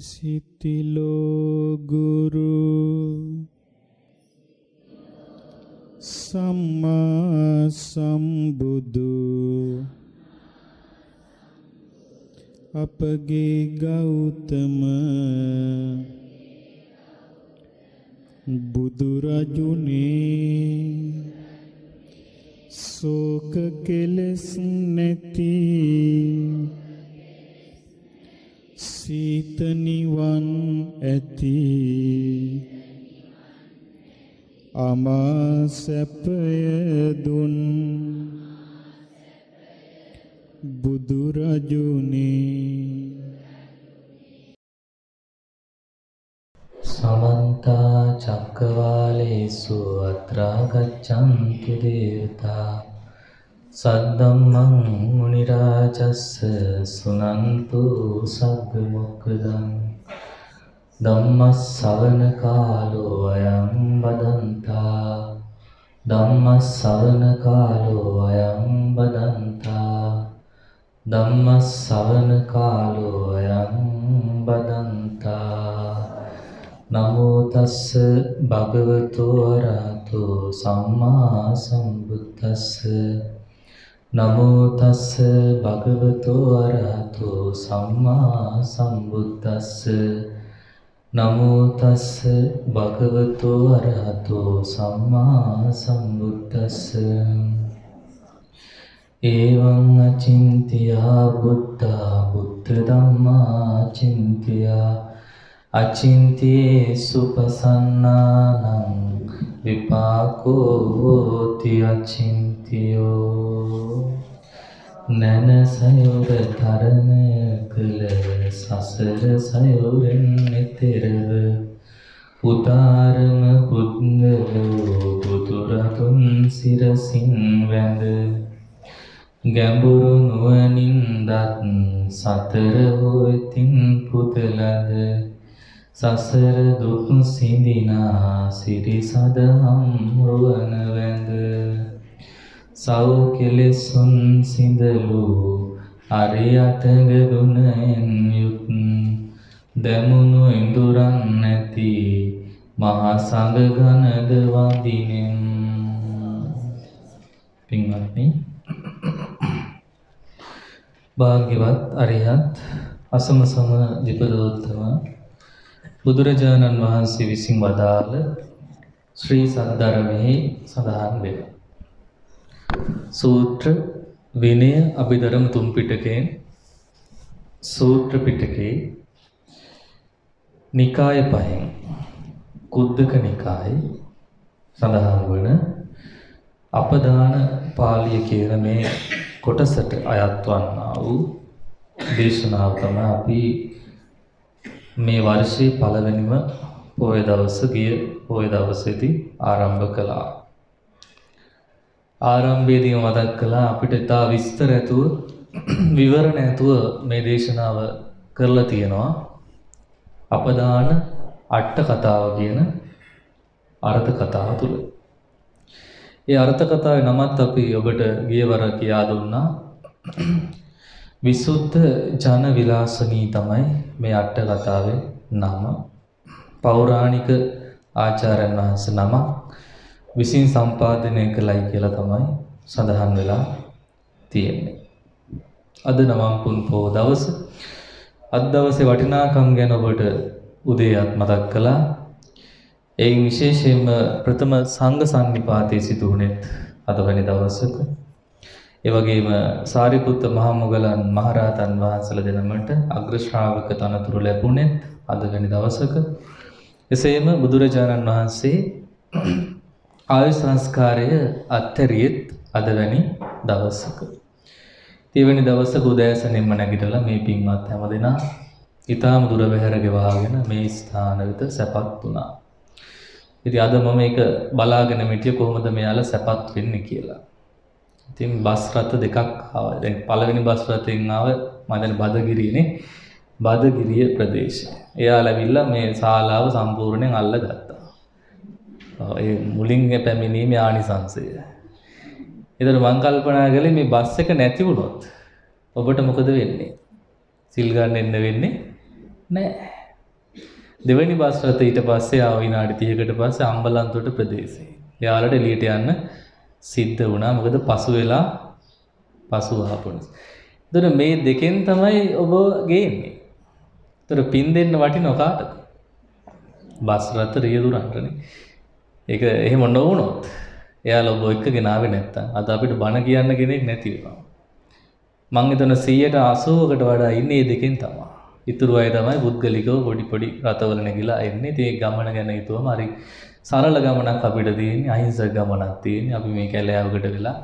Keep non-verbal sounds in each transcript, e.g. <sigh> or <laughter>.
සිතිලෝ ගුරු සම්මා සම්බුදු අපගේ ගෞතම බුදුරජුනේ සෝක කෙලෙස් නැති සීත නිවන් ඇති. අමා සැපය දුන්. බුදුරජුනේ සමන්ත චක්කවාලේසු අත්‍රා ගච්ඡන්තු දේවතා. සද්දම්මං මුනි රාජස්ස සුනන්තු සග්ග මොක්ඛදං ධම්මස්සවන කාලෝ අයං බදන්තා ධම්මස්සවන කාලෝ අයං බදන්තා ධම්මස්සවන කාලෝ අයං බදන්තා නමෝ තස්ස භගවතු අරහතෝ සම්මා සම්බුද්දස්ස නමෝ තස්ස භගවතු අරහතෝ සම්මා සම්බුද්දස්ස. නමෝ තස්ස භගවතු අරහතෝ සම්මා සම්බුද්දස්ස. එවං අචින්තියා බුද්ධා බුද්ධ ධම්මා චින්තියා. අචින්තියේ සුපසන්නානං විපාකෝ හෝති අචින්තියෝ. නැන සයුර තරණ කළ සසර සයුරෙන් එතරව උදාරම පුද්ගලෝ බුදුරතුන් සිරසින් වැඳ ගැඹුරු නුවණින් දත් සතර හොතින් පුදලද සසර දුක් සිඳිනා සිරි සදහම් රුවන වැඳ සව් කෙලෙසුන් සිඳලු අරියතග ගුණයෙන් යුත් දැමුණු ඉඳුරන් නැති මහා සංඝ ගණද වදිනෙම් පින්වත්නි භාග්‍යවත් අරිහත් අසම සම විපදෝත්තම බුදුරජාණන් වහන්සේ විසින් වදාළ ශ්‍රී සද්ධර්මයේ සඳහන් වේ. සූත්‍ර විනය අභිධර්ම තුන් පිටකයෙන් සූත්‍ර පිටකේ නිකාය පහෙන් කුද්දක නිකායේ සඳහන් වන අපදාන පාළිය කියන මේ කොටසට අයත් වන්නා වූ දේශනාව තමයි අපි මේ වර්ෂයේ පළවෙනිම පොය දවස ගිය පොය දවසේදී ආරම්භ කළා. ආරම්භයේදී මතක් කළා අපිට ඉතා විස්තර ඇතුව විවරණ ඇතුව මේ දේශනාව කරලා තියෙනවා. අපදාන අට කතාව කියන අර්ථ කතාව තුළ. ඒ අර්ථ කතාවේ නමත් අපි ඔබට ගියවර කියා දුන්නා. විසුද්ධ ජන විලාසනී තමයි මේ අට කතාවේ නම. පෞරාණික ආචාර්යන් වහන්සේ නම විසින් සම්පාදනය කළයි කියලා තමයි සඳහන් වෙලා තියෙන්නේ. අද නවම් පුන් පෝ දවස අද දවසේ වටිනාකම් ගැන ඔබට උදේයත් මතක් කළා. එයින් විශේෂයෙන්ම ප්‍රථම සංඝ සම්නිපාතයේ සිදු වුණෙත් අද වැනි දවසක. ඒ වගේම සාරිපුත්ත මහ මොගලන් මහරහතන් වහන්සේලා දෙනමට අග්‍ර ශ්‍රාවක තනතුරු ලැබුණෙත් අද වැනි දවසක. එසේම බුදුරජාණන් වහන්සේ ආයු සංස්කාරය අත්හැරියෙත් අද වැනි දවසක. තෙවැනි දවසක උදෑසනින්ම නැගිටලා මේ පින්වත් හැමදෙනා ඊටාම දුර බැහැර ගෙවාගෙන මේ ස්ථාන වෙත සැපත් වුණා. ඉතින් අද මම ඒක බලාගෙන හිටියේ කොහොමද මෙයාලා සැපත් වෙන්නේ කියලා. ඉතින් බස් රථ දෙකක් ආවා. දැන් පළවෙනි බස් රථයෙන් ආව මම දැන් බදගිරියනේ. බදගිරිය ප්‍රදේශය. එයාලා ඇවිල්ලා මේ ශාලාව සම්පූර්ණයෙන් අල්ලගත්තා. ඒ මුලින් පැමිණීමේ ආනිසංසය. එතකොට මං කල්පනා කළේ මේ බස් එක නැති වුණොත් ඔබට මොකද වෙන්නේ? සිල් ගන්න එන්න වෙන්නේ නෑ. දෙවැනි බස් රථ ඊට පස්සේ ආව විනාඩි 30කට පස්සේ අම්බලන්තොට ප්‍රදේශේ. එයාලට එළියට යන්න සිද්ධ වුණා. මොකද පසු වෙලා පසු ආපු නිසා. එතකොට මේ දෙකෙන් තමයි ඔබ ගේන්නේ. එතකොට පින් දෙන්න වටිනව කාටද? බස් රථ රියදුරන්ටනේ. ඒක එහෙම නොවුනොත් එයාලා ඔබ එක්ක ගෙනාවේ නැත්තම් අද අපිට බණ කියන්න කෙනෙක් නැති වෙනවා. මං හිතන 180කට වඩා ඉන්නේ මේ දෙකෙන් තමයි. ඉතුරු අය තමයි පුද්ගලිකව පොඩි පොඩි රතවල නැගිලා එන්නේ. ඉතින් ඒ ගමන ගැන හිතුවම හරි සරල ගමනක් අපිට තියෙන්නේ. අහිංසක ගමනක් තියෙන්නේ. අපි මේ කැලෑවකට වෙලා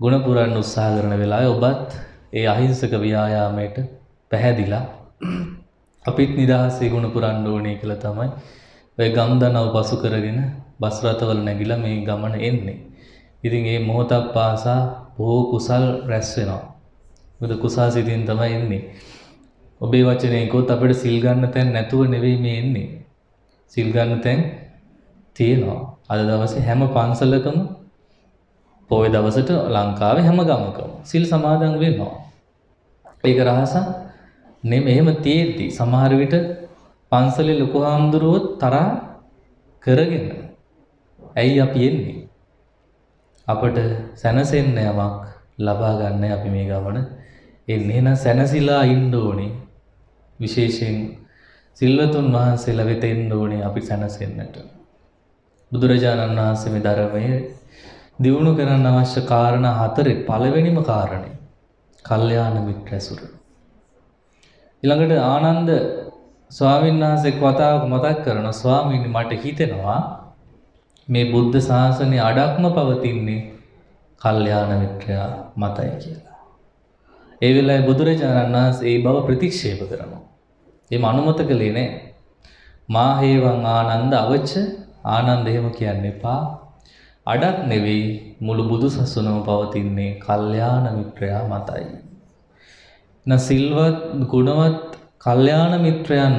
ගුණ පුරන්න උත්සාහ කරන වෙලාවේ ඔබත් ඒ අහිංසක ව්‍යායාමයට පැහැදිලා අපිත් නිදහසේ ගුණ පුරන්න ඕනේ කියලා තමයි ඔය ගම්දනව පසු කරගෙන බස් රථවල නැගිලා මේ ගමන එන්නේ. ඉතින් මේ මොහොතක් පාසා බොහෝ කුසල් රැස් වෙනවා. මොකද කුසල් සිතින් තමයි එන්නේ. ඔබේ වචනයෙන් කිව්වොත් අපිට සිල් ගන්න තැන් නැතුව නෙවෙයි මේ එන්නේ. සිල් ගන්න තැන් තියෙනවා. අද දවසේ හැම පන්සලකම පොය දවසට ලංකාවේ හැම ගමකම සිල් සමාදන් වෙනවා. ඒක රහසක් නෙමෙයි එහෙම තියෙද්දි සමහර විට පන්සලේ ලොකු හාමුදුරුවෝ තරහා කරගෙන ඇයි අපි එන්නේ? අපට සැනසෙන්න යමක් ලබා ගන්න අපි මේ ගමන එන්නේ නම් සැනසීලා ඉන්න ඕනේ. විශේෂයෙන් සිල්වතුන් වහන්සේලා වෙත එන්න ඕනේ අපි සැනසෙන්නට. බුදුරජාණන් වහන්සේ මේ ධර්මයේ දියුණු කරන්න අවශ්‍ය කාරණා හතරේ පළවෙනිම කාරණේ කල්යාණ මිත්‍ර ඇසුර. ඊළඟට ආනන්ද ස්වාමීන් වහන්සේ කතාවක මතක් කරන ස්වාමීනි මට හිතෙනවා මේ බුද්ධ ශාසනය අඩක්ම පවතින්නේ කල්යාණ මිත්‍රයා මතයි කියලා. ඒ වෙලාවේ බුදුරජාණන් වහන්සේ ඒ බව ප්‍රතික්ෂේප කරනවා. එහෙම අනුමත කළේ නෑ. මා හේවං ආනන්ද අවච ආනන්ද එහෙම කියන්න එපා. අඩක් නෙවෙයි මුළු බුදු සසුනම පවතින්නේ කල්යාණ මිත්‍රයා මතයි. න සිල්වත් ගුණවත් කල්යාණ මිත්‍රයන්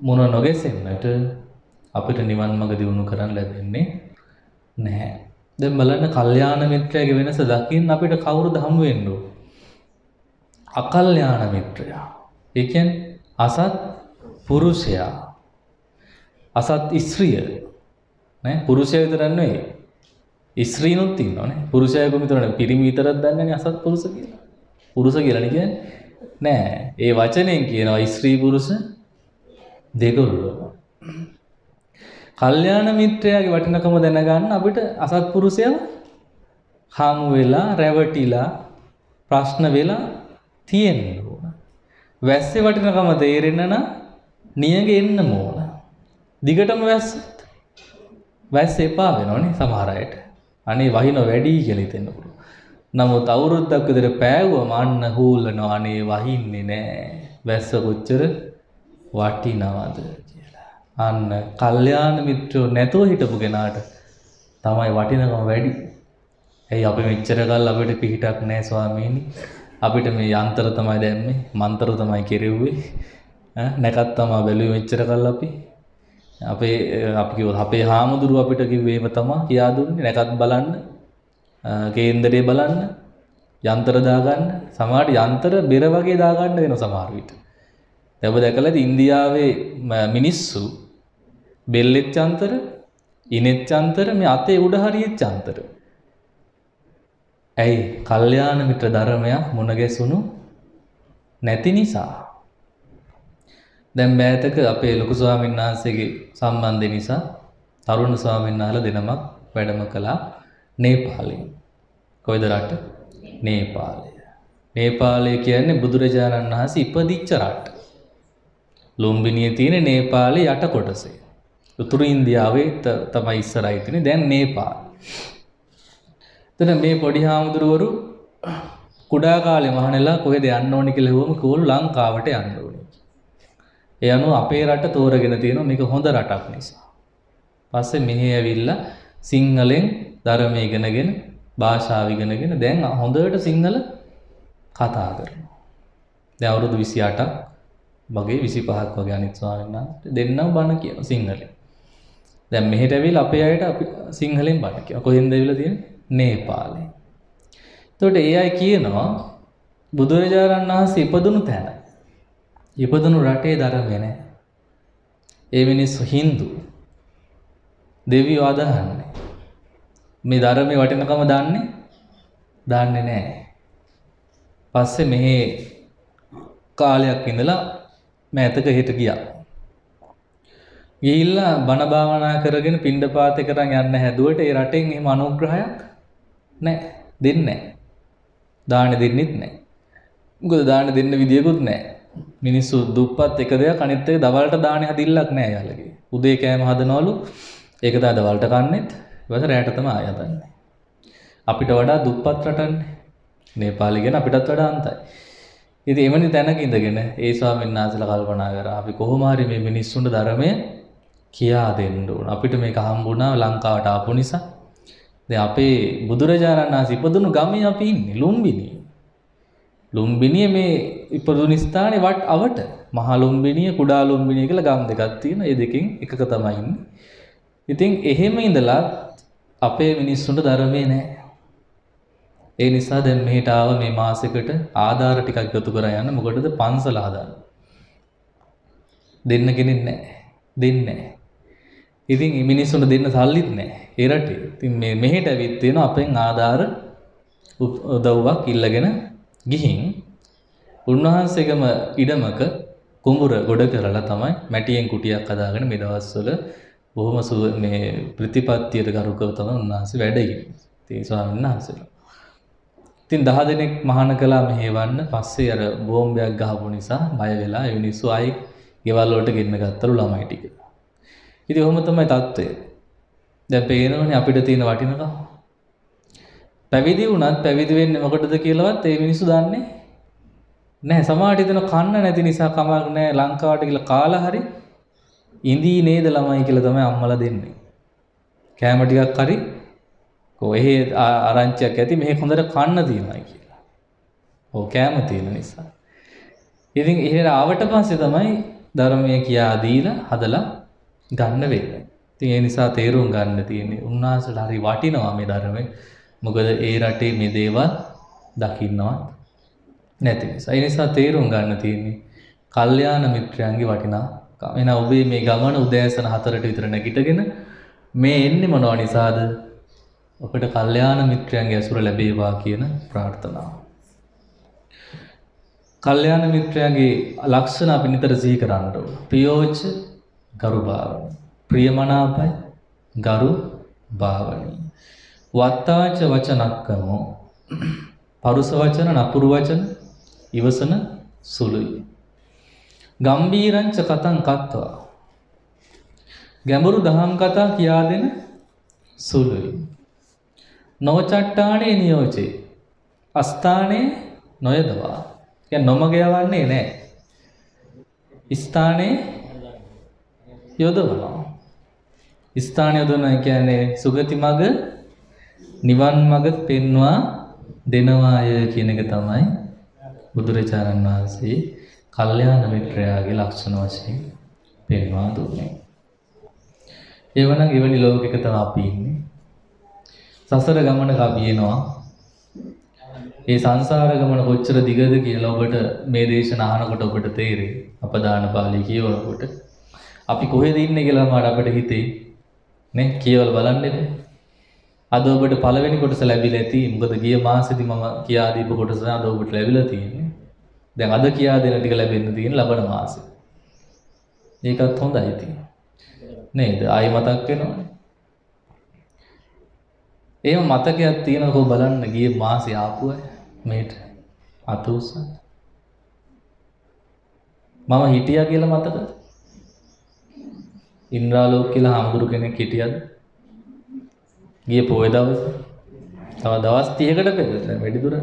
මුණ නොගැසෙන්නට අපිට නිවන් මඟ දියුණු කරන්න ලැබෙන්නේ නැහැ. දැන් බලන්න කල්යාණ මිත්‍රයාගේ වෙනස දකින්න අපිට කවුරුද හමු වෙන්න ඕන? අකල්යාණ මිත්‍රයා. ඒ කියන්නේ අසත් පුරුෂයා. අසත් ස්ත්‍රිය. නේ පුරුෂයා විතරක් නෙවෙයි. ස්ත්‍රීනුත් ඉන්නවනේ. පුරුෂයා කොහොමද විතරනේ පිරිමි විතරක් දන්නේ නැහැ අසත් පුරුෂ කියලා. පුරුෂ කියලානේ කියන්නේ. නෑ. ඒ වචනයෙන් කියනවා ස්ත්‍රී පුරුෂ දෙකොල්ලම. කල්යාණ මිත්‍රයාගේ වටිනකම දැනගන්න අපිට අසත්පුරුෂයව හමු වෙලා රැවටිලා ප්‍රශ්න වෙලා තියෙන්න ඕන. වැස්සේ වටිනකම තේරෙන්න නම් නියඟ එන්න ඕන. දිගටම වැස්සත් වැස්ස එපා වෙනවනේ සමහර අයට. අනේ වහින වැඩි කියලා හිතෙන්න පුළුවන්. නමුත් අවුරුද්දක් විතර පෑවුවම අන්න හූල්ලනවා අනේ වහින්නේ නෑ. වැස්ස කොච්චර වටිනවද කියලා. අන්න කල්යාණ මිත්‍රයෝ නැතුව හිටපු කෙනාට තමයි වටිනකම වැඩි. ඇයි අපි මෙච්චර කල් අපිට පිහිටක් නෑ ස්වාමීනි. අපිට මේ යන්තර තමයි දැම්මේ, මන්තර තමයි කෙරෙව්වේ. නැකත් තමයි බැලුවේ මෙච්චර කල් අපි. අපේ අපි කිව්වොත් අපේ හාමුදුරුව අපිට කිව්වේ ඒව තමයි කියා දුන්නේ නැකත් බලන්න කේන්දරේ බලන්න යන්තර දාගන්න සමහරට යන්තර බෙර වගේ දාගන්න වෙන සමහර විට. දැන් ඔබ දැකලා ඇති ඉන්දියාවේ මිනිස්සු බෙල්ලෙත් යන්තර, ඉනෙත් යන්තර, මේ අතේ උඩ හරියෙත් යන්තර. ඇයි? කල්යාණ මිත්‍ර ධර්මයක් මුණ ගැසුණු නැති නිසා. දැන් මෑතක අපේ ලොකු ස්වාමීන් වහන්සේගේ සම්බන්ධය නිසා තරුණ ස්වාමීන් වහන්සේලා දෙනමක් වැඩම කළා නේපාලයෙන්. කොයිද රට? නේපාලය. නේපාලය කියන්නේ බුදුරජාණන් වහන්සේ ඉපදිච්ච රට. ලුම්බිනියේ තියෙන නේපාලේ යට කොටසේ. උතුරු ඉන්දියාවේ තමයි ඉස්සරයි තියෙන්නේ. දැන් නේපාල්. එතන මේ පොඩි හාමුදුරුවරු කුඩා කාලේ මහණෙලා කොහෙද යන්න ඕනි කියලා හුවම කෝල් ලංකාවට යන්න ඕනි. ඒ අනුව අපේ රට තෝරගෙන තියෙනවා මේක හොඳ රටක් නිසා. පස්සේ මෙහි ඇවිල්ලා සිංහලෙන් ධර්මය ඉගෙනගෙන භාෂාව ඉගෙනගෙන දැන් හොඳට සිංහල කතා කරනවා. දැන් අවුරුදු 28ක් වගේ 25ක් වගේ අනිත් ස්වාමීන් වහන්සේ දෙන්නම බණ කියන සිංහලෙන්. දැන් මෙහෙට ඇවිල්ලා අපේ අයට අපි සිංහලෙන් බණ කියනවා. කොහෙන්ද ඇවිල්ලා තියෙන්නේ? නේපාලේ. එතකොට ඒ අය කියනවා බුදුරජාණන් වහන්සේ ඉපදුණු තැන. ඉපදුණු රටේ ධර්මය නැහැ. ඒ මිනිස්සු හින්දු. දෙවියෝ අදහන්නේ. මේ ධර්මයේ වටිනකම දන්නේ දන්නේ නැහැ. පස්සේ මෙහි කාලයක් ඉඳලා මෑතක හිට ගියා. ගිහිල්ලා බණ භාවනා කරගෙන පිණ්ඩපාත කරන් යන්න හැදුවට ඒ රටෙන් එහෙම අනුග්‍රහයක් නැහැ. දෙන්නේ නැහැ. දාන දෙන්නෙත් නැහැ. මොකද දාන දෙන්න විදියකුත් නැහැ. මිනිස්සු දුප්පත් එක දෙයක් අනිත් එක දවල්ට දාන්නේ හදිල්ලක් නැහැ යාළුවගේ. උදේ කෑම හදනවලු ඒක තමයි දවල්ට කන්නේත් ඊපස්සේ රැයට තමයි ආය හදන්නේ. අපිට වඩා දුප්පත් රටන්නේ. නේපාලි ගැන අපිටත් වඩා අන්තයි. ඉතින් එවැනි තැනක ඉඳගෙන ඒ ස්වාමීන් වහන්සේලා කල්පනා කරා අපි කොහොම හරි මේ මිනිස්සුන්ට ධර්මය කියා දෙන්න ඕන. අපිට මේක හම්බුණා ලංකාවට ආපු නිසා. දැන් අපේ බුදුරජාණන් වහන්සේ ඉපදුණු ගමේ අපි ඉන්නේ ලුම්බිනි. ලුම්බිනිය මේ ඉපදුණු ස්ථානේ වට අවට මහා ලුම්බිනිය කුඩා ලුම්බිනිය කියලා ගම් දෙකක් තියෙනවා. ඒ දෙකෙන් එකක තමයි ඉන්නේ. ඉතින් එහෙම ඉඳලා අපේ මිනිස්සුන්ට ධර්මයේ නැහැ. ඒ නිසා දැන් මෙහෙට ආව මේ මාසෙකට ආධාර ටිකක් ගතු කර යන්න මොකටද පන්සල ආධාර. දෙන්න කෙනෙක් නැහැ. දෙන්නේ නැහැ. ඉතින් මේ මිනිස්සුන්ට දෙන්න සල්ලිත් නැහැ. ඒ රටේ. ඉතින් මේ මෙහෙට ඇවිත් තියෙන අපෙන් ආධාර උදව්වක් ඉල්ලගෙන ගිහින් උන්වහන්සේගම ඉඩමක කුඹුර ගොඩ කරලා තමයි මැටියෙන් කුටියක් හදාගෙන මේ දවස්වල බොහොම සුව මේ ප්‍රතිපත්තියට ගරුකව තමයි උන්වහන්සේ වැඩ ඉන්නේ. ඒ ස්වාමීන් වහන්සේලා. ඉතින් 10 දෙනෙක් මහාන කළා මෙහෙවන්න පස්සේ අර බෝම්බයක් ගහපු නිසා බය වෙලා ඒ මිනිස්සු ආයි ගෙවල් වලට ගෙන්න ගත්තලු ළමයි ටික. ඉති ඔහොම තමයි තත්ත්වය දැ පේනවන අපිට තියෙන වටිනකා පැවිදි වුණත් පැවිදිවෙන්න මොකටද කියලවත් ඒ මිනිසු දන්නේ නෑ සමාටිතන කන්න නැති නිසා කමක් නෑ ලංකාවට කියල කාලා හරි ඉන්දී නේද ළමයි කියල තමයි අම්මල දෙන්නේ. කෑමටිකක් හරි කොහෙ ආරංචයක් ඇති මේ හොඳට කන්න දීමයි කියලා. ඕ කෑම තියෙන නිසා. ඉතින් එහෙට ආවට පස්සේ තමයි ධර්මය කියා දීලා හදලා ගන්න වෙන්නේ. ඉතින් ඒ නිසා තේරුම් ගන්න තියෙන්නේ උන්වහන්සේලා හරි වටිනවා මේ ධර්මය. මොකද ඒ රටේ මේ දේවල් දකින්නවත් නැති නිසා. ඒ නිසා තේරුම් ගන්න තියෙන්නේ කල්යාණ මිත්‍රයන්ගේ වටිනාකම. එහෙනම් ඔබේ මේ ගමන උදෑසන 4ට විතර නැගිටගෙන මේ එන්නේ මොනවා නිසාද? ඔබට කල්යාණ මිත්‍රයන්ගේ ඇසුර ලැබේවා කියන ප්‍රාර්ථනාව. කල්යාණ මිත්‍රයන්ගේ ලක්ෂණ අපි නිතර සිහි කරන්න ඕන. ප්‍රියෝච ගරු භාවනයි. ප්‍රියමනාපයි ගරු භාවනයි. වත්තාච වචනක්කමෝ පරුස වචන නපුරු වචන ඉවසන සුළුයි. ගම්බීරංච කතං කත්වා. ගැඹුරු දහම් කතා කියා දෙන සුළුයි. නොචට්ටානේ නියෝජේ. අස්ථානයේ නොයදවා. ය නොමග යවන්නේ නෑ. ස්ථානයේ යොදවනවා. ස්ථානය යොදවන කියන්නේ සුගති මග නිවන් මග පෙන්වා දෙනවාය කියන එක තමයි බුදුරජාණන් වහන්සේ කල්යාණ මිත්‍රයාගේ ලක්ෂණ වශයෙන් පෙන්වා දුන්නේ. එවනම් එවැනි ලෝකයක තමයි අපි ඉන්නේ. සසර ගමනක අපි එනවා. ඒ සංසාර ගමන කොච්චර දිගද කියලා ඔබට මේ දේශන අහනකොට ඔබට තේරෙයි. අපදාන පාළි කියවනකොට අපි කොහෙද ඉන්නේ කියලා මාඩ අපිට හිතෙයි. නේ කියවල බලන්නේද? අද ඔබට පළවෙනි කොටස ලැබිලා ඇති. මොකද ගිය මාසෙදි මම කියා දීපු කොටස අද ඔබට ලැබිලා තියෙන්නේ. දැන් අද කියා දෙන ටික ලැබෙන්න තියෙන ලබන මාසෙ. ඒකත් හොඳයි ඉතින්. නේද? ආයි මතක් වෙනවනේ. එහෙම මතකයක් තියෙනකෝ බලන්න ගිය මාසේ ආපු අය මේට අත උස්සන්න. මම හිටියා කියලා මතකද? ඉන්ද්‍රාලෝක කියලා හාමුදුරු කෙනෙක් හිටියද? ගිය පොය දවසේ. තව දවස් 30කට පෙර වැඩි දුර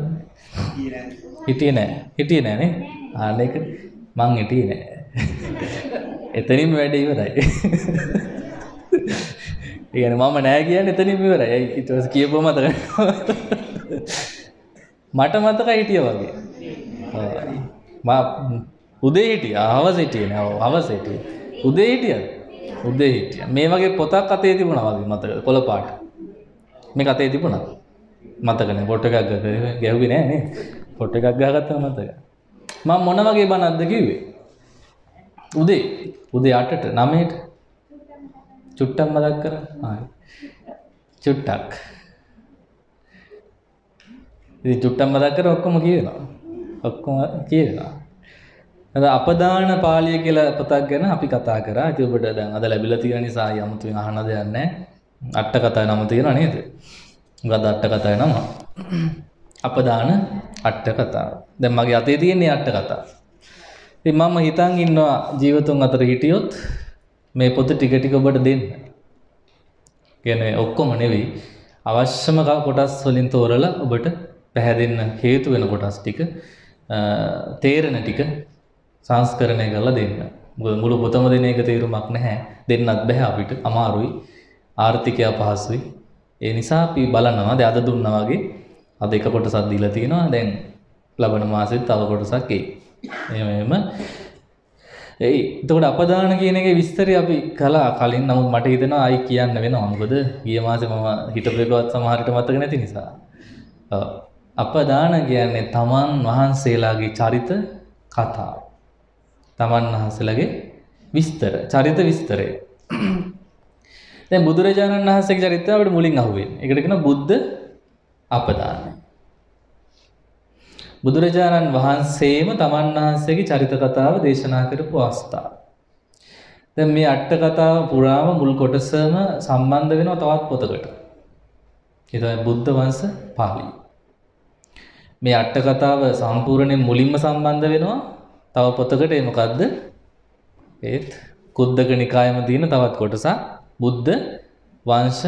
හිටියේ නෑ. හිටියේ නෑ නේ. ආන්න ඒක මං හිටියේ නෑ. එතනින්ම වැඩ ඉවරයි. ඒ කියන්නේ මම නෑ කියන්නේ එතනින්ම ඉවරයි. ඒ ඊට පස්සේ කියපුව මතක මට මතකයි හිටියා වගේ. මම උදේ හිටියා. හවස හිටියේ නෑ. හවස හිටියේ. උදේ හිටියද? උදේ හිටියා. මේ වගේ පොතක් අතේ තිබුණා වගේ මතකද? කොළ පාට. මේක අතේ තිබුණා. මතක නෑ. පොට් එකක් ගැහුවේ නෑ නේ. පොට් එකක් ගහගත්තා මතක. මම මොන වගේ බණක්ද කිව්වේ? උදේ උදේ 8ට 9ට චුට්ටක් මතක් කර හරි චුට්ටක් ඉතින් චුට්ටක් මතක් කර ඔක්කොම කියනවා ඔක්කොම කියනවා අද අපදාන පාලිය කියලා පොතක් ගැන අපි කතා කරා. ඉතින් ඔබට දැන් අද ලැබිලා තියෙන නිසා යමුතුන් අහන්න දෙයක් නැහැ. අට කතා නම තියෙනවා නේද? මොකද අට කතාවේ නම? අපදාන අට කතාව. දැන් මගේ අතේ තියෙන්නේ අට කතාව. ඉතින් මම හිතන් ඉන්නවා ජීවතුන් අතර හිටියොත් මේ පොත ටික ටික ඔබට දෙන්න. කියන්නේ ඔක්කොම නෙවෙයි අවශ්‍යම කොටස් වලින් තෝරලා ඔබට පැහැදෙන්න හේතු වෙන කොටස් ටික තේරෙන ටික සංස්කරණය කරලා දෙන්න. මුළු පොතම දෙන එක තේරුමක් නැහැ. දෙන්නත් බෑ අපිට. අමාරුයි. ආර්ථිකය අපහසුයි. ඒ නිසා අපි බලනවා දැන් අද දුන්නා වගේ අද එක කොටසක් දීලා තිනවා. දැන් ලබන මාසෙත් තව කොටසක් එයි. එහෙම එහෙම ඒ එතකොට අපදාන කියන එකේ විස්තරය අපි කළා කලින් නමුත් මට හිතෙනවා ආයි කියන්න වෙනවා මොකද ගිය මාසේ මම හිතපු එකවත් සමහරට මතක නැති නිසා අපදාන කියන්නේ තමන් වහන්සේලාගේ චරිත කතාව තමන් වහන්සේලාගේ විස්තර චරිත විස්තරය දැන් බුදුරජාණන් වහන්සේගේ චරිතය අපිට මුලින් අහුවෙන්නේ ඒකට කියනවා බුද්ධ අපදානයි බුදුරජාණන් වහන්සේම තමන් වහන්සේගේ චරිත කතාව දේශනා කරපු අවස්ථාව. දැන් මේ අට කතාව පුරාම මුල් කොටසම සම්බන්ධ වෙනවා තවත් පොතකට. ඒ තමයි බුද්ධ වංශ පාළි. මේ අට කතාව සම්පූර්ණයෙන් මුලින්ම සම්බන්ධ වෙනවා තව පොතකට ඒ මොකද්ද? ඒත් කුද්දක නිකායම තියෙන තවත් කොටසක් බුද්ධ වංශ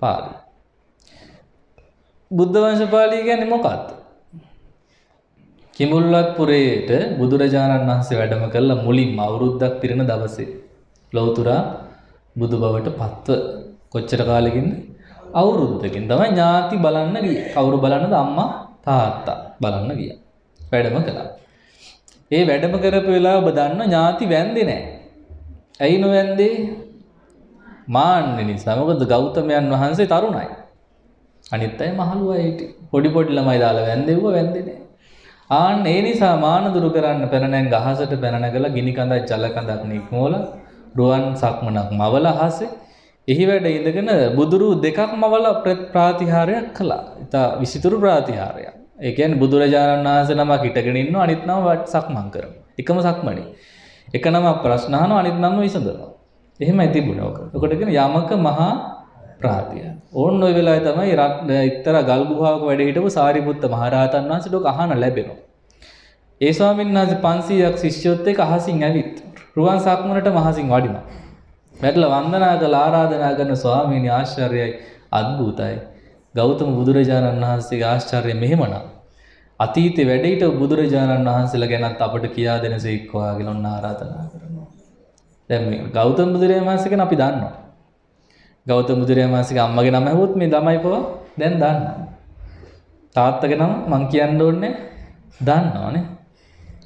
පාළි. බුද්ධ වංශ පාළි කියන්නේ මොකක්ද? කිමුල්වත්පුරයට බුදුරජාණන් වහන්සේ වැඩම කළා මුලින්ම අවුරුද්දක් පිරෙන දවසේ ලෞතුරා බුදු බවට පත්ව කොච්චර කාලෙකින්ද අවුරුද්දකින් තමයි ඥාති බලන්න ගියේ. කවුරු බලන්නද අම්මා තාත්තා බලන්න ගියා. වැඩම කළා. ඒ වැඩම කරපු වෙලාව ඔබ දන්න ඥාති වැන්දේ නැහැ. ඇයි නොවැන්දේ? මාන්නේ නිසා. මොකද ගෞතමයන් වහන්සේ තරුණයි. අනිත් අය මහලු අය හිටියේ. පොඩි පොඩි ළමයි දාලා වැන්දෙව්ව වැන්දේ නැහැ. ආන්න ඒ නිසා මාන දුරු කරන්න පැනනැන් ගහසට පැන නැගලා ගිනි කඳක් ජල කඳක් නික්මෝලා රුවන් සක්මනක් මවල අහසේ එහි වැඩ ඉඳගෙන බුදුරු දෙකක් මවල ප්‍රාතිහාරයක් කළා. ඉතා විසිතුරු ප්‍රාතිහාරයක්. ඒ කියන්නේ බුදුරජාණන් වහන්සේ නමක් හිටගෙන ඉන්නවා අනිත් නම වට සක්මන් කරනවා. එකම සක්මනේ. එක නම ප්‍රශ්න අහනවා අනිත් නම විසඳනවා. එහෙමයි තිබුණේ ඔක. ඔකට කියන යමක මහා ප්‍රාතිය. ඕන්න ඔය වෙලාවේ තමයි එක්තරා ගල් ගුහාවක වැඩ හිටපු සාරිපුත්ත මහරහතන් වහන්සේට ඔක අහන්න ලැබෙනවා. ඒ ස්වාමීන් වහන්සේ 500ක් ශිෂ්‍යයොත් එක්ක අහසින් ඇවිත් රුවන් සක්මනට මහසින් වඩිනවා. වැටලා වන්දනා කළ ආරාධනා කරන ස්වාමීනි ආශ්චර්යයි අద్භූතයි. ගෞතම බුදුරජාණන් වහන්සේගේ ආශ්චර්යය මෙහෙමනම් අතීතේ වැඩ හිටපු බුදුරජාණන් වහන්සේලා ගැනත් අපට කියා දෙනසේක්වා කියලා ඔන්න ආරාධනා කරනවා. දැන් මේ ගෞතම බුදුරජාණන් වහන්සේ ගැන අපි දන්නවා. ගෞතම බුදුරජාණන් වහන්සේගේ අම්මගේ නම ඇහුවොත් මේ ළමයි පවා දැන් දන්නවා. තාත්තගේ නම මං කියන්න ඕනේ දන්නවනේ.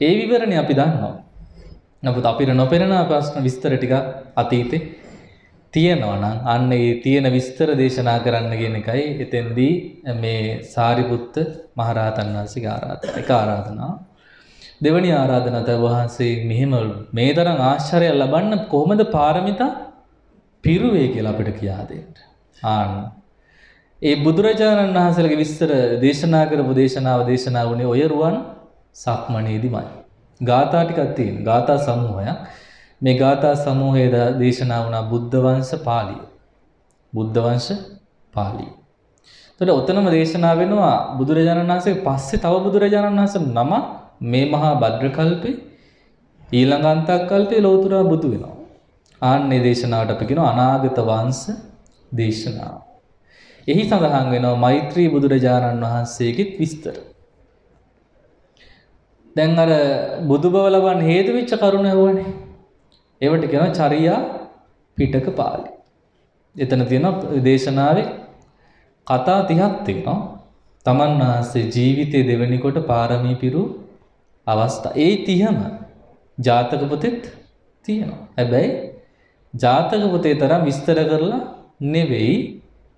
ඒ විවරණේ අපි දන්නවා. නමුත් අපිට නොපෙනෙන ප්‍රශ්න විස්තර ටික අතීතේ තියෙනවා නම් අන්න ඒ තියෙන විස්තර දේශනා කරන්න කියන එකයි එතෙන්දී මේ සාරිපුත්ත මහරහතන් වහන්සේගේ ආරාධනා. එක ආරාධනාව. දෙවැනි ආරාධනාව වහන්සේ මෙහෙම මේ තරම් ආශ්චර්යය ලබන්න කොහොමද පාරමිතා පිරුවේ කියලා අපිට කියා දෙන්න. ආන්න. ඒ බුදුරජාණන් වහන්සේලගේ විස්තර දේශනා කරපු දේශනාව දේශනා වුණේ ඔය රුවන් සක්මණේදිමයි. ගාථා ටිකක් තියෙන. ගාථා සමූහයක්. මේ ගාථා සමූහයේ දේශනා වුණා බුද්ධ වංශ පාළිය. බුද්ධ වංශ පාළිය. එතකොට ඔතනම දේශනා වෙනවා බුදුරජාණන් වහන්සේ පස්සේ තව බුදුරජාණන් වහන්සේ නම මේ මහා භද්‍රකල්පේ ඊළඟ අන්තක් කල්පේ ලෝතුරා බුදු වෙනවා. ආන්නේ දේශනාවට අපි කියනවා අනාගත වංශ දේශනාව. එහි සඳහන් වෙනවා මෛත්‍රී බුදුරජාණන් වහන්සේගෙත් විස්තර. දැන් අර බුදු බව ලබන්න හේතු වෙච්ච කරුණ ඇහුවනේ. ඒවට කියනවා චරියා පිටක පාළි. එතන තියෙනවා දේශනාවේ කතා 30ක් තියෙනවා. තමන් වහන්සේ ජීවිතේ දෙවෙනි කොට පාරමී පිරු අවස්ථා. ඒ 30ම ජාතක පොතෙත් තියෙනවා. හැබැයි ජාතක පොතේ තරම් විස්තර කරලා නෙවෙයි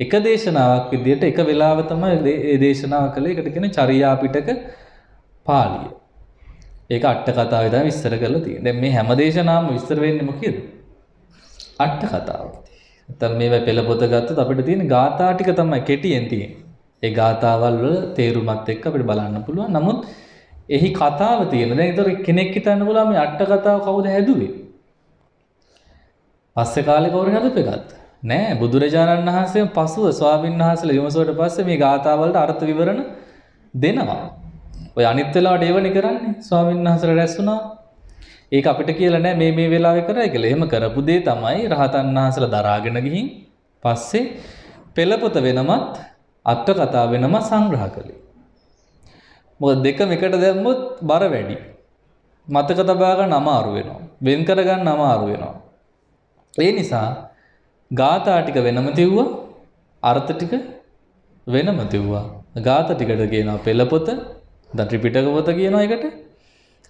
එක දේශනාවක් විදිහට එක වෙලාව තමයි ඒ දේශනාව කළේ. ඒකට කියන්නේ චරියා පිටක පාළිය. ඒක අට කතාවේ තමයි විස්තර කරලා තියෙන්නේ. දැන් මේ හැම දේශනාවම විස්තර වෙන්නේ මොකේද? අට කතාව. නැත්නම් මේවා පෙළ පොත ගත්තොත් අපිට තියෙන ගාථා ටික තමයි කෙටියෙන් තියෙන්නේ. ඒ ගාථාවල් වල තේරුමත් එක්ක අපිට බලන්න පුළුවන්. නමුත් එහි කතාව තියෙන. දැන් ඒතර කෙනෙක් හිතන්න පුළුවන් මේ අට කතාව කවුද හැදුවේ? පස්සේ කාලේ කවුරු හදපෙකත්? නෑ බුදුරජාණන් වහන්සේ පසුව ස්වාමීන් වහන්සේලා විමසුවට පස්සේ මේ ගාථා වලට අර්ථ විවරණ දෙනවා. ඔය අනිත් වෙලාවට ඒවනේ කරන්නේ. ස්වාමීන් වහන්සේලා රැස් වුණා. ඒක අපිට කියලා නෑ මේ මේ වෙලාවේ කරයි කියලා. එහෙම කරපු දේ තමයි රහතන් වහන්සේලා දරාගෙන ගිහින් පස්සේ පෙළපොත වෙනමත් අට කතා වෙනම සංග්‍රහ කළේ. මොකද දෙකම එකට දැම්මොත් බර වැඩි. මතක තබා ගන්න අමාරු වෙනවා. වෙන් කර ගන්න අමාරු වෙනවා. ඒ නිසා ගාථා ටික වෙනම තිව්වා අර්ථ ටික වෙනම තිව්වා. ගාථ ටිකට කියනවා පෙළපොත, දැන් ත්‍රිපිටක පොත කියනවා එකට.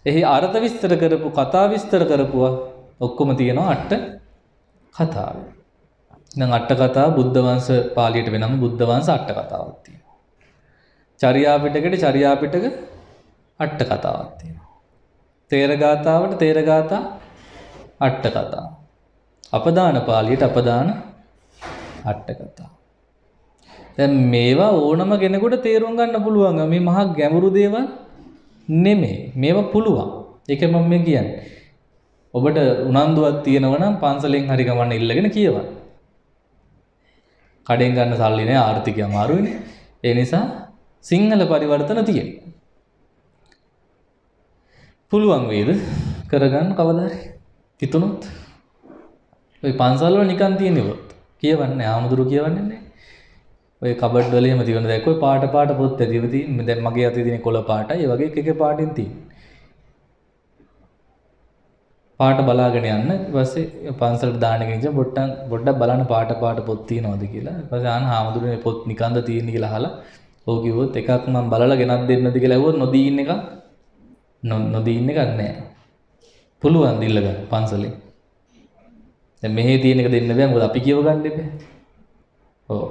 එහි අර්ථ විස්තර කරපු කතා විස්තර කරපුවා ඔක්කොම තියෙනවා අට කතාව. දැන් අට කතා බුද්ධ වංශ පාළියට වෙනම බුද්ධ වංශ අට කතාවක් තියෙනවා. චර්යා පිටකෙට චර්යා පිටක අට කතාවක් තියෙනවා. තේර ගාතාවට තේර ගාතා අට කතා. අපදාන පාළියට අපදාන අට කතා. දැන් මේවා ඕනම කෙනෙකුට තේරුම් ගන්න පුළුවන්. මේ මහා ගැඹුරු දේවල් නෙමෙයි. මේවා පුළුවන්. ඒක මම මේ කියන්නේ. ඔබට උනන්දුවක් තියෙනවා නම් පන්සලෙන් හරි ගමන්න ඉල්ලගෙන කියවන්න. කඩෙන් ගන්න සල්ලි නෑ ආර්ථිකය අමාරුයිනේ. ඒ නිසා සිංහල පරිවර්තන තියෙනවා. පුළුවන් වේද කරගන්න කවදා හරි හිතුනොත් ඔය පන්සල් වල නිකන් තියෙනවොත් කියවන්නේ ආමුදුරු කියවන්නේ නැහැ. ඔය කබඩ් වල එහෙම තියෙන දැක්ක ඔය පාට පාට පොත් ඇතිව තියෙන දැන් මගේ අතේ තියෙන කොළ පාටයි ඒ වගේ එක එක පාටින් තියෙන්නේ. පාට බලාගෙන යන්න ඊට පස්සේ පන්සලට දාන්න ගෙනිච්ච පොට්ටක් පොඩ්ඩක් බලන්න පාට පාට පොත් තියෙනවද කියලා. ඊට පස්සේ ආන හාමුදුරනේ පොත් නිකන්ද තියෙන කියලා අහලා ඔව් කිව්වොත් එකක් මම බලලා ගෙනත් දෙන්නද කියලා ඇහුවොත් නොදී ඉන්න එකක් නොදී ඉන්න එකක් නැහැ. පුළුවන් දිල්ල ගන්න පන්සලේ. දැන් මෙහි තියෙන එක දෙන්න බෑ මොකද අපි කියව ගන්න එපා. ඔව්.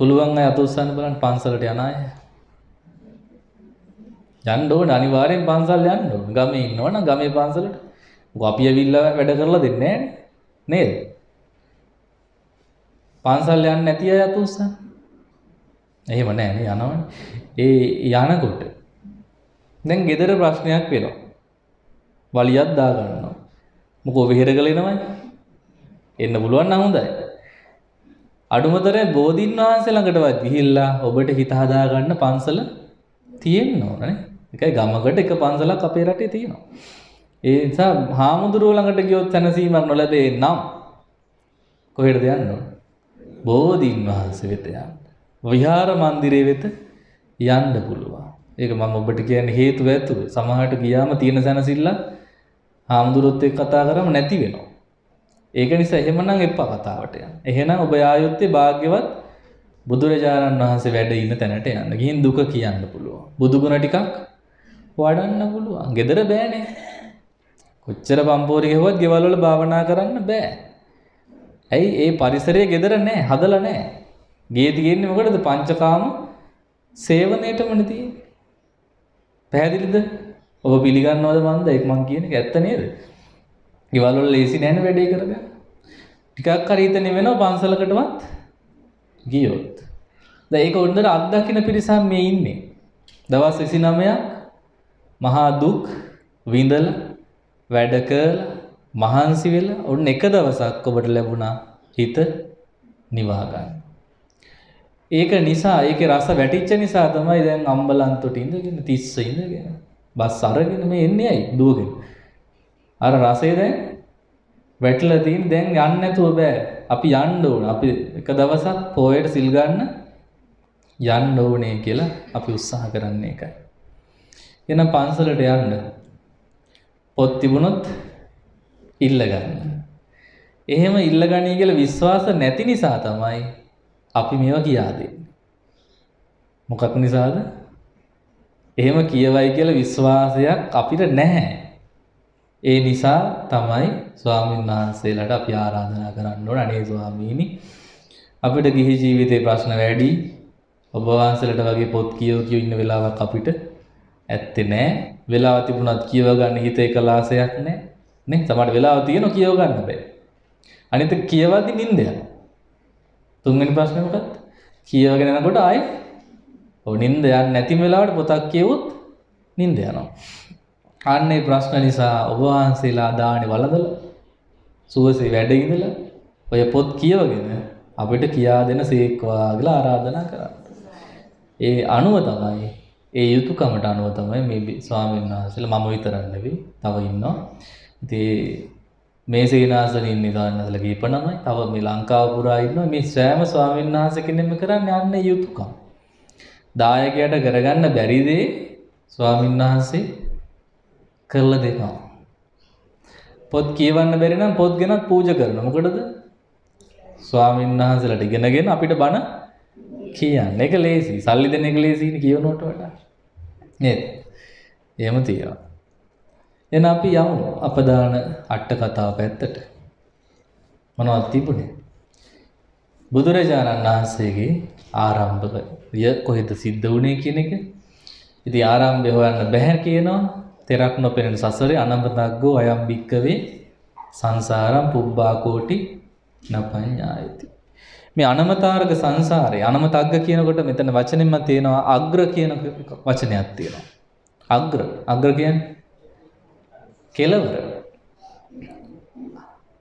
පුළුවන් අය අත උස්සන්න බලන්න පන්සලට යන අය. යන්න ඕන අනිවාර්යෙන් පන්සල් යන්න ඕන. ගමේ ඉන්නවනම් ගමේ පන්සලට. මොකද අපි ඇවිල්ලා වැඩ කරලා දෙන්නේ නේද? පන්සල් යන්නේ නැති අය අත උස්සන්න. එහෙම නෑ නේ යනවනේ. ඒ යනකොට දැන් ගෙදර ප්‍රශ්නයක් වෙනවා. වලියක් දා ගන්නවා. මොකෝ වෙහෙරගල එනවයි. එන්න පුළුවන් නම් හොඳයි. අඩුමතරේ බෝධින් වහන්සේ ළඟටවත් ගිහිල්ලා ඔබට හිත හදාගන්න පන්සල තියෙන්න ඕනේ. එකයි ගමකට එක පන්සලක් අපේ රටේ තියෙනවා. ඒ නිසා හාමුදුරුවෝ ළඟට ගියොත් සැනසීමක් නොලැබේ නම් කොහෙටද යන්න ඕන? බෝධින් වහන්සේ වෙත යන්න. විහාර මන්දිරයේ වෙත යන්න පුළුවන්. ඒක මම ඔබට කියන්නේ හේතුව ඇතුව. සමහරට ගියාම තියෙන සැනසෙල්ල හාමුදුරුවොත් එක්ක කතා කරාම නැති වෙනවා. ඒක නිසා එහෙමනම් එපා කතාවට යන්න. එහෙනම් ඔබ ආයොත්තේ භාග්‍යවත් බුදුරජාණන් වහන්සේ වැඩ ඉන්න තැනට යන්න. ගිහින් දුක කියන්න පුළුවන්. බුදු ගුණ ටිකක් වඩන්න පුළුවන්. gedara බෑනේ. කොච්චර පම්පෝරි ගෙවුවත් ගෙවල් වල භාවනා කරන්න බෑ. ඇයි ඒ පරිසරයේ gedara නෑ, හදලා නෑ. ගේ තියෙන්නේ මොකටද? පංචකාම සේවනයේටමනේ තියෙන්නේ. පැහැදිලිද? ඔබ පිළිගන්නවද මන්ද? ඒක මං කියන එක ඇත්ත නේද? ගෙවල් වල ලේසි නෑනේ වැඩේ කරගන්න. ටිකක් හරි හිතන්නේ වෙනවා පන්සලකටවත් ගියොත්. දැන් ඒක උන්දර අත්දකින්න පිරිසක් මේ ඉන්නේ. දවස් 29ක් මහා දුක් විඳලා වැඩ කරලා මහන්සි වෙලා ඔන්න එක දවසක් ඔබට ලැබුණා හිත නිවා ගන්න. ඒක නිසා ඒකේ රස වැටිච්ච නිසා තමයි දැන් අම්බලන්තොට ඉඳගෙන තිස්ස ඉඳගෙන බස් අරගෙන මේ එන්නේ ඇයි දුවගෙන. අර රසය දැන් වැටලා තියෙන දැන් යන්න නැතුව බෑ. අපි යන්න ඕන. අපි එක දවසක් පොයට සිල් ගන්න යන්න ඕනේ කියලා අපි උත්සාහ කරන්නේ ඒකයි. එහෙනම් පන්සලට යන්න. පොත් තිබුණොත් ඉල්ල ගන්න. එහෙම ඉල්ල ගනී කියලා විශ්වාස නැති නිසා තමයි අපි මේවා කියා දෙන්නේ. මොකක් නිසාද? එහෙම කියවයි කියලා විශ්වාසයක් අපිට නැහැ. ඒ නිසා තමයි ස්වාමීන් වහන්සේලාට අපි ආරාධනා කරන්න ඕන අනේ ස්වාමීනි අපිට ගිහි ජීවිතේ ප්‍රශ්න වැඩි ඔබ වහන්සේලාට වගේ පොත් කියව කියව ඉන්න වෙලාවක් අපිට ඇත්තේ නෑ. වෙලාව තිබුණත් කියව ගන්න හිත එකලාසයක් නෑ. නේ? සමහර වෙලාව තියෙනවා කියව ගන්න බෑ. අනිත් එක කියවද්දි නිින්ද යනවා. තුන්වෙනි ප්‍රශ්නේ මොකක්ද? කියවගෙන යනකොට ආයේ ඔව් නිින්ද යන්නේ නැති වෙලාවට පොතක් කියවුවොත් නිින්ද යනවා. අන්නේ ප්‍රශ්න නිසා ඔබ වහන්සේලා දානේ වළඳලා සුවසේ වැඩ ඉඳලා ඔය පොත් කියවගෙන අපිට කියා දෙන සේක්වා කියලා ආරාධනා කරා. ඒ අනුව තමයි ඒ යුතුයකමට අනුව තමයි මේ ස්වාමීන් වහන්සේලා මම විතරක් නෙවෙයි තව ඉන්නවා. ඉතින් මේ සේනාසනේ ඉන්න ගානසල කීපනමයි තව මේ ලංකාව පුරා ඉන්නවා මේ සෑම ස්වාමීන් වහන්සේ කෙනෙක්ම කරන්නේ අන්න යුතුයකම්. දායකයට කරගන්න බැරි දේ ස්වාමීන් වහන්සේ කරලා දෙනවා. පොත් කියවන්න බැරි නම් පොත් ගෙනත් පූජා කරනවා. මොකටද? ස්වාමීන් වහන්සේලාට ඉගෙනගෙන අපිට බණ කියන්න. ඒක ලේසි. සල්ලි දෙන එක ලේසිනේ කියවනවට වඩා. නේද? එහෙම තියෙනවා. එහෙනම් අපි යමු අපදාන අට කතාව පැත්තට. මොනවද තිබුණේ? බුදුරජාණන් වහන්සේගේ ආරම්භක ය කොහෙද සිද්ධ වුණේ කියන එක. ඉතින් ආරම්භය හොයන්න බැහැ කියනවා. තෙරක් නොපෙනෙන සසරේ අනබතග්ගෝ අයම් භික්කවේ සංසාරම් පුබ්බා කෝටි නපඤ්ඤායති. මේ අනමතාර්ග සංසාරේ අනමතග්ග කියනකොට මෙතන වචනෙන්ම තියෙනවා අග්‍ර කියන වචනයක් තියෙනවා. අග්‍ර අග්‍ර කියන්නේ කෙලවර.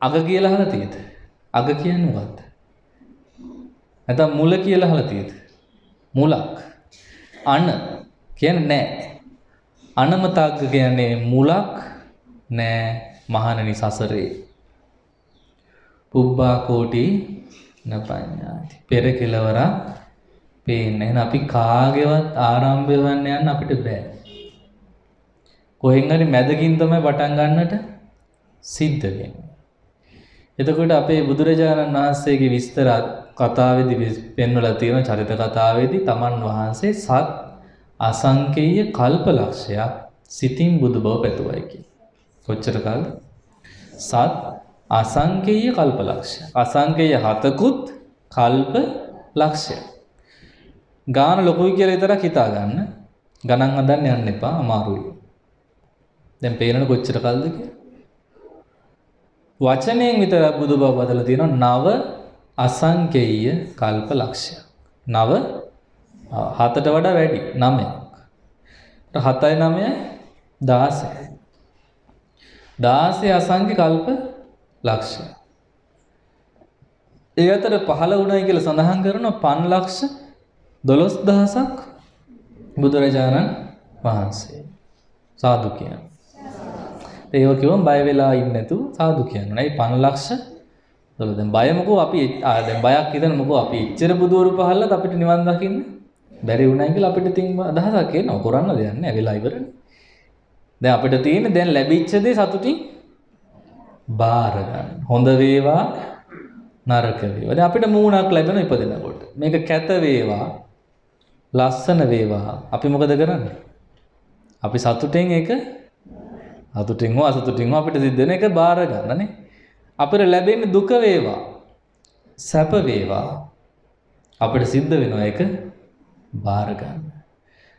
අග කියලා අහලා තියෙද? අග කියන්නේ මොකක්ද? නැත්නම් මුල කියලා අහලා තියෙද? මුලක්. අන කියන්නේ නැහැ. අනමතග්ග කියන්නේ මුලක් නෑ මහණනි සසරේ. පුබ්බා කෝටි නපඤ්ඤාති. පෙර කෙලවරක් පේන්නේ නැහැ. අපි කාගේවත් ආරම්භය වෙන්න යන්න අපිට බෑ. කොහෙන් හරි මැදකින් තමයි පටන් ගන්නට සිද්ධ වෙන්නේ. එතකොට අපේ බුදුරජාණන් වහන්සේගේ විස්තර කතාවේදී පෙන්වලා තියෙන චරිත කතාවේදී තමන් වහන්සේ සත් අසංකේය කල්පලක්ෂයක් සිතින් බුදු බව පැතුවයි කිය. කොච්චර කාලද? සත් අසංකේය කල්පලක්ෂය. අසංකේය හතකුත් කල්ප ලක්ෂය. ගාන ලොකුයි කියලා විතරක් හිතා ගන්න. ගණන් හදන්න යන්න එපා අමාරුයි. දැන් පේනන කොච්චර කල්ද කියලා. වචනයෙන් විතර බුදු බව බදලා තියෙනවා නව අසංකේය කල්ප ලක්ෂය. නව හතට වඩා වැඩි නමයක්. හතයි නමය දාසය. දාසය අසංඛ්‍ය කල්ප ලක්ෂය. ඒ අතර පහළ වුණයි කියලා සඳහන් කරන පන් ලක්ෂ දොළොස් දහසක් බුදුරජාණන් වහන්සේ සාදු කියන. ඒව කිව්වම බය වෙලා ඉන්නේ නැතුව සාදු කියනවා. ඒ පන් ලක්ෂ දොළ දැන් බය මොකෝ අපි දැන් බයක් හිතන මොකෝ අපි එච්චර බුදුවරු පහළත් අපිට නිවන් දකින්න බැරි වුණයි කියලා අපිට තින් අදහසක් එනවා. කරන්න දෙයක් නැහැ වෙලා ඉවරනේ. දැන් අපිට තියෙන්නේ දැන් ලැබිච්ච දේ සතුටින් බාර ගන්න. හොඳ වේවා නරක වේවා. දැන් අපිට මූණක් ලැබෙන ඉපදෙනකොට. මේක කැත වේවා ලස්සන වේවා. අපි මොකද කරන්නේ? අපි සතුටෙන් ඒක සතුටින් හෝ අසතුටින් හෝ අපිට සිද්ධ වෙන එක බාර ගන්නනේ අපිට ලැබෙන්නේ දුක වේවා සැප වේවා. අපිට සිද්ධ වෙනවා ඒක බාරගන්න.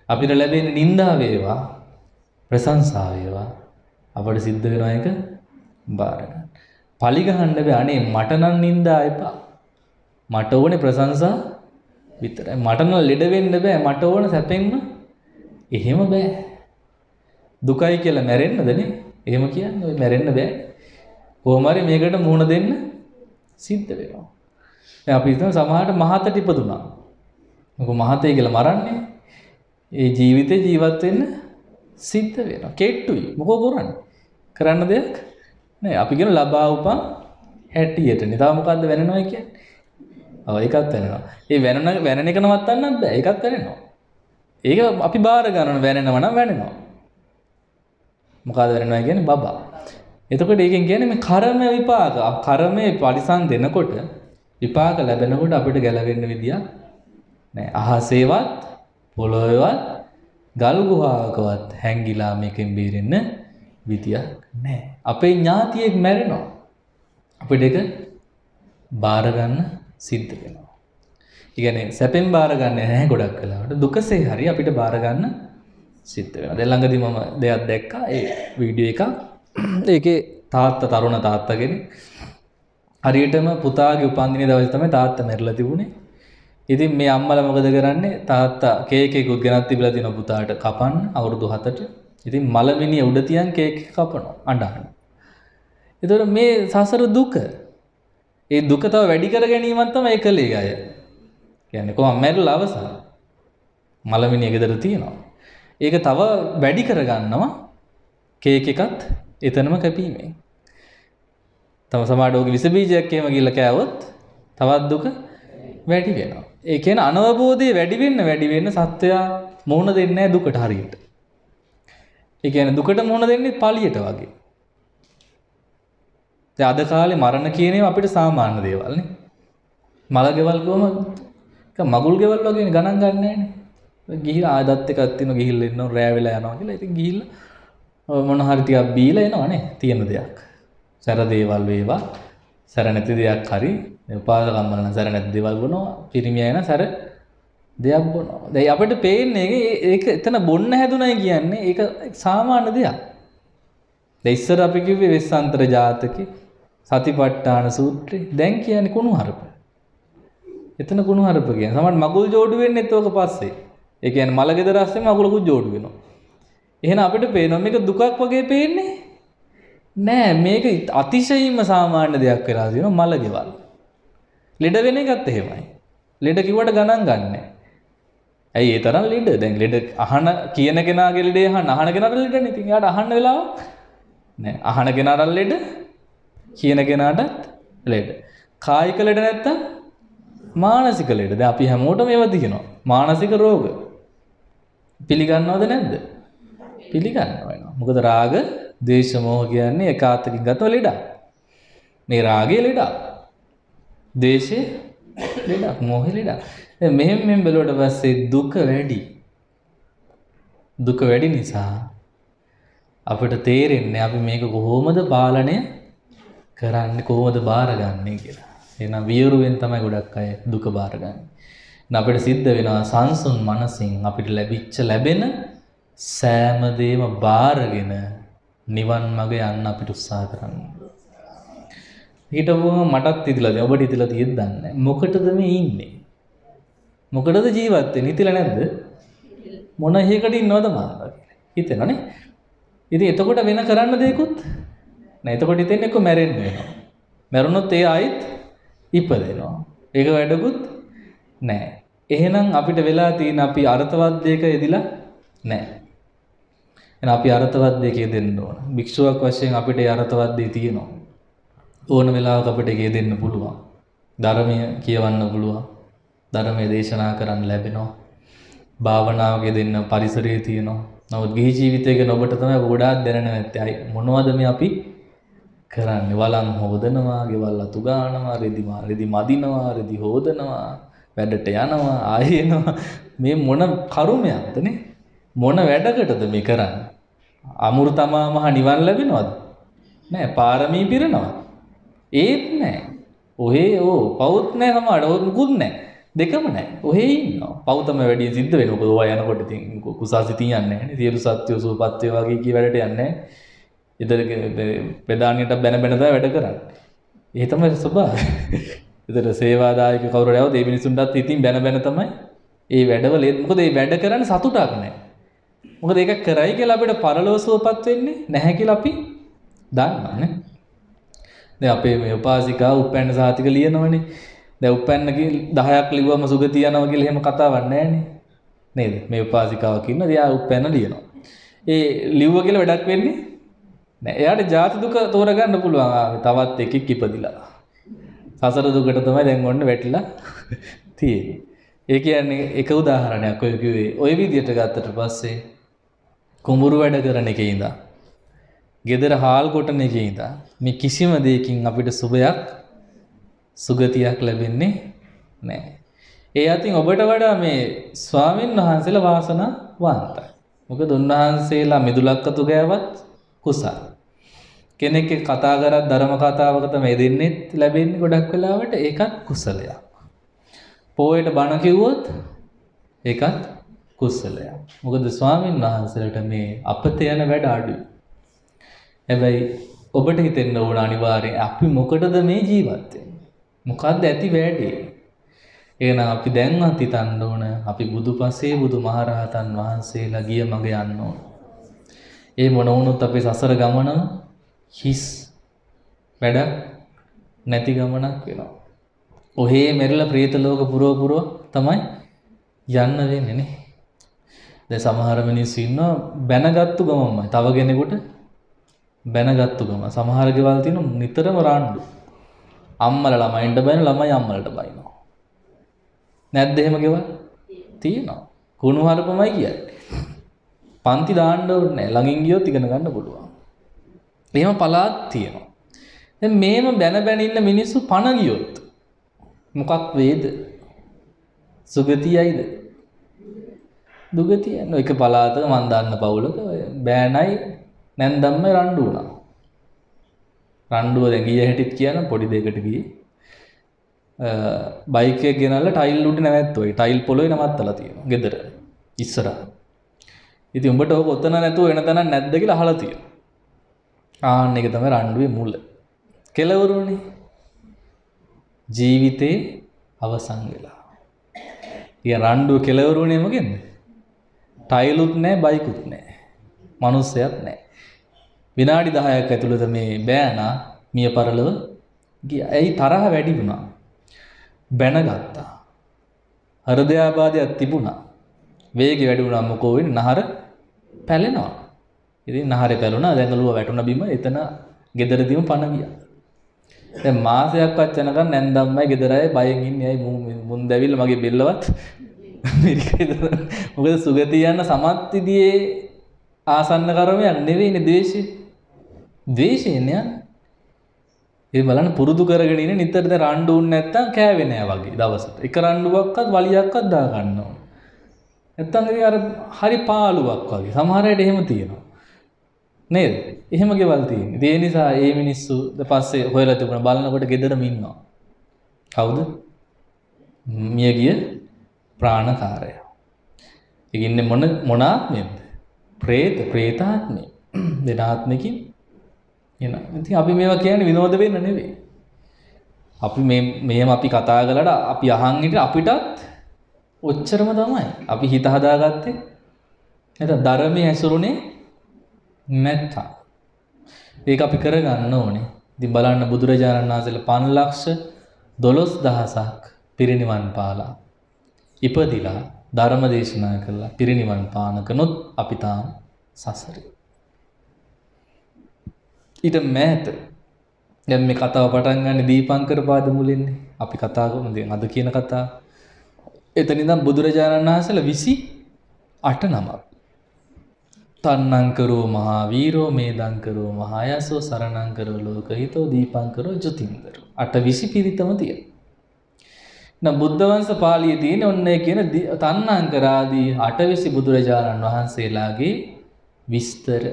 අපිට ලැබෙන නින්දාවේවා ප්‍රසංසාවේවා අපට සිද්ධ වෙනයක බාරගන්න. පලිගහන්ඩබ අනේ මටනන් නින්දා එපා. මට ඕන ප්‍රසංසා විතරයි. මටන ලෙඩවෙන්න බෑ. මට ඕන සැපෙන්ම එහෙම බෑ. දුකයි කියලා මැරෙන්න්න දනේ එහෙම කියන්න මැරෙන්න්න බෑ. හෝමරි මේකට මුණ දෙන්න සිද්ධ වෙනවා. අපි ඉතන සමහට මහතට ඉපදුනා මොකද මහතේ කියලා මරන්නේ. ඒ ජීවිතේ ජීවත් වෙන්න සිද්ධ වෙනවා. කෙට්ටුයි. මොකෝ කරන්නේ? කරන්න දෙයක් නෑ. අපි කියන ලබා උපන් හැටියටනේ. තව මොකද්ද වෙනනවා කියන්නේ? ඔව් ඒකත් වෙනවා. ඒ වෙනන වෙනන එක නවත්තන්නත් බෑ. ඒකත් වෙනවා. ඒක අපි බාර ගන්න වෙනනවා නම් වෙනනවා. මොකද වෙනනවා කියන්නේ බබා. එතකොට ඒකෙන් කියන්නේ මේ කර්ම විපාක. කර්මයේ පරිසම් දෙනකොට විපාක ලැබෙනකොට අපිට ගැලවෙන්න විදියක් නෑ අහසේවත් පොළොවේවත් ගල් ගුහාවකවත් හැංගිලා මේකෙන් බේරෙන්න විදියක් නෑ. අපේ ඥාතියෙක් මැරෙනවා. අපිට ඒක බාර ගන්න සිද්ධ වෙනවා. ඒ කියන්නේ සැපෙන් බාර ගන්න නැහැ ගොඩක් වෙලාවට දුකසේ හරි අපිට බාර ගන්න සිද්ධ වෙනවා. දැන් ළඟදී මම දෙයක් දැක්කා ඒ වීඩියෝ එකක්. ඒකේ තාත්තා තරුණ තාත්තා කෙනෙක් හරියටම පුතාගේ උපන්දිනේ දවසේ තමයි තාත්තා මැරිලා තිබුණේ. ඉතින් මේ අම්මලා මොකද කරන්නේ? තාත්තා කේක් එකකුත් ගෙනත් තිබිලා තියෙනවා පුතාට කපන්න අවුරුදු 7ට. ඉතින් මලමිනිය උඩ තියන් කේක් එක කපනවා අඬන. එතකොට මේ සසර දුක. ඒ දුක තව වැඩි කර ගැනීමක් තමයි කළේ අය. කියන්නේ කොහොම මැරිලා අවසන්. මලමිනිය ගෙදර තියෙනවා. ඒක තව වැඩි කරගන්නවා කේක් එකත් එතනම කැපීමෙන්. තම සමහරට ඕක විස බීජයක් එහෙම ගිහලා කෑවොත් තවත් දුක වැඩි වෙනවා. ඒ කියන්නේ අනවබෝධය වැඩි වෙන්න වැඩි වෙන්න සත්වයා මුහුණ දෙන්නේ නැහැ දුකට හරියට. ඒ කියන්නේ දුකට මුහුණ දෙන්නේ පළියට වගේ. දැන් අද කාලේ මරණ කියන ඒවා අපිට සාමාන්‍ය දේවල් නේ. මල ගෙවල් කොහම මගුල් ගෙවල් වගේ ගණන් ගන්න නැහැනේ. ගිහිලා ආදත් එකක් තියෙනවා ගිහිල්ලා ඉන්නවා රෑ වෙලා යනවා කියලා. ඉතින් ගිහිල්ලා මොන හරි ටිකක් බීලා එනවනේ තියෙන දෙයක්. සැර දේවල් වේවා. සැර නැති දෙයක් හරි උපාසකම්මල නම් සැර නැති දේවල් බොනවා. පිරිමියා එන සැර දෙයක් බොනවා. දැන් අපිට පේන්නේ ඒක එතන බොන්න හැදුනයි කියන්නේ ඒක සාමාන්‍ය දෙයක්. දැන් ඉස්සර අපි කිව්වේ වෙස්සාන්තර ජාතකේ සතිපට්ඨාන සූත්‍රේ දැන් කියන්නේ කුණු හරප. එතන කුණු හරප කියන්නේ සමහර මගුල් جوړු වෙන්නේත් ඕක පස්සේ. ඒ කියන්නේ මල ගෙදර ඇස්සෙම මගුලකුත් جوړු වෙනවා. එහෙනම් අපිට පේනවා මේක දුකක් වගේ පේන්නේ නෑ මේක අතිශයින්ම සාමාන්‍ය දෙයක් වෙලා තියෙනවා මල ගෙවල්. ලෙඩ වෙන එකත් එහෙමයි. ලෙඩ කිව්වට ගණන් ගන්නෑ. ඇයි ඒ තරම් ලෙඩ? දැන් ලෙඩ අහන කියන කෙනාගේ ලෙඩේ අහන අහන කෙනාට ලෙඩනේ. ඉතින් එයාට අහන්න වෙලාවක් නෑ. අහන කෙනාට ලෙඩ කියන කෙනාටත් ලෙඩ. කායික ලෙඩ නැත්තම් මානසික ලෙඩ. දැන් අපි හැමෝටම ඒවා තියෙනවා. මානසික රෝග. පිළිගන්නවද නැද්ද? පිළිගන්නවා වෙනවා. මොකද රාග, ද්වේෂ, මෝහ කියන්නේ එකාතකින් ගතව ලෙඩක්. මේ රාගය ලෙඩක්. ද්වේෂය ලෙඩක්, මෝහය ලෙඩක්. දැන් මෙහෙම මෙහෙම බැලුවට පස්සේ දුක වැඩි. දුක වැඩි නිසා අපිට තේරෙන්නේ අපි මේක කොහොමද පාලනය කරන්නේ කොහොමද බාරගන්නේ කියලා. එහෙනම් වියරුවෙන් තමයි ගොඩක් අය දුක බාරගන්නේ. අපිට සිද්ධ වෙනවා සංසුන් මනසින් අපිට ලැබිච්ච ලැබෙන සෑම දේම බාරගෙන නිවන් මඟ යන්න අපිට උත්සාහ කරන්න. හිටපුවම මටත් ඉතිලා තියෙනවා. ඔබට ඉතිලා තියෙද්ද දන්නේ මොකටද මේ ඉන්නේ? මොකටද ජීවත් වෙන්නේ? ඉතිලා නැද්ද? මොන හේකට ඉන්නවද මන්ද හිතෙනවනේ. ඉතින් එතකොට වෙන කරන්න දෙයක්වත් නෑ. එතකොට හිතෙන්නේ කො මැරෙන්න වෙනවා. මැරුණොත් ඒ ආයිත් ඉපදෙනවා. ඒක වැඩකුත් නෑ. එහෙනම් අපිට වෙලා තියෙන අපි අර්ථවත් දෙයක යෙදිලා නෑ. එහෙනම් අපි අර්ථවත් දෙයක යෙදෙන්න ඕන. භික්ෂුවක් වශයෙන් අපිට ඒ අර්ථවත් දෙය තියෙනවා. ඕන වෙලාවක අපිට ඒක යෙදෙන්න පුළුවන්. ධර්මය කියවන්න පුළුවන්. ධර්මයේ දේශනා කරන්න ලැබෙනවා. භාවනාවක යෙදෙන්න පරිසරය තියෙනවා. නමුත් ගිහි ජීවිතය ගැන ඔබට තමයි ගොඩාක් දැනෙන්නේ නැත්තේ. මොනවද මේ අපි කරන්නේ? වලන් හොදනවා, ගෙවල් අතු ගන්නවා, රෙදි රෙදි මදිනවා, රෙදි හොදනවා. වැඩට යනවා ආයෙ එනවා මේ මොන කරුමයක්ද නේ මොන වැඩකටද මේ කරන්නේ අමුරු තමා මහ නිවන් ලැබෙනවද නෑ පාරමී පිරෙනවා ඒත් නෑ. ඔහේ ඕ පවුත් නෑ සමහරට ඕත් මුකුත් නෑ. දෙකම නෑ. ඔහේ ඉන්නවා. පව් තමයි වැඩි සිද්ධ වෙන්නේ. මොකද ඔයා යනකොට ඉතින් කුසාසිත යන්නේ නැහැ සියලු සත්‍යෝ සූපත් වේවා වගේ කී වැඩට යන්නේ නැහැ ප්‍රධානියට බැන බැන තමයි වැඩ කරන්නේ. ඒ තමයි ස්වභාවය. <laughs> එතට සේවාදායක කවුරට ඇව ඒ මිනිසුන්ටත් ඉතින් බැන බැන තමයි ඒ වැඩවල මොකද ඒ වැඩ කරන්න සතුටක් නෑ. මොකද ඒක කරයි කියලා අපිට පරලෝසුවපත් වෙන්නේ නැහැ කියලා අපි දන්නවනේ. දැන් අපේ මේ උපාසිකා උපැන්න සාතික ලියනවනේ. දැන් උපැන්නකින් 10ක් ලිව්වම සුගතිය යනවා කියලා එහෙම කතාවක් නැහැනේ. නේද? මේ උපාසිකාවක් ඉන්නවා. එයා උපැන්න ලියනවා. ඒ ලිව්ව කියලා වැඩක් වෙන්නේ නෑ එයාට ජාති දුක තෝරගන්න පුළුවන්. තවත් එකෙක් ඉපදිලා. සසර දුකට තමයි දැන් ඔන්න වැටිලා <laughs> තියෙන්නේ. ඒ කියන්නේ එක උදාහරණයක්. ඔය කිව්වේ ওই විදියට ගත්තට පස්සේ කුඹුරු වැඩ කරන එකේ ඉඳන් gedara හාල් කොටන එකේ ඉඳන් මේ කිසිම දෙයකින් අපිට සුබයක් සුගතියක් ලැබෙන්නේ නැහැ. ඒ අතින් ඔබට වඩා මේ ස්වාමින් වහන්සේලා වාසනාවන්තයි. මොකද උන්වහන්සේලා මිදුලක්කතු ගෑවත් කුසල්. කෙනෙක් කතා කරත් ධර්ම කතාවක තමයි දෙන්නෙත් ලැබෙන්නේ ගොඩක් වෙලාවට ඒකත් කුසලයක්. පොයට බණ කිව්වොත් ඒකත් කුසලයක්. මොකද ස්වාමින් වහන්සේලාට මේ අපත යන වැඩ අඩුයි. හැබැයි ඔබට හිතෙන්න ඕන අනිවාර්යෙන් අපි මොකටද මේ ජීවත් වෙන්නේ? මොකද්ද ඇති වැඩේ? එහෙනම් අපි දැන්වත් හිතන්න ඕන අපි බුදුපසේ බුදුමහරහතන් වහන්සේලා ගිය මඟ යන්න ඕන. ඒ මොන වුණොත් අපේ සසර ගමන හිස් වැඩක් නැති ගමනක් වෙනවා. ඔහේ මෙරලා ප්‍රේත ලෝක පුරව පුරව තමයි යන්න වෙන්නේ නේ. දැන් සමහර මිනිස්සු ඉන්නවා බැනගත්තු ගමන්මයි තව කෙනෙකුට බැනගත්තු ගම. සමහර ගෙවල් තියෙනවා නිතරම රණ්ඩු. අම්මලා ළමයින්ට බයින ළමයි අම්මලට බයිනවා. නැද්ද එහෙම ගෙවල්? තියෙනවා. කුණු හරපමයි කියන්නේ. පන්ති දාන්න ඕනේ නැහැ. ළඟින් ගියොත් ඉගෙන ගන්න පුළුවන්. එහෙම පළාත් තියෙනවා. දැන් මේම බැන බැන ඉන්න මිනිස්සු පණ ගියොත් මොකක් වේද? සුගතියයිද? දුගතිය. එක පළාතක මන් දන්න පවුලක බෑනයි නැන්දම්ම රණ්ඩු වුණා. රණ්ඩුව දැන් ගිය හැටිත් කියන පොඩි දෙයකට ගියේ. බයික් එක ගෙනල්ලා ටයිල් උඩ නැවැත්තුවා. ටයිල් පොළොවේ නවත්තලා තියෙනවා ගෙදර. ඉස්සරහ. ඉතින් උඹට ඕක ඔතන නැතුව වෙන තැනක් නැද්ද කියලා අහලා තියෙනවා. ආන්න එක තමයි රණ්ඩුවේ මුල. කෙලවරුනේ. ජීවිතේ අවසන් වෙලා. ඉතින් රණ්ඩුව කෙලවරුනේ මොකෙන්ද? ටයිලුත් නැහැ බයිකුත් නැහැ. මිනිස්සයත් නැහැ. විනාඩි 10ක් ඇතුළත මේ බෑනා මිය පරලව ගියා. ඇයි තරහ වැඩි වුණා? බැනගත්තා. හෘදයාබාධයක් තිබුණා. වේගය වැඩි වුණා මොකෝ වෙන්නේ? නහර පැලෙනවා. ඉතින් නහරේ පැලුණා දැඟලුව වැටුණ බිම එතන ගෙදරදීම පණ ගියා. දැන් මාසයක්වත් යනකම් නැන්දම්මයි ගෙදර අය බයෙන් ඉන්නේ. අය මුන් දැවිල්ල මගේ බෙල්ලවත් මොකද සුගතිය යන සමත්තිදියේ ආසන්න කර්මයක් නෙවෙයිනේ ද්වේෂය. ද්වේෂයෙන් යන්නේ. ඒ බලන්න පුරුදු කරගෙන ඉන්නේ නිතර දැන් රණ්ඩු වුනේ නැත්තම් කෑවේ නෑ වගේ දවසට. එක රණ්ඩුවක්වත් වලියක්වත් දා ගන්න ඕන. නැත්තම් ඒ අර හරි පාළුවක් වගේ. සමහර අයට එහෙම තියෙනවා. නේද? එහෙම ගෙවල් තියෙන්නේ. ඒ නිසා ඒ මිනිස්සු පස්සේ හොයලා තිබුණ බලනකොට ගෙදරම ඉන්නවා. කවුද? මියගිය ප්‍රාණකාරය. ඒ ඉන්නේ මොන මොන ආත්මෙන්ද? ප්‍රේත ප්‍රේතාත්මය. දෙන ආත්මකින් එන. ඉතින් අපි මේවා කියන්නේ විනෝද වෙන්න නෙවෙයි. අපි මේ මේම අපි කතා කළාට අපි අහන් හිටිය අපිටත් ඔච්චරම තමයි. අපි හිත හදාගත්තේ නැත්නම් ධර්මයේ ඇසුරුනේ නැත්තම්. ඒක අපි කරගන්න ඕනේ. ඉතින් බලන්න බුදුරජාණන් වහන්සේලා 5 ලක්ෂ 12000ක් පිරිනිවන් පාලා ඉපදිලා ධර්ම දේශනා කළා පිරිනිවන් පානකනොත් අපි තාම සසරේ. ඊට මෑත දැන් මේ කතාව පටන් ගන්න දීපංකර පාද මුලින්නේ අපි කතා කරමු දැන් අද කියන කතාව. එතන ඉඳන් බුදුරජාණන් වහන්සේලා 28 නමක්. තන්නංකරෝ මහා වීරෝ මේදංකරෝ මහායසෝ සරණංකරෝ ලෝකහිතෝ දීපංකරෝ ජුතින්දරෝ. අට 20 පිරිතම තියෙනවා. නම් බුද්ධ වංශ පාළියේ තියෙන ඔන්න ඒ කියන තන්නංකරාදී අටවිසි බුදුරජාණන් වහන්සේලාගේ විස්තර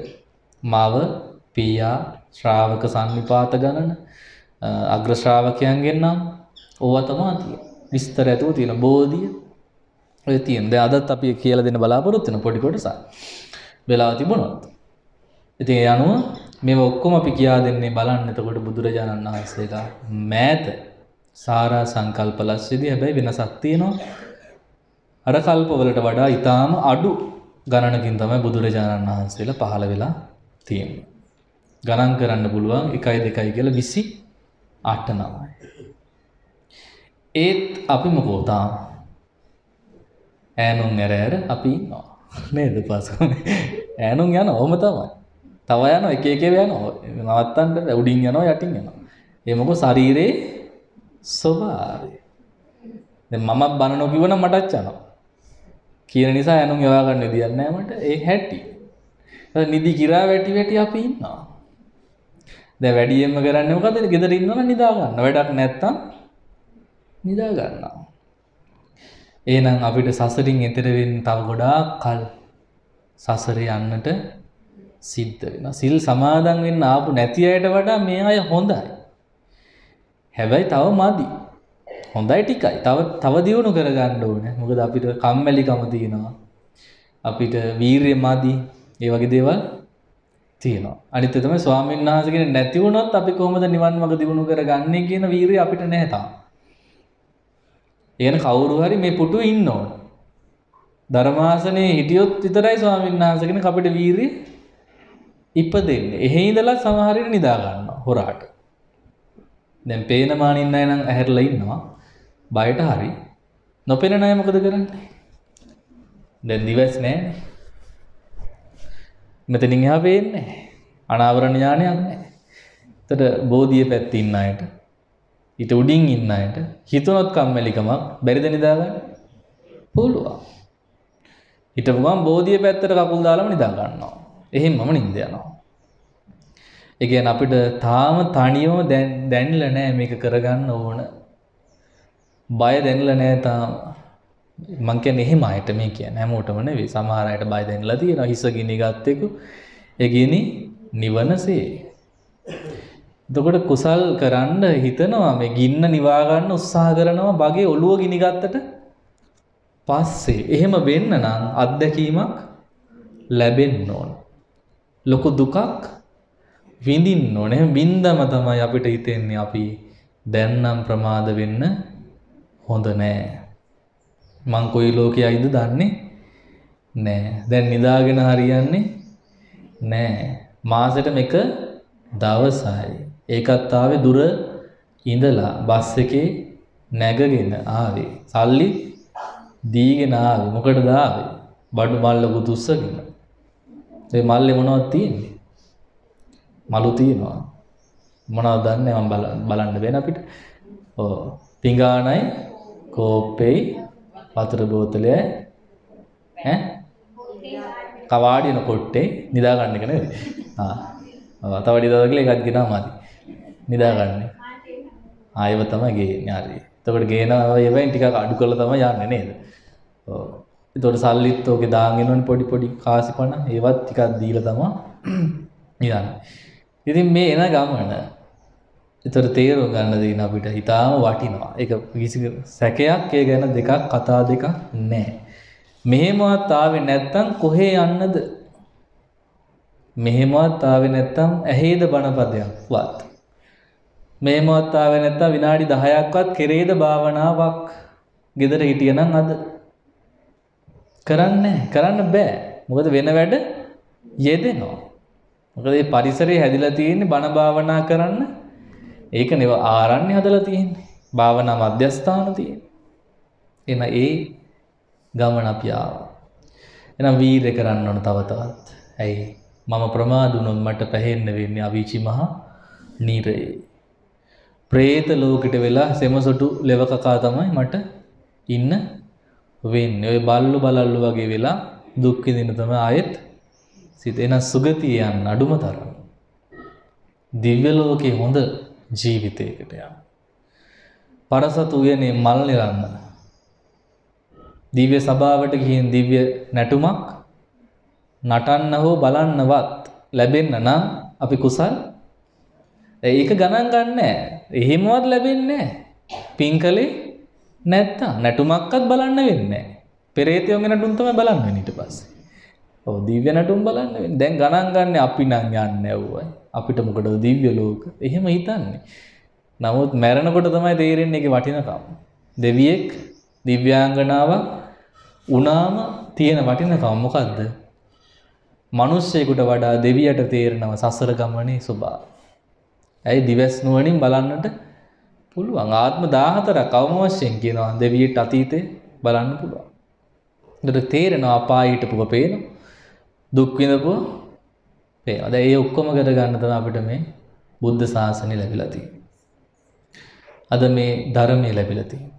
මව පියා ශ්‍රාවක සන්නිපාත ගණන අග්‍ර ශ්‍රාවකයන්ගෙන් නම් ඕවා තමයි තියෙන්නේ. විස්තර ඇතුව තියෙන බෝධිය ඔය තියෙන. දැන් අදත් අපි කියලා දෙන්න බලාපොරොත්තු වෙන පොඩි කොටසක්. වෙලාව තිබුණොත්. ඉතින් ඒ අනුව මේව ඔක්කොම අපි කියා දෙන්නේ බලන්න එතකොට බුදුරජාණන් වහන්සේලා මෑත සාරා සංකල්ප ලස්සේදී හැබැයි වෙනසක් තියෙනවා. අර කල්පවලට වඩා ඊටාම අඩු ගණනකින් තමයි බුදුරජාණන් වහන්සේලා පහළ වෙලා තියෙන්නේ. ගණන් කරන්න පුළුවන් 1 2 කියලා 28 නමයි. ඒත් අපි මොකෝ තාම ඈනුන් ඇර ඇර අපි ඉන්නවා. නේද පසු ඈනුන් යනවා ඔහම තමයි. තව යනවා එක එක යනවා. නවත්තන්න උඩින් යනවා යටින් යනවා. ඒ මොකෝ ශරීරේ ස්වභාවය. දැන් මම බන නොකියවනම් මටත් යනවා. කියන නිසා ඈනුන් යවා ගන්න දෙයක් නැහැ මට. ඒ හැටි. නිදි කිරා වැටි වැටි අපි ඉන්නවා. දැන් වැඩියෙන්ම කරන්නේ මොකද? ගෙදර ඉන්නවනම් නිදා ගන්න. වැඩක් නැත්තම් නිදා ගන්නවා. එහෙනම් අපිට සසරින් එතර වෙන්න තව ගොඩාක් කල් සසරේ යන්නට සිද්ධ වෙනවා. සිල් සමාදන් වෙන්න ආපු නැති අයට වඩා මේ අය හොඳයි. හැබැයි තව මදි. හොඳයි ටිකයි. තව තව දියුණු කරගන්න ඕනේ. මොකද අපිට කම්මැලිකම තියෙනවා. අපිට වීරිය මදි. ඒ වගේ දේවල් තියෙනවා. අනිත් එක තමයි ස්වාමීන් වහන්සේ කෙනෙක් නැති වුණොත් අපි කොහොමද නිවන් මඟ දිනු කරගන්නේ කියන වීරිය අපිට නැහැ තාම. ඒ කවුරු හරි මේ පුටුවේ ඉන්න ඕන. ධර්මාසනේ හිටියොත් විතරයි ස්වාමීන් වහන්සේ කෙනෙක් අපිට වීරිය ඉපදෙන්නේ. එහෙ ඉඳලා සමහර විට නිදා ගන්නවා හොරාට. දැන් පේන මානින් අය නම් ඇහැරලා ඉන්නවා. බයට හරි. නොපෙනෙන අය මොකද කරන්නේ? දැන් දිවස් නෑනේ. මෙතනින් එහා පේන්නේ නැහැ. අනාවරණ ඥානයක් නැහැ. එතකොට බෝධිය පැත්තේ ඉන්න අයට ඊට උඩින් ඉන්න අයට හිතුනොත් කම්මැලිකමක් බැරිද නිදාගන්න? පුළුවන්. හිටපු ගමන් බෝධිය පැත්තට කකුල් දාලාම නිදා ගන්නවා. එහෙම්මම නිින්ද යනවා. ඒ කියන්නේ අපිට තාම තනියම දැනෙලා නැහැ මේක කරගන්න ඕන. බය දැනෙලා නැහැ තාම. මං කියන්නේ එහෙම අයට මේ කියන්නේ හැමෝටම නෙවෙයි. සමහර අයට බය දැනෙලා තියෙනවා. හිස ගිනි ගත්තෙකු ඒ ගිනි නිවනසේ. එතකොට කුසල් කරන්න හිතනවා මේ ගින්න නිවා ගන්න උත්සාහ කරනවා බගේ ඔළුව ගිනි ගත්තට පස්සේ එහෙම වෙන්න නම් අත්දැකීමක් ලැබෙන්න ඕන. ලොකු දුකක් විඳින්න ඕන. එහෙනම් වින්දම තමයි අපිට හිතෙන්නේ අපි දැන් නම් ප්‍රමාද වෙන්න හොඳ නෑ. මං කොයි ලෝකයයිද දන්නේ නෑ. දැන් නිදාගෙන හරියන්නේ නෑ. මාසෙටම එක දවසයි. ඒකත් ආවේ දුර ඉඳලා බස් එකේ නැගගෙන ආවේ. සල්ලි දීගෙන ආවේ. මොකටද ආවේ? බඩු මල්ලකුත් උස්සගෙන. ඒ මල්ලේ මොනවද තියෙන්නේ? මලු තියෙනවා. මොනවද දන්නේ මම බලන්න වෙන අපිට. ඔව්. පිඟානයි කෝප්පෙයි වතුර බෝතලය ඈ කවාඩින කොට්ටේ නිදා ගන්න එක නේද? ආ. තව ඩිදා කියලා එකක් ගෙනා මදි. නිදා ගන්න. ආයෙව තමයි ගේන්නේ හරි. එතකොට ගේනවා ඒවෙන් ටිකක් අඩු කරලා තමයි යන්නේ නේද? ඔව්. එතකොට සල්ලිත් ඔගේ දාන් එනවනේ පොඩි පොඩි කාසිපණ ඒවත් ටිකක් දීලා තමයි <clears throat> යන්නේ. ඉතින් මේ එන ගමන එතොර තේරුම් ගන්න දෙන අපිට හිතාම වටිනවා. ඒක කිසි සැකයක් ඒ ගැන දෙකක් කතා දෙකක් නැහැ. මෙහෙමවත් ආවේ නැත්තම් කොහේ යන්නද? මෙහෙමවත් ආවේ නැත්තම් ඇහේද බණපදයක්වත්. මෙහෙමවත් ආවේ නැත්තම් විනාඩි 10ක්වත් කෙරේද භාවනාවක් gedara හිටියනම් අද කරන්නේ කරන්න බෑ. මොකද වෙන වැඩ යෙදෙනවා. මොකද මේ පරිසරය හැදිලා තියෙන්නේ බණ භාවනා කරන්න ඒක නෙව ආරණ්‍ය හදලා තියෙන්නේ. භාවනා මධ්‍යස්ථාන තියෙන්නේ. එන ඒ ගමන අපි ආවා. එහෙනම් වීරය කරන්න ඕන තව තවත්. ඇයි? මම ප්‍රමාද වුණොත් මට පැහෙන්න වෙන්නේ අවීචි මහා නීරේ. പ്രേත ලෝකෙට වෙලා සෙමසොටු ලෙව කකා තමයි මට ඉන්න වෙන්නේ. ඔය බල්ලු බලල්ලු වගේ වෙලා දුක් විඳින තමයි ආයෙත් සිත එන සුගතිය යන්න අඩුම තරම්. දිව්‍ය ලෝකේ හොඳ ජීවිතයකට යන. පරසතු උයනේ මල් නිරන්න. දිව්‍ය සභාවට ගිහින් දිව්‍ය නැටුමක් නටන්න හෝ බලන්නවත් ලැබෙන්න නම් අපි කුසල් ඒක ගණන් ගන්නෑ. එහෙමවත් ලැබෙන්නේ පින් කලේ නැත්තම් නැටුමක්වත් බලන්න වෙන්නේ පෙරේතයෝගේ නැටුම් තමයි බලන්න වෙන්නේ ඊට පස්සේ. ඔව් දිව්‍ය නැටුම් බලන්න වෙන්නේ. දැන් ගණන් ගන්න අපි නම් යන්නේ නැවුවයි. අපිට මොකටද දිව්‍ය ලෝක? එහෙම හිතන්නේ. නමුත් මැරෙනකොට තමයි තේරෙන්නේ ඒකේ වටිනකම. දෙවියෙක් දිව්‍යාංගනාවක් උනාම තියෙන වටිනකම මොකද්ද? මිනිස්සෙකුට වඩා දෙවියට තේරෙනවා සසර ගමනේ ස්වභාවය. ඇයි දිවස් නුවණින් බලන්නට පුළුවන්. ආත්ම 14ක් අවම වශයෙන් කියනවා දෙවියට අතීතේ බලන්න පුළුවන්. ඒකට තේරෙනවා අපාය හිටපුව පේනවා. දුක් විඳපුව පේනවා. දැන් ඒ ඔක්කොම කර ගන්න තමයි අපිට මේ බුද්ධ ශාසනය ලැබිලා තියෙන්නේ. අද මේ ධර්මය ලැබිලා තියෙන්නේ.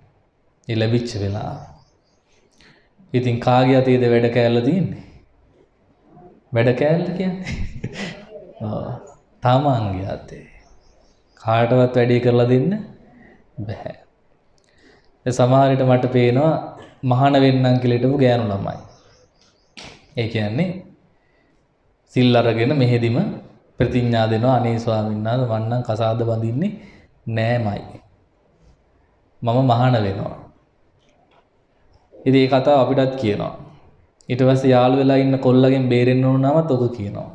ඒ ලැබිච්ච වෙලාව. ඉතින් කාගේ අතේද වැඩ කෑල්ල තියෙන්නේ? වැඩ කෑල්ල කියන්නේ. <laughs> ඔව්. තමන්ගේ අතේ. කාටවත් වැඩේ කරලා දෙන්න බෑ. ඒ සමහර විට මට පේනවා මහාන වෙන්නම් කියලා හිටපු ගෑනු ළමයි. ඒ කියන්නේ සිල් අරගෙන මෙහෙදිම ප්‍රතිඥා දෙනවා අනේ ස්වාමීන් වහන්සේ මං නම් කසාද බඳින්නේ නෑමයි. මම මහාන වෙනවා. ඉතින් මේ කතාව අපිටත් කියනවා. ඊට පස්සේ යාළු වෙලා ඉන්න කොල්ලගෙන් බේරෙන්න ඕන නමත් ඔක කියනවා.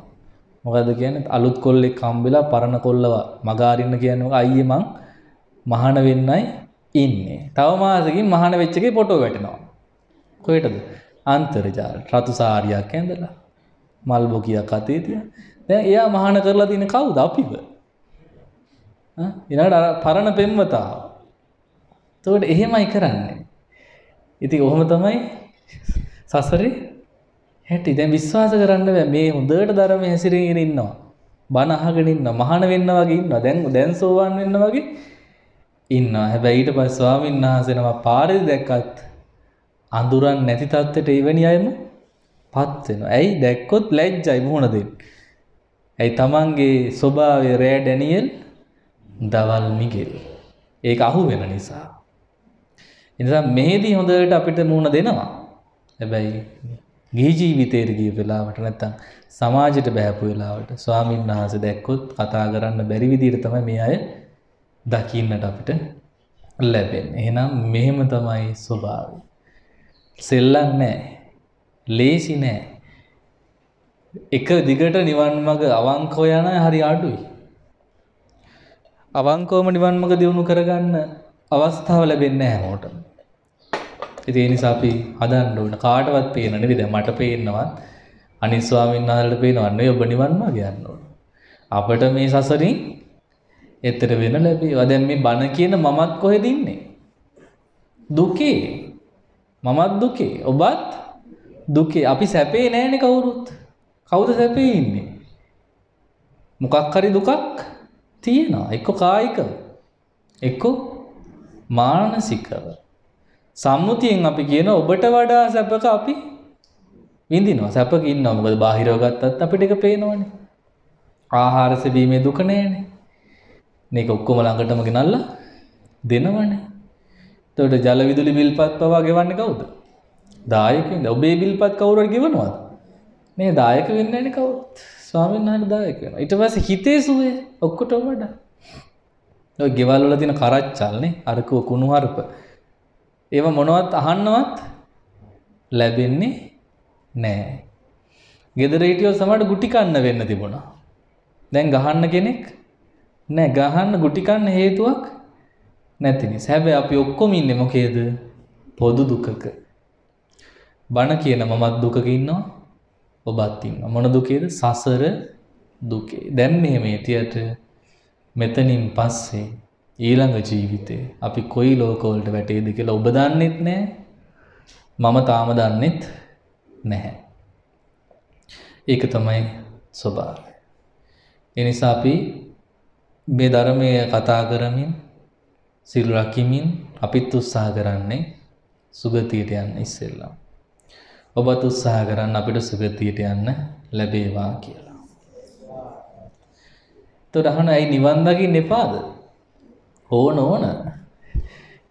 මොකද කියන්නේ අලුත් කොල්ලෙක් හම්බෙලා පරණ කොල්ලව මගාරින්න කියන්නේ මොකක් අයියේ මං මහාන වෙන්නයි ඉන්නේ. තව මාසෙකින් මහාන වෙච්ච එකේ ෆොටෝ වැටෙනවා. කොහෙටද? අන්තර්ජාල රතු සාරියක් ඇඳලා මල් බොකියක් අතේ තියන. දැන් එයා මහාන කරලා තියෙන කවුද අපිව? ඈ ඊළඟට අර පරණ පෙම්වතා. එතකොට එහෙමයි කරන්නේ. ඉතින් ඔහොම තමයි සසරේ හැටි දැන් විශ්වාස කරන්න බෑ මේ හොඳට ධර්ම හැසිරෙගෙන ඉන්නවා. බණ අහගෙන ඉන්නවා. මහාන වෙන්න වගේ ඉන්නවා. දැන් දැන් සෝවාන් වෙන්න වගේ ඉන්නවා. හැබැයි ඊට පස්සේ ස්වාමීන් වහන්සේ නම පාරේ දැක්කත් අඳුරන් නැති තත්ත්වයට එවැනි අයම පත් වෙනවා. ඇයි දැක්කොත් ලැජ්ජයි මුහුණ දෙන්න. ඇයි තමන්ගේ ස්වභාවය රෑ ඩැනියල් දවල් මිගෙල්. ඒක අහු වෙන නිසා. එනිසා මෙහෙදී හොඳට අපිට මුහුණ දෙනවා. හැබැයි ගිහි ජීවිතේට ගිය වෙලාවට නැත්තම් සමාජයට බහැපු වෙලාවට ස්වාමීන් වහන්සේ දැක්කොත් කතා කරන්න බැරි විදිහට තමයි මේ අය දකින්නට අපිට ලැබෙන්නේ. එහෙනම් මෙහෙම තමයි ස්වභාවය. සෙල්ලම් නැහැ. ලේසි නැහැ. එක දිගට නිවන් මඟ අවංකව යන හරි අඩුයි. අවංකවම නිවන් මඟ දියුණු කරගන්න අවස්ථාව ලැබෙන්නේ නැහැ හැමෝටම. ඉතින් ඒ නිසා අපි හදන්න ඕන කාටවත් පේන නෙවෙයි දැන් මට පේන්නවත් අනිත් ස්වාමීන් වහන්සේලාට පේනවත් නෙවෙයි ඔබ නිවන් මාර්ග යන්න ඕන. අපිට මේ සසරින් එතර වෙන ලැබේවා. දැන් මේ බණ කියන මමත් කොහෙද ඉන්නේ? දුකේ. මමත් දුකේ. ඔබත් දුකේ. අපි සැපේ නෑනේ කවුරුත්. කවුද සැපේ ඉන්නේ? මොකක් හරි දුකක් තියෙනවා. එක්ක කායිකව. එක්ක මානසිකව. සම්මුතියෙන් අපි කියන ඔබට වඩා සැපක අපි විඳිනවා. සැපක ඉන්නවා. මොකද බාහිරව ගත්තත් අපිට ඒක පේනවනේ. ආහාර සෙවීමේ දුක නෑනේ. මේක ඔක්කොම ළඟටම ගෙනල්ලා දෙනවනේ. එතකොට ජල විදුලි බිල්පත් පවා ගෙවන්නේ කවුද? දායකයින්ද. ඔබේ බිල්පත් කවුරු හරි ගෙවනවද? මේ දායක වෙන්නේ නැනේ කවුරුත්. ස්වාමීන් වහන්සේ දායක වෙනවා. ඊට පස්සේ හිතේ සුවේ ඔක්කොටම වඩා. ඔය ගෙවල් වල තියෙන කරච්චල්නේ අරකුව කුණු හarp ඒව මොනවත් අහන්නවත් ලැබෙන්නේ නෑ. ගෙදර හිටියෝ සමහරට ගුටි කන්න වෙන්න තිබුණා. දැන් ගහන්න කෙනෙක් නෑ ගහන්න ගුටි කන්න හේතුවක් නැති නිසා. හැබැයි අපි ඔක්කොම ඉන්නේ මොකේද? පොදු දුකක. බණ කියන මමත් දුකක ඉන්නවා. ඔබත් ඉන්නවා. මොන දුකේද? සසර දුකේ. දැන් මෙහෙම හිටියට මෙතනින් පස්සේ ඊළඟ ජීවිතේ අපි කොයි ලෝකවලට වැටේද කියලා ඔබ දන්නෙත් නෑ මම තාම දන්නෙත් නැහැ. ඒක තමයි ස්වභාවය. එනිසා අපි මේ ධර්මය කතා කරමින් සිල් රකිමින් අපිත් උත්සාහ කරන්නේ සුගතියට යන්න ඉස්සෙල්ලා. ඔබත් උත්සාහ කරන්න අපිට සුගතියට යන්න ලැබේවා කියලා. එතකොට අහන ඇයි නිවන් දකින්න එපාද? ඕන ඕන.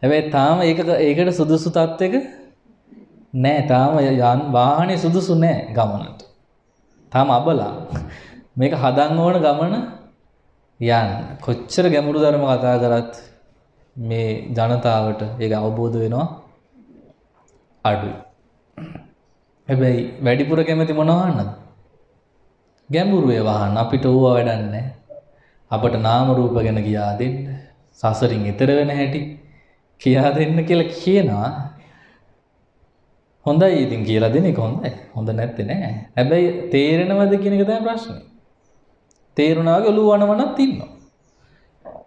හැබැයි තාම ඒක ඒකට සුදුසු තත්ත්වයක නෑ තාම යන් වාහනේ සුදුසු නෑ ගමනට. තාම අබලා. මේක හදන්න ඕන ගමන යන්න. කොච්චර ගැඹුරු ධර්ම කතා කරත් මේ ජනතාවට ඒක අවබෝධ වෙනවා අඩුයි. හැබැයි වැඩිපුර කැමති මොනවා වහන්නද? ගැඹුරු ඒවා වහන්න අපිට ඕවා වැඩක් නැහැ. අපට නාම රූප ගැන කියා දෙන්න. සසරින් එතර වෙන හැටි කියා දෙන්න කියලා කියනවා. හොඳයි ඉතින් කියලා දෙන එක හොඳයි. හොඳ නැත්තේ නෑ. හැබැයි තේරෙනවද කියන එක තමයි ප්‍රශ්නේ. තේරුණා වගේ ඔළුව වනවනක් ඉන්නවා.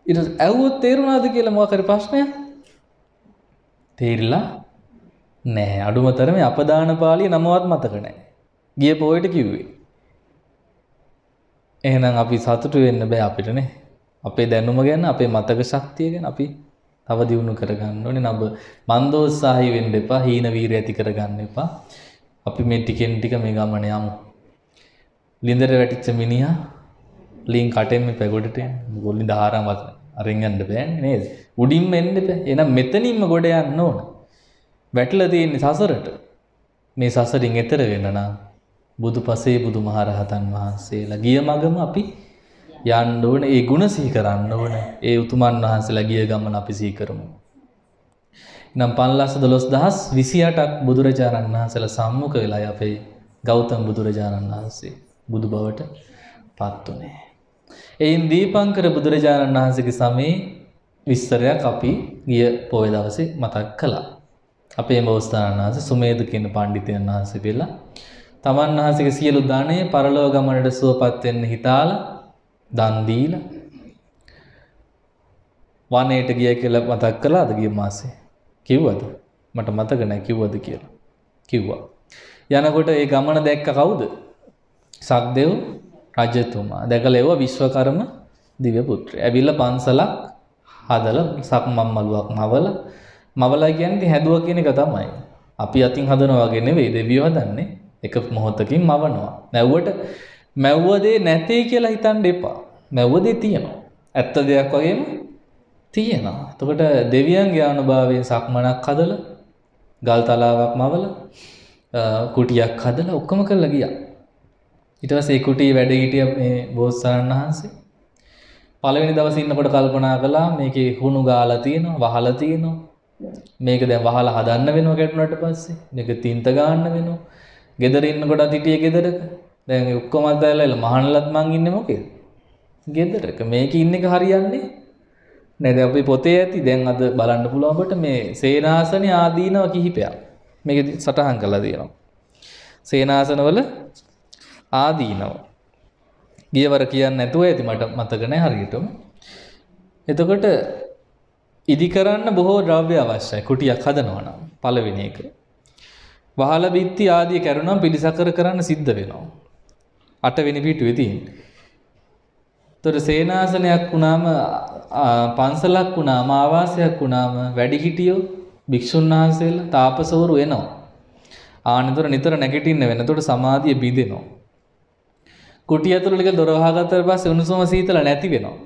ඊට ඇහුවොත් තේරුණාද කියලා මොකක් හරි ප්‍රශ්නයක්? තේරිලා නෑ. අඩුම තරමේ අපදාන පාළිය නමවත් මතක නෑ. ගිය පොයට කිව්වේ. එහෙනම් අපි සතුටු වෙන්න බෑ අපිටනේ. අපේ දැනුම ගැන අපේ මතක ශක්තිය ගැන අපි තව දියුණු කරගන්න ඕනේ. නබ මන්දෝත්සාහී වෙන්න එපා. හීන වීරිය ඇති කරගන්න එපා. අපි මේ ටිකෙන් ටික මේ ගමන යමු. ලින්දර වැටිච්ච මිනිහා ලින් කටෙන් මේ පැගොඩට යන. ගොල්ලි දහරම් වත අරින් යන්න බෑනේ නේද? උඩින්ම එන්න එපා. එහෙනම් මෙතනින්ම ගොඩ යන්න ඕන. වැටලා තියෙන්නේ සසරට. මේ සසරින් එතර වෙන්න නම් බුදු පසේ බුදු මහරහතන් වහන්සේලා ගිය මගම අපි යන්න ඕන ඒ ගුණ සිහි කරන්න ඕන ඒ උතුමන් වහන්සේලා ගිය ගමන අපි සිහි කරමු නම් පන්ලස්ස දොළොස් දහස් විසියටක් බුදුරජාණන් වහන්සේලා සම්මුඛ වෙලා අපේ ගෞතම බුදුරජාණන් වහන්සේ බුදු බවට පත් වනේ. එයින් දීපංකර බුදුරජාණන් වහන්සේගේ සමයේ විස්තරයක් අපි ගිය පොය දවසේ මතක් කළා. අපේ බෞස්ථානන් වහන්සේ සුමේද කියන පණ්ඩිතයන් වහන්සේ වෙලා තමන් වහන්සේගේ සියලු ධනය පරලෝක ගමනට සුවපත් වෙන්න හිතාලා දන් දීලා වනයේට ගිය කියලා මතක් කළාද ගිය මාසේ? කිව්වද? මට මතක නැහැ කිව්වද කියලා. කිව්වා. යනකොට ඒ ගමන දැක්ක කවුද? සක්දෙව් රජතුමා. දැකලා ඒව විශ්වකර්ම දිව්‍ය පුත්‍රය ඇවිල්ලා පන්සලක් හදලා සක්මන් මලුවක් මවලා මවලා කියන්නේ හැදුවා කියන එක තමයි. අපි අතින් හදනවා වගේ නෙවෙයි දෙවියෝ හදන්නේ. එක මොහොතකින් මවනවා. මැව්වට මැව්වදේ නැතේ කියලා හිතන්න එපා. මැව්වදේ තියෙනවා. ඇත්ත දෙයක් වගේම තියෙනවා. එතකොට දෙවියන්ගේ අනුභවයෙන් සක්මනක් හදලා ගල් තලාවක් මවලා කුටියක් හදලා ඔක්කොම කරලා ගියා. ඊට පස්සේ ඒ කුටියේ වැඩ හිටිය මේ බෝසතාණන් වහන්සේ. පළවෙනි දවසේ ඉන්නකොට කල්පනා කළා මේකේ හුණු ගාලා තියෙනවා වහලා තියෙනවා. මේක දැන් වහලා හදන්න වෙනවා කැඩුනට පස්සේ. මේක තින්ත ගන්න වෙනවා. ගෙදර ඉන්නකොට හිටියේ ගෙදරක. දැන් ඔක්කොම අතහැරලා මහානලත් මං ඉන්නේ මොකේද? ගෙදරක. මේක ඉන්න එක හරියන්නේ නෑ. දැන් අපි පොතේ ඇති. දැන් අද බලන්න පුළුවන් අපට මේ සේනාසනේ ආදීනව කිහිපයක්. මේක සටහන් කරලා තියෙනවා. සේනාසනවල ආදීනව. ගියවර කියන්න නැතුව ඇති මට මතක නැහැ හරියටම. එතකොට ඉදි කරන්න බොහෝ ද්‍රව්‍ය අවශ්‍යයි කුටියක් හදනවා නම් පළවෙනි එක වහල බිත්ති ආදිය කැරුණම් පිළිසකර කරන්න සිද්ධ වෙනවා. අටවෙනි පිටුවේ තියෙන්නේ. තොර සේනාසනයක් වුණාම පන්සලක් වුණාම ආවාසයක් වුණාම වැඩිහිටියෝ භික්ෂුන් වහන්සේලා තාපසවරු එනවා. ආනතර නිතර නැගිටින්න වෙන. එතකොට සමාධිය බිඳෙනවා. කුටිය ඇතුළට දොර වහගත්තට පස්සේ උණුසුම සීතල නැති වෙනවා.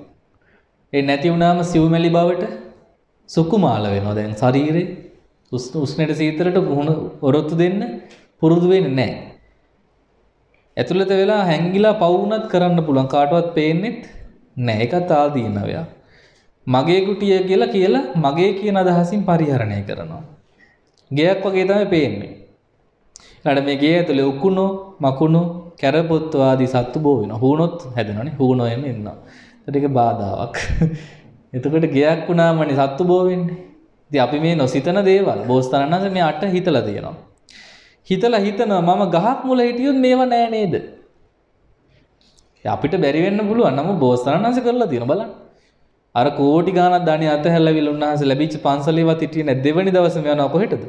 ඒ නැති වුණාම සිව්මැලි බවට සුකුමාල වෙනවා. දැන් ශරීරේ උස්නට සීතලට මුහුණ ඔරොත්තු දෙන්න පුරුදු වෙන්නේ නැහැ. ඇතුළත වෙලා හැංගිලා පවුනත් කරන්න පුළුවන් කාටවත් පේන්නෙත් නැහැ. ඒකත් ආදීනවයක්. මගේ කුටිය කියලා කියලා මගේ කියන අදහසින් පරිහරණය කරනවා. ගෙයක් වගේ තමයි පේන්නේ. ඊළඟ මේ ගේ ඇතුලේ උකුණු මකුණු කැරපොත්තු ආදී සත්තු බෝ වෙනවා. හුණොත් හැදෙනවනේ. හුණෝ එන්නේ ඉන්නවා. ඒකට ඒක බාධාවක්. එතකොට ගෙයක් වුණාමනේ සත්තු බෝ වෙන්නේ. ඉතින් අපි මේ නොසිතන දේවල් බෝසතාණන් මේ අට හිතලා තියෙනවා. හිතලා හිතනවා මම ගහක් මුල හිටියොත් මේව නෑ නේද? අපිට බැරි වෙන්න පුළුවන්. නමුත් බෝසතාණන් කරලා තියෙනවා බලන්න. අර කෝටි ගාණක් ධනිය අතහැරලා උන්වහන්සේ ලැබිච්ච පන්සලේවත් හිටියේ නැත් දෙවෙනි දවසේ යනවා කොහෙටද?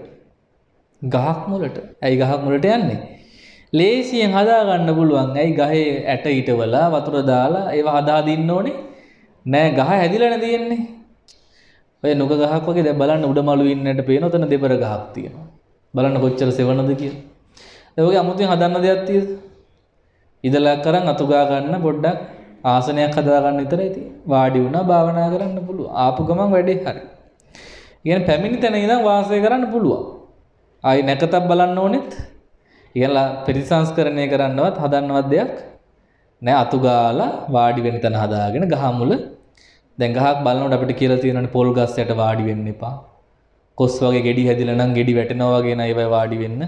ගහක් මුලට. ඇයි ගහක් මුලට යන්නේ? ලේසියෙන් හදා ගන්න පුළුවන්. ඇයි ගහේ ඇට ඊටවලා වතුර දාලා ඒව හදා දින්න ඕනේ? නෑ ගහ හැදිලා නැ තියෙන්නේ. ඔය නුග ගහක් වගේ දැන් බලන්න උඩමලු ඉන්නට පේන උතන දෙබර ගහක් තියෙනවා. බලන්න කොච්චර සෙවණද කියලා. ඒ වගේ අමුතුවෙන් හදන්න දෙයක් තියෙද? ඉදලා කරන් අතුගා ගන්න පොඩ්ඩක් ආසනයක් හදා ගන්න විතරයි තියෙන්නේ. වාඩි වුණා භාවනා කරන්න පුළුවන්. ආපු ගමන් වැඩේ හරි. ඉතින් පැමිණි තැන ඉඳන් වාසය කරන්න පුළුවන්. ආයි නැකතක් බලන්න ඕනෙත්. ඉතින්ලා ප්‍රතිසංස්කරණය කරන්නවත් හදන්නවත් දෙයක් නෑ අතුගාලා වාඩි වෙන තැන හදාගෙන ගහමුල දැන් ගහක් බලනකොට අපිට කියලා තියෙනවානේ පොල් ගස් යට වාඩි වෙන්න එපා. කොස් වගේ ගෙඩි හැදිලා නම් ගෙඩි වැටෙනවා වගේ නයි ඒවා වාඩි වෙන්න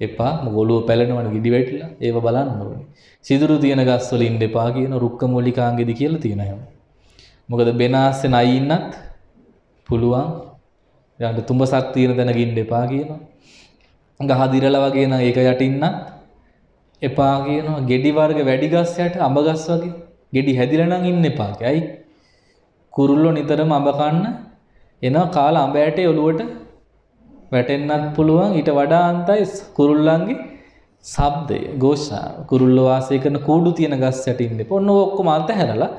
එපා. මොකද ඔළුව පැලෙනවනේ ගෙඩි වැටිලා. ඒව බලන්න ඕනේ. සිදුරු තියෙන ගස් වල ඉන්න එපා කියන රුක්ක මූලිකාංගෙදි කියලා තියෙනවා එහෙම. මොකද බෙනාස්සේ නයි ඉන්නත් පුළුවන්. යාට තුඹසක් තියෙන තැනක ඉන්න එපා කියනවා. ගහ දිරලා වගේ නම් ඒක යටින්නත් එපා කියනවා. ගෙඩි වර්ග වැඩි ගස් යට අඹ ගස් වගේ ගෙඩි හැදිලා නම් ඉන්න එපා. කුරුල්ලො නිතරම අඹකන්න එන කාල අඹෑට ඔළුවට වැටෙන්න්නත් පුළුවන්. ඊට වඩා අන්තයි කුරුල්ලන්ගේ සබ්දය ගෝෂා කුරුල්ලවාසය කරන කූඩු තියෙන ගස් සැටින්ද ඔන්න ඔක්කො මල්ත හැරලා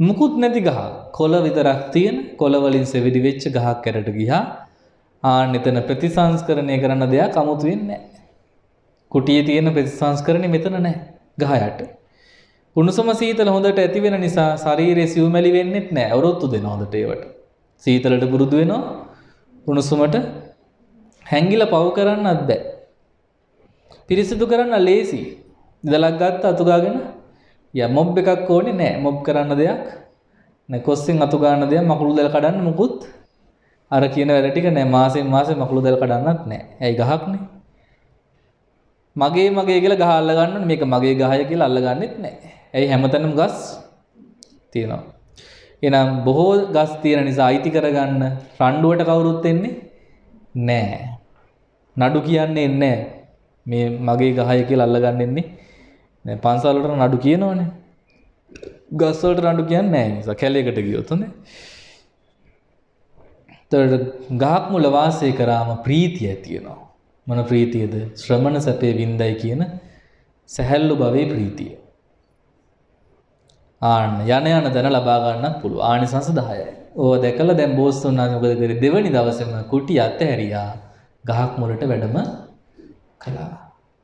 මුකුත් නැති ගහ. කොල විතරක් තියෙන කොලවලින් සෙවිඩි වෙච්ච ගහක් කැරට ගිහා ආන එතන ප්‍රතිසංස්කරණය කරන්න දෙයක් අමුතුවෙන් නෑ. කුටිය තියෙන ප්‍රතිසංස්කරණය මෙතන නෑ ගහයට. උණුසුම සීතල හොඳට ඇති වෙන නිසා ශරීරයේ සිව්මැලි වෙන්නෙත් නෑ. අවරොත්තු දෙනවා හොඳට ඒවට. සීතලට පුරුදු වෙනවා. උණුසුමට හැංගිලා පව් කරන්නත් බෑ. පිරිසිදු කරන්න ලේසි. ඉදලක් ගත්ත අතුගාගෙන ය මොබ් එකක් ඕනේ නෑ. මොබ් කරන්න දෙයක් නෑ. කොස්සෙන් අතු ගන්න දෙයක් මකුළු දැල් කඩන්න මුකුත් අර කියන වැඩ ටික නෑ මාසෙන් මාසෙ මකුළු දැල් කඩන්නත් නෑ. ඇයි ගහක්නේ? මගේ මගේ කියලා ගහ අල්ල ගන්න මේක මගේ ගහය කියලා අල්ලගන්නෙත් නෑ. ඇයි හැමතැනම ගස් තියෙනවා. එහෙනම් බොහෝ ගස් තියෙන නිසා අයිති කරගන්න රණ්ඩුවට කවුරුත් එන්නේ නෑ. නඩු කියන්නේ නෑ. මේ මගේ ගහය කියලා අල්ලගන්න එන්නේ නෑ. පන්සල් වලට නඩු කියනවනේ. ගස් වලට නඩු කියන්නේ නෑ නිසා කැලේකට ගියොත් හොඳේ. එතකොට ගහක් මුල වාසය කරාම ප්‍රීතිය තියෙනවා. මොන ප්‍රීතියද? ශ්‍රමණ සැපේ වින්දයි කියන සැහැල්ලු භවයේ ප්‍රීතිය. ආන්න යන යන දන ලබා ගන්නත් පුළුවන්. ආනිසංස 10යි. ඕව දැකලා දැන් බෝස්තුන් වහන්සේ මොකද කරේ? දෙවනි දවසේම කුටි අතහැරියා. ගහක් මුලට වැඩම කළා.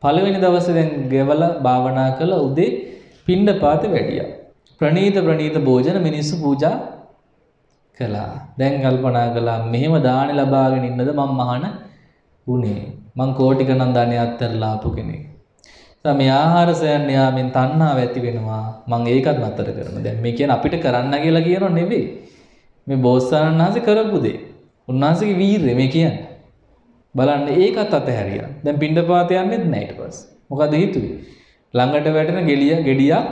පළවෙනි දවසේ දැන් ගෙවලා භාවනා කළා උදේ පිණ්ඩ පාතේ වැඩියා. ප්‍රණීත ප්‍රණීත භෝජන මිනිස්සු පූජා කළා. දැන් කල්පනා කළා මෙහෙම දාන ලබාගෙන ඉන්නද මම මහාන උනේ. මං කෝටි ගණන් ධනය අත්හැරලා ආපු කෙනෙක්. දැන් මේ ආහාර සයන් යාමෙන් තණ්හාව ඇති වෙනවා. මං ඒකත් නතර කරනවා. දැන් මේ කියන්නේ අපිට කරන්න කියලා කියනව නෙවෙයි. මේ බෝසතාණන් වහන්සේ කරපු දේ. උන්වහන්සේගේ වීරිය මේ කියන්නේ. බලන්න ඒකත් අතහැරියා. දැන් පින්ඩපාත යන්නෙත් නැහැ ඊට පස්සේ. මොකද හේතුවේ? ළඟට වැටෙන ගෙලිය ගෙඩියක්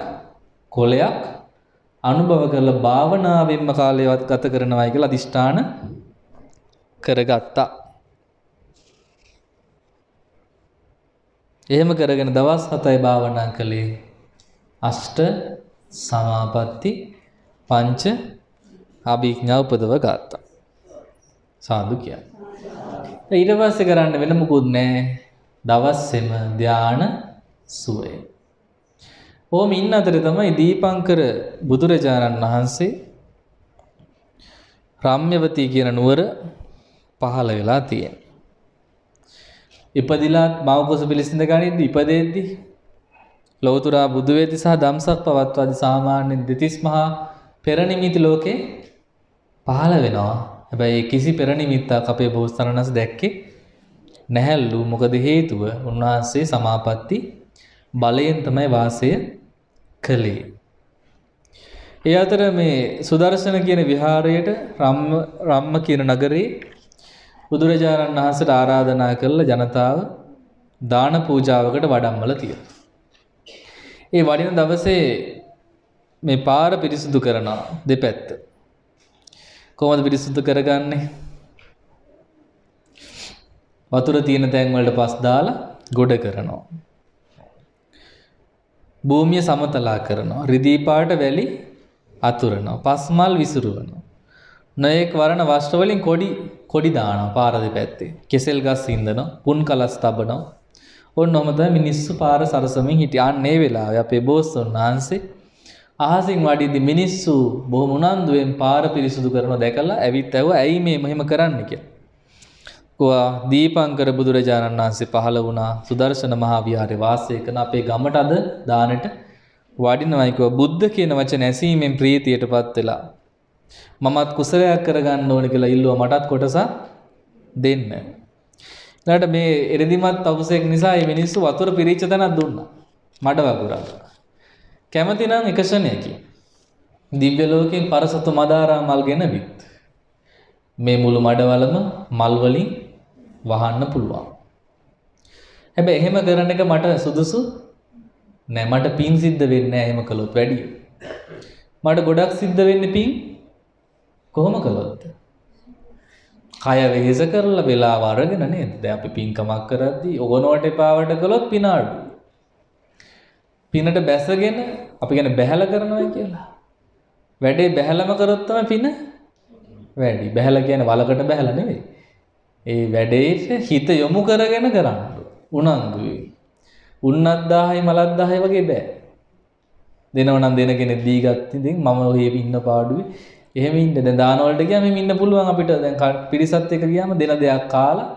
කොලයක් අනුභව කරලා භාවනාවෙන්ම කාලයවත් ගත කරනවායි කියලා අදිෂ්ඨාන කරගත්තා. එහෙම කරගෙන දවස් 7යි භාවනා කළේ අෂ්ට සමාපatti පංච අභිඥා උපදව ගත්තා. සාදු කියන්නේ. ඊට පස්සේ කරන්න වෙන මොකුත් නැහැ. දවස්සෙම ධාන සුවය. ඕම ඉන්න අතරේ තමයි දීපංකර බුදුරජාණන් වහන්සේ රම්‍යවතී කියන නුවර පහළ වෙලා තියෙනවා. ඉපදිලා මවකුස පිළිසිඳ ගනිද්දි ඉපදෙද්දි ලෞතුරා බුදු වේදි සහ ධම්සක් පවත්වාදී සාමාන්‍ය දෙතිස් මහා පෙරනිමිති ලෝකේ පහළ වෙනවා. හැබැයි කිසි පෙරනිමිත්තක් අපේ බෝසතාණන්ස් දැක්කේ නැහැලු. මොකද හේතුව උන්වහන්සේ සමාපatti බලයෙන් තමයි වාසය කළේ. ඒ අතර මේ සුදර්ශන කියන විහාරයට රම්ම රම්ම කියන නගරේ බුදුරජාණන් වහන්සේට ආරාධනා කරලා ජනතාව දාන පූජාවකට වඩම්මල තියෙනවා. ඒ වඩින දවසේ මේ පාර පිරිසුදු කරනවා දෙපැත්ත. කොහොමද පිරිසුදු කරගන්නේ? වතුර තියෙන තැන් වලට පස් දාලා ගොඩ කරනවා. භූමිය සමතලා කරනවා. රිදී පාට වැලි අතුරනවා. පස්මල් විසිරුවනවා. නොයෙක් වරණ වස්ත්‍ර වලින් කොඩි කොඩි දානවා පාර දෙපැත්තේ. කෙසෙල් ගස් ඉඳනවා, පුන් කලස් තබනවා. ඔන්න ඔහම තමයි මිනිස්සු පාර සරසමින් හිටියේ. අන්නේ වෙලාවේ අපේ බෝසතුන් වහන්සේ අහසින් වඩිද්දි මිනිස්සු බොහොම උනන්දුවෙන් පාර පිරිසුදු කරන දැකලා ඇවිත් ඇහුවා ඇයි මේ මෙහෙම කරන්න කියලා. කොවා දීපංකර බුදුරජාණන් වහන්සේ පහළ වුණා සුදර්ශන මහා විහාරේ වාසය කරන අපේ ගමට අද දානෙට වඩිනවයි කිව්වා බුද්ධ කියන වචන ඇසීමෙන් ප්‍රීතියටපත් වෙලා මමත් කුසලයක් කරගන්න ඕන කියලා ඉල්ලුවා මටත් කොටසක් දෙන්න. ඊළඟට මේ එරදිමත් අවසෙක් නිසා මේ මිනිස්සු වතුර පිරිච්ච තැනක් දුන්නා. මඩ වගුරා. කැමති නම් එක ක්ෂණයකින් දිව්‍ය ලෝකයෙන් පරසතු මදාරා මල් ගෙනවිත් මේ මුළු මඩවලම මල් වලින් වහන්න පුළුවන්. හැබැයි එහෙම කරන එක මට සුදුසු නෑ මට පින් සිද්ධ වෙන්නේ නෑ එහෙම කළොත් වැඩි. මට ගොඩක් සිද්ධ වෙන්නේ පින් කොහොම කළොත්? කය වෙහෙස කරලා වෙලාව අරගෙන නේද? දැන් අපි පින්කමක් කරද්දී ඕනවට එපාවට කළොත් පින අඩුයි. පිනට බැසගෙන අපි කියන්නේ බැහැල කරනවා කියලා. වැඩේ බැහැලම කරොත් තමයි පින වැඩි. බැහැල කියන්නේ වලකට බැහැලා නෙවෙයි. ඒ වැඩේට හිත යොමු කරගෙන කරන්න. උනන්දුයි. උන්නත් 1000යි මලත් 1000යි වගේ බෑ. දෙනව නම් දෙන කෙනෙක් දීගත් ඉතින් මම ඔහේ ඉන්න පාඩුවේ එහෙම ඉන්න දැන් දාන වලට ගියාම එහෙම ඉන්න පුළුවන් අපිට දැන් පිරිසත් එක්ක ගියාම දෙන දෙයක් කාලා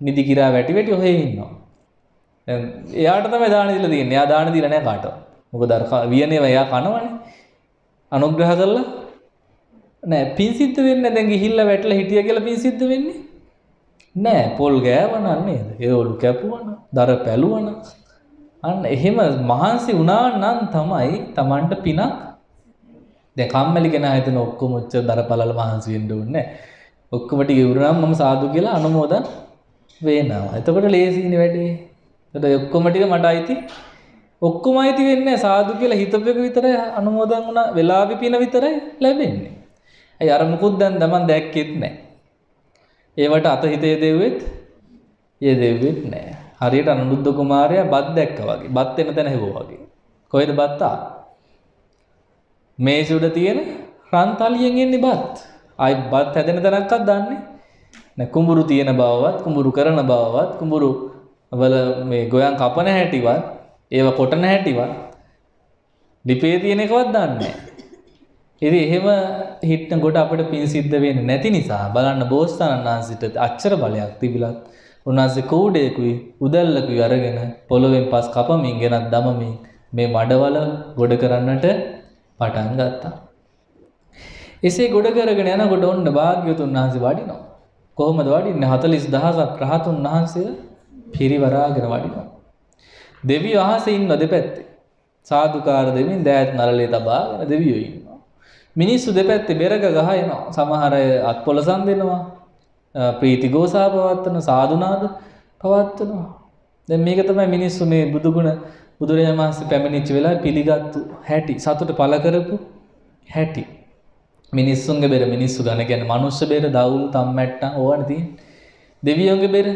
නිදි කිරා වැටි වැටි ඔහේ ඉන්නවා. දැන් එයාට තමයි දාන දීලා තියෙන්නේ. එයා දාන දීලා නැහැ කාටවත්. මොකද අර වියනේව එයා කනවනේ. අනුග්‍රහ කළා නෑ පින් සිද්ධ වෙන්නේ දැන් ගිහිල්ලා වැටලා හිටියා කියලා පින් සිද්ධ වෙන්නේ නෑ පොල් ගෑවන නේද ඒවලු කැපුවන දර පැලුවන අන්න එහෙම මහන්සි වුණා නම් තමයි Tamanට පිනක් දැන් කම්මැලි කෙනා හිතන ඔක්කොම ඔච්චර දර පළල මහන්සි වෙන්න ඕනේ ඔක්කොම ටික ඉවරනම් මම සාදු කියලා අනුමෝදන් වෙනවා. එතකොට ලේසියිනේ වැඩේ. එතකොට ඔක්කොම ටික මට අයිති. ඔක්කොම අයිති වෙන්නේ නැහැ. සාදු කියලා හිතපු එක විතරයි අනුමෝදන් වුණා වෙලාවෙ පින විතරයි ලැබෙන්නේ. ඇයි අර මුකුත් දැන් තමන් දැක්කෙත් නැහැ. ඒවට අත හිතේ දෙව්වෙත් ඒ දෙව්වෙත් නැහැ. හරියට අනුරුද්ධ කුමාරයා බත් දැක්කා වගේ. බත් එන තැන හෙවුවා වගේ. කොහෙද බත් ආ? මේසෙ උඩ තියෙන රන් තලියෙන් එන්නේ බත්. ආයි බත් හැදෙන තැනක්වත් දන්නේ නැහැ. කුඹුරු තියෙන බවවත්, කුඹුරු කරන බවවත්, කුඹුරු වල මේ ගොයන් කපන හැටිවත්, ඒව කොටන හැටිවත් ලිපේ තියෙන එකවත් දන්නේ නැහැ. ඉතින් එහෙම හිටන කොට අපිට පින් සිද්ධ වෙන්නේ නැති නිසා බලන්න බෝසතාණන් වහන්සේට අච්චර බලයක් තිබිලත් උන්වහන්සේ කූඩේකුයි උදැල්ලකුයි අරගෙන පොළොවෙන් පස් කපමින් ගෙනත් දමමින් මේ මඩවල ගොඩ කරන්නට පටන් ගත්තා. එසේ ගොඩ කරගෙන යනකොට ඔන්න භාග්‍යවතුන් වහන්සේ වඩිනවා. කොහොමද වඩින්නේ 40000ක් රහතුන් වහන්සේ පිරිවරාගෙන වඩිනවා. දෙවියෝ අහසේ ඉන්න දෙපැත්තේ. සාදුකාර දෙමින් දෑත් නරලේ තබාගෙන දෙවියෝ ඉන්නවා. මිනිස්සු දෙපැත්තේ බෙරග ගහයනවා. සමහර අය අත්පොලසන් දෙනවා. ප්‍රීති ගෝසා පවත්වන සාදුනාද පවත්වනවා. දැන් මේක තමයි මිනිස්සු මේ බුදුගුණ බුදුරජාණන් වහන්සේ පැමිණිච්ච වෙලාවේ පිළිගත්තු හැටි සතුට පළ කරපු හැටි. මිනිස්සුන්ගේ බෙර මිනිස්සු ගණ කියන්නේ මනුෂ්‍ය බෙර දවුල් තම්මැට්ටම් ඕවනේ තියෙන්නේ. දෙවියන්ගේ බෙර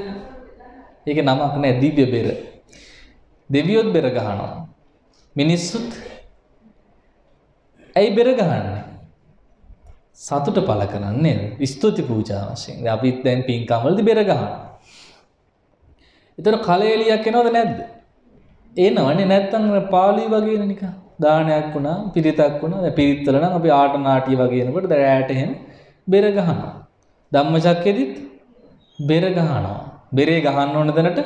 ඒක නමක් නෑ දිව්‍ය බෙර. දෙවියොත් බෙර ගහනවා. මිනිස්සුත් ඇයි බෙර ගහන්නේ? සතුට පළ කරන්නේ ස්තුති පූජා වශයෙන්. දැන් අපිත් දැන් පින්කම් වලදී බෙර ගහනවා. ඒතර කලෙලියක් එනවද නැද්ද? එනවනේ නැත්තම් පාළි වගේ නිකන් දානයක් වුණා පිරිතක් වුණා දැන් පිරිත් වල නම් අපි ආට නාටිය වගේ එනකොට දැන් ඈට එහෙම බෙර ගහනවා. ධම්මචක්කෙදිත් බෙර ගහනවා. බෙරේ ගහන්න ඕන තැනට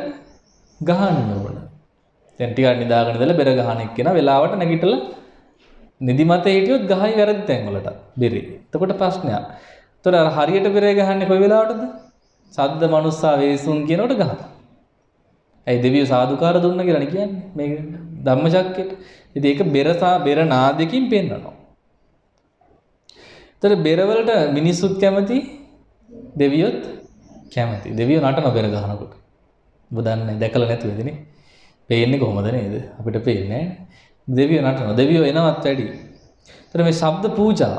ගහන්න ඕන. දැන් ටිකක් නිදාගෙන ඉඳලා බෙර ගහන එක්කෙනා වෙලාවට නැගිටලා නිදිමතේ හිටියොත් ගහයි වැරදි තැන් වලට බෙරේ. එතකොට ප්‍රශ්නයක්. ඒතර අර හරියට බෙරේ ගහන්නේ කොයි වෙලාවටද? සද්ද මනුස්සා වේසුන් කියනකොට ගහනවා. ඇයි දෙවියෝ සාදුකාර දුන්න කියලා කියන්නේ මේ ධම්මචක්කයට. ඉතින් ඒක බෙරසා බෙර නාදකින් පෙන්වනවා. ඒතර බෙරවලට මිනිස්සුත් කැමති දෙවියොත් කැමති. දෙවියෝ නටන බෙර ගහනකොට. ඔබ දන්නේ දැකලා නැතුවේදනේ. පේන්නේ කොහොමද නේද? අපිට පේන්නේ දෙවියෝ නටන. දෙවියෝ එනවත් වැඩි. ඒතර මේ ශබ්ද පූජා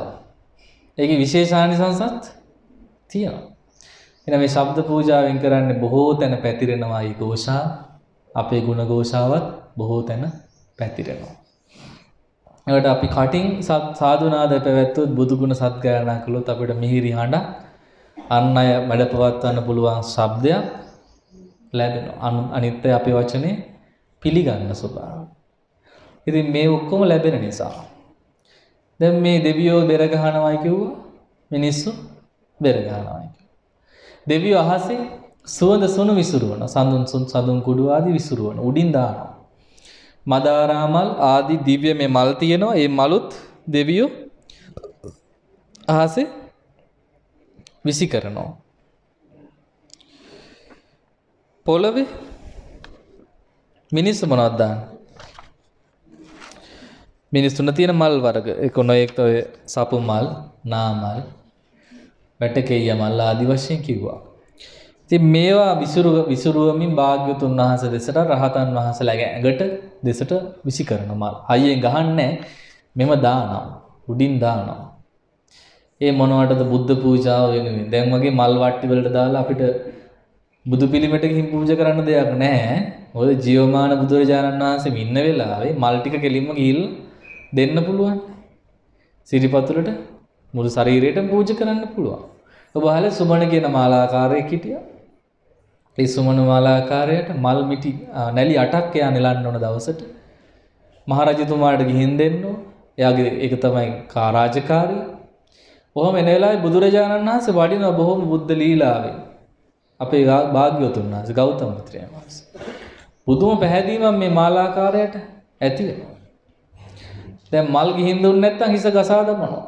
ඒකේ විශේෂානිසංසත් තියෙනවා. එන මේ ශබ්ද පූජාවෙන් කරන්නේ බොහෝ තැන පැතිරෙනවා ඒ ഘോഷා. අපේ ಗುಣ ഘോഷාවත් බොහෝ තැන පැතිරෙනවා. ඒකට අපි කටින් සාදුනාද පැවැත්වුවොත් බුදු ගුණ සත්කාරණා කළොත් අපිට මිහිරි හඬ අන් අය වැඩපවත්වන්න පුළුවන් ශබ්දයක් ලැබෙනවා. අනිත් අය අපේ වචනේ පිළිගන්න ස්වභාවය. ඉතින් මේ ඔක්කොම ලැබෙන නිසා. දැන් මේ දෙවියෝ බෙර ගහනවායි කිව්වා? මිනිස්සු බෙර ගහනවායි දෙවියෝ අහසේ සුවඳ සුණු විසුරුවන සඳුන් සුන් සඳුන් කුඩු ආදී විසුරුවන උඩින් දානවා. මදාරාමල් ආදී දිව්‍ය මේ මල් තියෙනවා ඒ මලුත් දෙවියෝ අහසේ විසි කරනවා. පොළොවේ මිනිස්සු මොනවද දාන්නේ? මිනිස්සුන්ට තියෙන මල් වර්ග ඒක නොයෙක් ඔය සපු මල්, නාමල්, වැටකෙయ్య මල් ආදි වශයෙන් කිව්වා. ඉතින් මේවා විසුරු විසුරුවමින් භාග්‍යතුන් වහන්සේ දෙසට රහතන් වහන්සේලා ඇඟට දෙසට විසි කරන මල්. හයියෙන් ගහන්නේ මෙම දානවා. උඩින් දානවා. ඒ මොනවටද බුද්ධ පූජාව වෙනුවෙන්. දැන් වගේ මල් වට්ටි වලට දාලා අපිට බුදු පිළිමයට ගිහින් පූජා කරන්න දෙයක් නැහැ. මොකද ජීවමාන බුදුරජාණන් වහන්සේ ඉන්න වෙලාවේ මල් ටික කෙලින්ම ගිහිල්ලා දෙන්න පුළුවන්. සිරිපතුලට මුළු ශරීරයටම පූජා කරන්න පුළුවන්. ඔබ අහලා සුමන කියන මාලාකාරයෙක් හිටියා. ඒ සුමන මාලාකාරයට මල් මිටි නැලි 8ක් එයා නෙලන්න ඕන දවසට. මහරජතුමාට ගිහින් දෙන්න ඕන. එයාගේ ඒක තමයි කාරාජකාරිය. ඔහොම එන වෙලාවේ බුදුරජාණන් වහන්සේ වඩිනවා බොහොම බුද්ධ ලීලාවෙන්. අපේ භාග්‍යවතුන් වහන්සේ ගෞතම පුත්‍රයන් වහන්සේ. බුදුම පැහැදීමක් මේ මාලාකාරයට ඇති වෙනවා. දැන් මල් ගිහින් දුන්නේ නැත්නම් හිස ගසා දමනවා.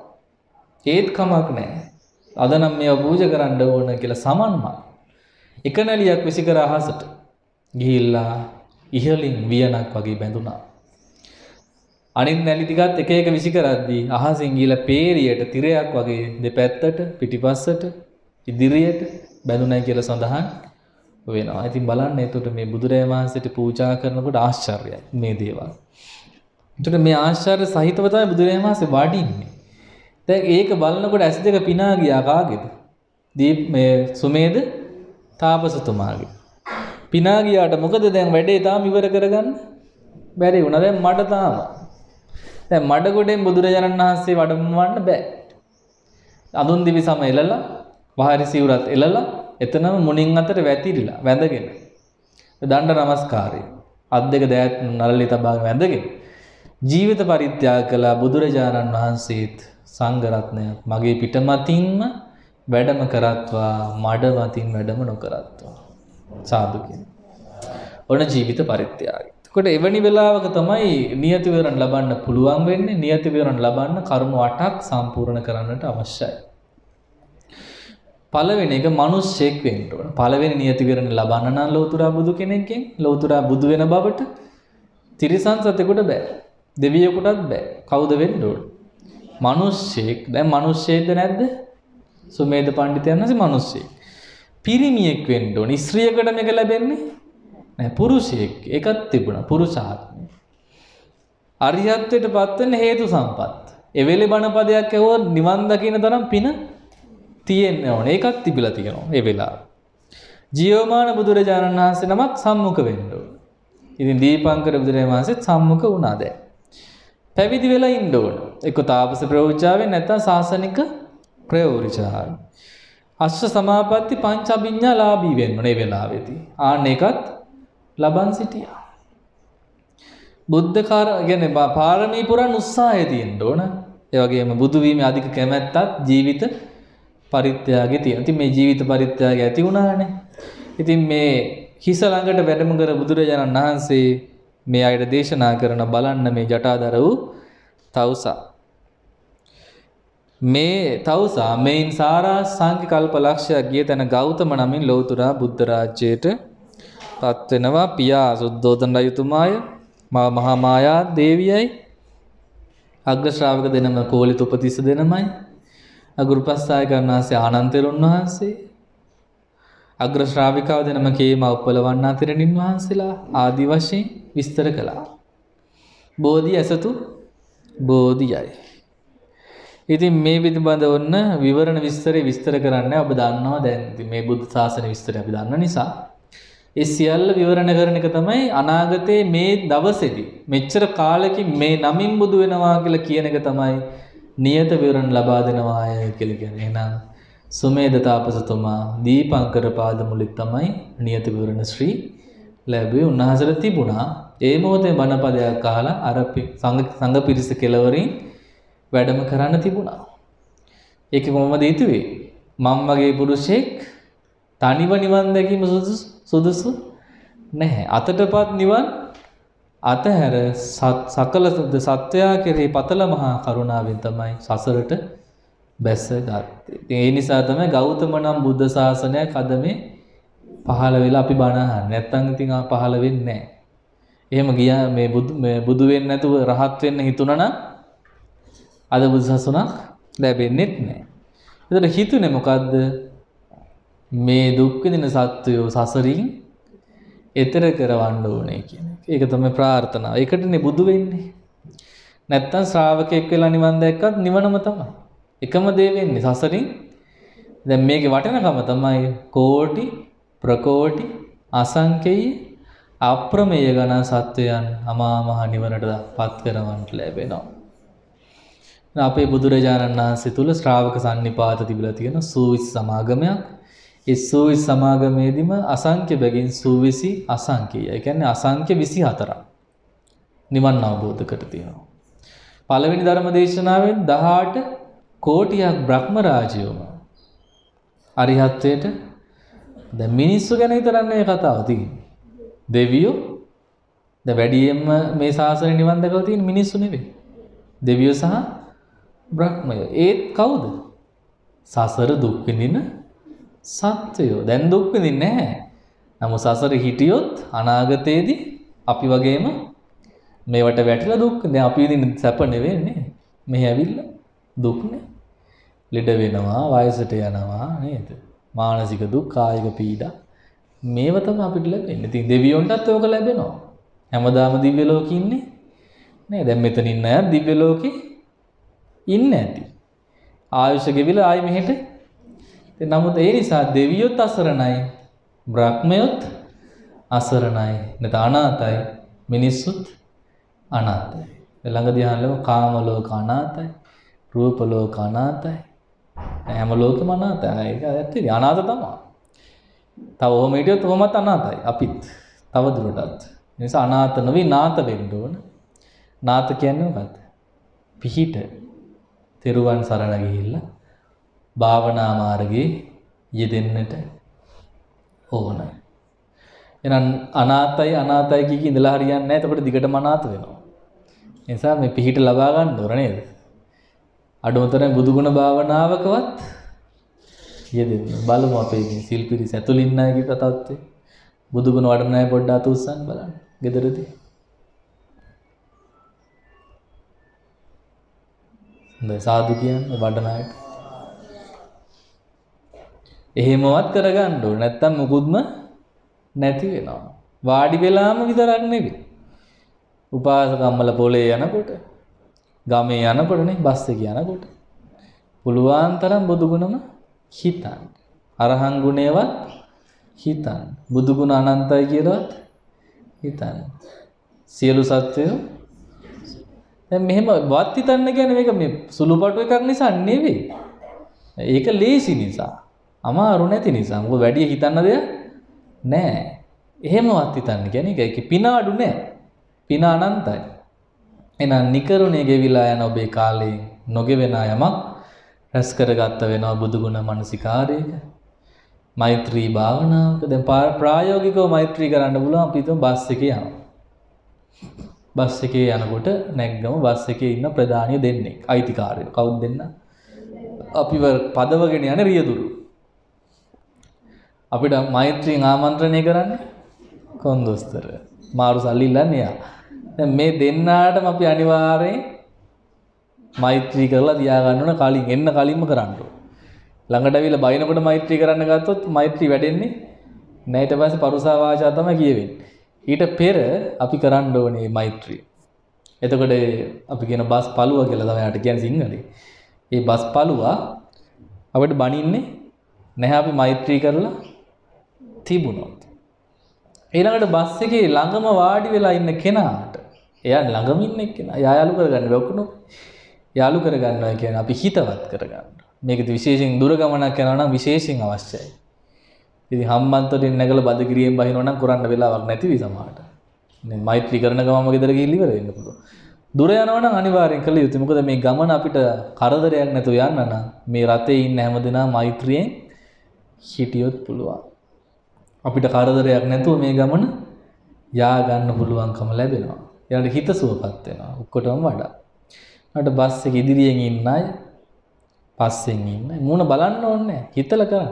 ඒත් කමක් නැහැ. අද නම් මේව පූජා කරන්න ඕන කියලා සමන්මල්. එක නැලියක් විසිකර අහසට ගිහිල්ලා ඉහලින් වියනක් වගේ බැඳුනා. අනිත් නැලි ටිකත් එක එක විසි කරද්දී අහසින් ගිහිල්ලා පේරියට තිරයක් වගේ දෙපැත්තට පිටිපස්සට ඉදිරියට බැඳුනයි කියලා සඳහන් වෙනවා. ඉතින් බලන්න එතකොට මේ බුදුරජාණන් වහන්සේට පූජා කරනකොට ආශ්චර්යයි මේ දේවල්. එතකොට මේ ආශ්චර්ය සහිතව තමයි බුදුරජාණන් වහන්සේ වඩින්නේ. දැන් ඒක බලනකොට ඇස් දෙක පිනා ගියා කාගේද? දීප් මේ සුමේද තාපසතුමාගේ. පිනා ගියාට මොකද දැන් වැඩේ තාම ඉවර කරගන්න බැරි වුණා. දැන් මට තාම දැන් මඩගොඩෙන් බුදුරජාණන් වහන්සේ වඩමවන්න බෑ. අඳුන් දිවි සම එලලා වහරි සිවුරත් එලලා එතනම මුණින් අතර වැතිරිලා වැඳගෙන දණ්ඩ නමස්කාරය අත් දෙක දෑත් නළලේ තබාගෙන වැඳගෙන ජීවිත පරිත්‍යාග කළා බුදුරජාණන් වහන්සේත් සංඝරත්නයත් මගේ පිටමතින්ම වැඩම කරත්වා මඩ මතින් වැඩම නොකරත්වා සාදු කියන. ඔන්න ජීවිත පරිත්‍යාගය. එතකොට එවැනි වෙලාවක තමයි නියත විවරණ ලබන්න පුළුවන් වෙන්නේ. නියත විවරණ ලබන්න කරුණු 8ක් සම්පූර්ණ කරන්නට අවශ්‍යයි. පළවෙනි එක මිනිස්සෙක් වෙන්න ඕන. පළවෙනි නියත විවරණ ලබන්න නම් ලෞතුරා බුදු කෙනෙක්ගෙන් ලෞතුරා බුදු වෙන බවට තිරිසන් සතෙකුට බෑ. දෙවියෙකුටත් බෑ. කවුද වෙන්න ඕන? මිනිස්සෙක්. දැන් මිනිස්සෙක්ද නැද්ද? සුමේද පඬිතුයන් වහන්සේ මිනිස්සෙක්. පිරිමියෙක් වෙන්න ඕන. ස්ත්‍රියකට මේක ලැබෙන්නේ නෑ පුරුෂයෙක්. ඒකත් තිබුණා. පුරුෂාත්මය. අරියත්වයට පත් වෙන්න හේතු සම්පත්. එවෙලේ බණපදයක් ඇහුවොත් නිවන් දකින්න තරම් පින තියෙන්න ඕනේ. ඒකත් තිබිලා තියෙනවා ඒ වෙලාව. ජීවමාන බුදුරජාණන් වහන්සේ නමක් සම්මුඛ වෙන්න ඕන. ඉතින් දීපංකර බුදුරජාණන් වහන්සේත් සම්මුඛ වුණා දැන්. පැවිදි වෙලා ඉන්න ඕන. එක්ක තාපස ප්‍රවෘජාවෙන් නැත්නම් සාසනික ප්‍රයෝරිචාවෙන්. අෂ්ට සමාපatti පංච අභිඥා ලාභී වෙන්න ඕනේ වෙලාවේදී. ආන්න ඒකත් ලබන් සිටියා. බුද්ධ කාර කියන්නේ පාරමී පුරන් උත්සාහය තියෙන්න ඕන. ඒ වගේම බුදු වීමේ අධික කැමැත්තත් ජීවිත පරිත්‍යාගය තියෙනවා. ඉතින් මේ ජීවිත පරිත්‍යාගය ඇති වුණානේ. ඉතින් මේ හිස ළඟට වැඩම කර බුදුරජාණන් වහන්සේ මේ අයට දේශනා කරන බලන්න මේ ජටාදර වූ තවුසා. මේ තවුසා මෙයින් සාරා සංඛ්‍ය කල්පලක්ෂයක් ගිය තැන ගෞතම නමින් ලෞතුරා බුද්ධ රාජ්‍යයට පත් වෙනවා පියා සුද්ධෝදන රජතුමාය මහා මායා දේවියයි අග්‍ර ශ්‍රාවක දෙනම කෝලිත උපතිස්ස දෙනමයි අගුරුපස්සායකයන් වහන්සේ ආනන්තරුන් වහන්සේ අග්‍ර ශ්‍රාවිකාව දෙනම කේම උප්පලවන්නා තෙරණින් වහන්සේලා ආදි වශයෙන් විස්තර කළා. බෝධි ඇසතු බෝධියයි. ඉතින් මේ පිළිබඳ ඔන්න විවරණ විස්තරේ විස්තර කරන්න ඔබ දන්නවා දැන් මේ බුද්ධ ශාසන විස්තරය අපි දන්න නිසා ඒ සියල්ල විවරණ කරන එක තමයි අනාගතයේ මේ දවසේදී මෙච්චර කාලෙකින් මේ නමින් බුදු වෙනවා කියලා කියන එක තමයි නියත විවරණ ලබා දෙනවාය කියලා කියන්නේ. එහෙනම් සුමේද තාපසතුමා දීපංකර පාදමුලින් තමයි නියත විවරණ ශ්‍රී ලැබුවේ උන්වහන්සේට තිබුණා. ඒ මොහොතේ බණපදයක් අහලා අර සංඝ පිරිස කෙලවරින් වැඩම කරන්න තිබුණා. ඒක කොහොමද හිතුවේ? මම වගේ පුරුෂයෙක් තනිව නිවන් දැකීම සුදුසු සුදුසු නැහැ. අතටපත් නිවන් අතහැර සකල සත්වයා කෙරෙහි පතල මහා කරුණාවෙන් තමයි සසරට බැස ගත්තේ. ඒ නිසා තමයි ගෞතම නම් බුද්ධ ශාසනයක් අද මේ පහළ වෙලා අපි බණ අහන්නේ. නැත්තම් ඉතින් පහළ වෙන්නේ නැහැ. එහෙම ගියා මේ බුදු මේ බුදු වෙන්නේ නැතුව රහත් වෙන්න හිතුණා නම් අද බුදු සසුනක් ලැබෙන්නේ නැහැ. එතකොට හිතුනේ මොකද්ද? මේ දුක් විඳින සත්වයෝ සසරින් එතර කරවන්න ඕනේ කියන එක. ඒක තමයි ප්‍රාර්ථනාව. ඒකටනේ බුදු වෙන්නේ. නැත්තම් ශ්‍රාවකෙක් වෙලා නිවන් දැක්කත් නිවනම තමයි. එකම දේ වෙන්නේ සසරින් දැන් මේකේ වටිනකම තමයි කෝටි ප්‍රකෝටි අසංකේය අප්‍රමේය ගණන් සත්වයන් අමා මහ නිවනට පත් කරවන්නට ලැබෙනවා. අපේ බුදුරජාණන් වහන්සේ තුල ශ්‍රාවක සන්නිපාත තිබිලා තියෙන සූවිසි සමාගමයක්. ඒ සූවිසි සමාගමේදීම අසංඛ්‍ය බැගින් සූවිසි අසංඛ්‍යයි. ඒ කියන්නේ අසංඛ්‍ය 24ක්. නිවන් අවබෝධ කර තියෙනවා. පළවෙනි ධර්ම දේශනාවෙන් 18 කෝටියක් බ්‍රහ්ම රාජයෝම අරිහත්වයට දැන් මිනිස්සු ගැන විතරන්නේ කතාව තියෙන්නේ. දෙවියෝ දැන් වැඩියෙන්ම මේ ශාසනය නිවන් දැකලා තියෙන මිනිස්සු නෙවෙයි. දෙවියෝ සහ බ්‍රහ්මයෝ. ඒත් කවුද? සසර දුක් විඳින සත්වයෝ. දැන් දුක් විඳින්නේ නැහැ. නමුත් සසර හිටියොත් අනාගතයේදී අපි වගේම මේවට වැටිලා දුක් දැන් අපි විඳින සැප නෙවෙන්නේ. මෙහි ඇවිල්ලා දුක්නේ. ලෙඩ වෙනවා, වයසට යනවා නේද? මානසික දුක්, කායික පීඩා මේව තමයි අපිට ලැබෙන්නේ. ඉතින් දෙවියොන්ටත් ඕක ලැබෙනවා. හැමදාම දිව්‍ය ලෝකෙ ඉන්නේ නෑ. දැන් මෙතන ඉන්න අය දිව්‍ය ලෝකෙ ඉන්නේ නැති. ආයුෂ ගෙවිලා ආයි මෙහෙට. ඉතින් නමුත් ඒ නිසා දෙවියොත් අසරණයි, බ්‍රහ්මයොත් අසරණයි. නැත්නම් අනාතයි. මිනිස්සුත් අනාතයි. ළඟදී අහලම කාම ලෝක අනාතයි, රූප ලෝක අනාතයි. හැම ලෝකෙම අනාතයි. ඒක ඇත්තටම අනාත තමයි. තව ඔහොම හිටියොත් ඔහොමත් අනාතයි. අපිත් තව දුරටත්. ඒ නිසා අනාත නොවි නාත වෙන්න ඕන. නාත කියන්නේ මොකද්ද? පිහිට. තෙරුවන් සරණ ගිහිල්ලා භාවනා මාර්ගයේ යෙදෙන්නට ඕන. එහෙනම් අනාතයි අනාතයි කිය කී ඉඳලා හරියන්නේ නැහැ. එතකොට දිගටම අනාත වෙනවා. ඒ නිසා මේ පිහිට ලබා ගන්න ඕන නේද? අඩුමතරම බුදුගුණ භාවනාවකවත් යෙදෙන්න. බලමු අපේ මේ සිල්පිරිස ඇතුළින් ඉන්න අයගේ තත්ත්වය. බුදුගුණ වඩන අය පොඩ්ඩක් අත උස්සන්න බලන්න. ගෙදරදී. හොඳයි සාදු කියන්නේ වඩන අයට. එහෙමවත් කරගන්න ඕන. නැත්තම් මුකුත්ම නැති වෙනවා. වාඩි වෙලාම විතරක් නෙවෙයි. උපාසකම්මල පොලේ යනකොට ගමේ යනකොටනේ බස් එකේ යනකොට පුළුවන් තරම් බුදු ගුණම හිතන්න. අරහන් ගුණේවත් හිතන්න. බුදු ගුණ අනන්තයි කියලාවත් හිතන්න. සියලු සත්වයෝ දැන් මෙහෙම වත් හිතන්න කියන්නේ මේක මේ සුළුපටු එකක් නිසා නෙවෙයි. ඒක ලේසි නිසා. අමාරු නැති නිසා. මොකද වැඩි හිතන්න දෙයක් නෑ. එහෙමවත් හිතන්න කියන්නේ ඒක පින අඩු නෑ. පින අනන්තයි. එහෙනම් නිකරුණේ ගෙවිලා යන ඔබේ කාලේ නොගෙවෙන යමක් රැස් කරගත්ත වෙනවා බුදුගුණ මනසිකාරයක. මෛත්‍රී භාවනාවක දැන් ප්‍රායෝගිකව මෛත්‍රී කරන්න පුළුවන් අපි හිතමු බස් එකේ යනවා. බස් එකේ යනකොට නැග්ගම බස් එකේ ඉන්න ප්‍රධානිය දෙන්නෙක් අයිතිකාරයෝ කවුද දෙන්න? අපිව පදවගෙන යන රියදුරු. අපිට මෛත්‍රියෙන් ආමන්ත්‍රණය කරන්නේ කොන්දොස්තර. මාරු සල්ලි ඉල්ලන්නේ යා. දැන් මේ දෙන්නාටම අපි අනිවාර්යෙන් මෛත්‍රී කරලා තියාගන්න ඕන කලින් එන්න කලින්ම කරන්න ඕන. ළඟට අවිල බයිනකොට මෛත්‍රී කරන්න ගත්තොත් මෛත්‍රී වැඩෙන්නේ නැහැ. ඊට පස්සේ පරුසා වාචා තමයි කියවෙන්නේ. ඊට පෙර අපි කරන්න ඕනේ මෛත්‍රී. එතකොට අපි කියන බස් පළුව කියලා තමයි යාට කියන්නේ සිංහලේ. ඒ බස් පළුවා අපිට බනින්නේ නැහැ අපි මෛත්‍රී කරලා තිබුණොත්. ඊළඟට බස් එකේ ළඟම වාඩි වෙලා ඉන්න කෙනාට එයා ළඟම ඉන්න එක්කෙනා යාලු කරගන්න බැක්කුණොත් යාලු කරගන්නවා කියන්නේ අපි හිතවත් කරගන්න. මේකද විශේෂයෙන් දුර ගමනක් යනවා නම් විශේෂයෙන් අවශ්‍යයි. ඉතින් හම්බන්තොටින් නැගලා බදගිරියෙන් බහිනවා නම් කරන්න වෙලාවක් නැති වෙයි සමහරට. මේ මෛත්‍රී කරන ගමම ගෙදර ගිහින් ඉවර වෙන්න පුළුවන්. දුර යනවා නම් අනිවාර්යෙන් කළ යුතුයි. මොකද මේ ගමන අපිට කරදරයක් නැතුව යන්න නම් මේ රටේ ඉන්න හැමදෙනා මෛත්‍රියෙන් හිටියොත් පුළුවන්. අපිට කරදරයක් නැතුව මේ ගමන යා ගන්න පුළුවන්කම ලැබෙනවා. යාට හිත සුවපත් වෙනවා. ඔක්කොටම වඩා. අට බස් එක ඉදිරියෙන් ඉන්න අය පස්සෙන් ඉන්න මූණ බලන්න ඕනේ හිතලා කරන්න.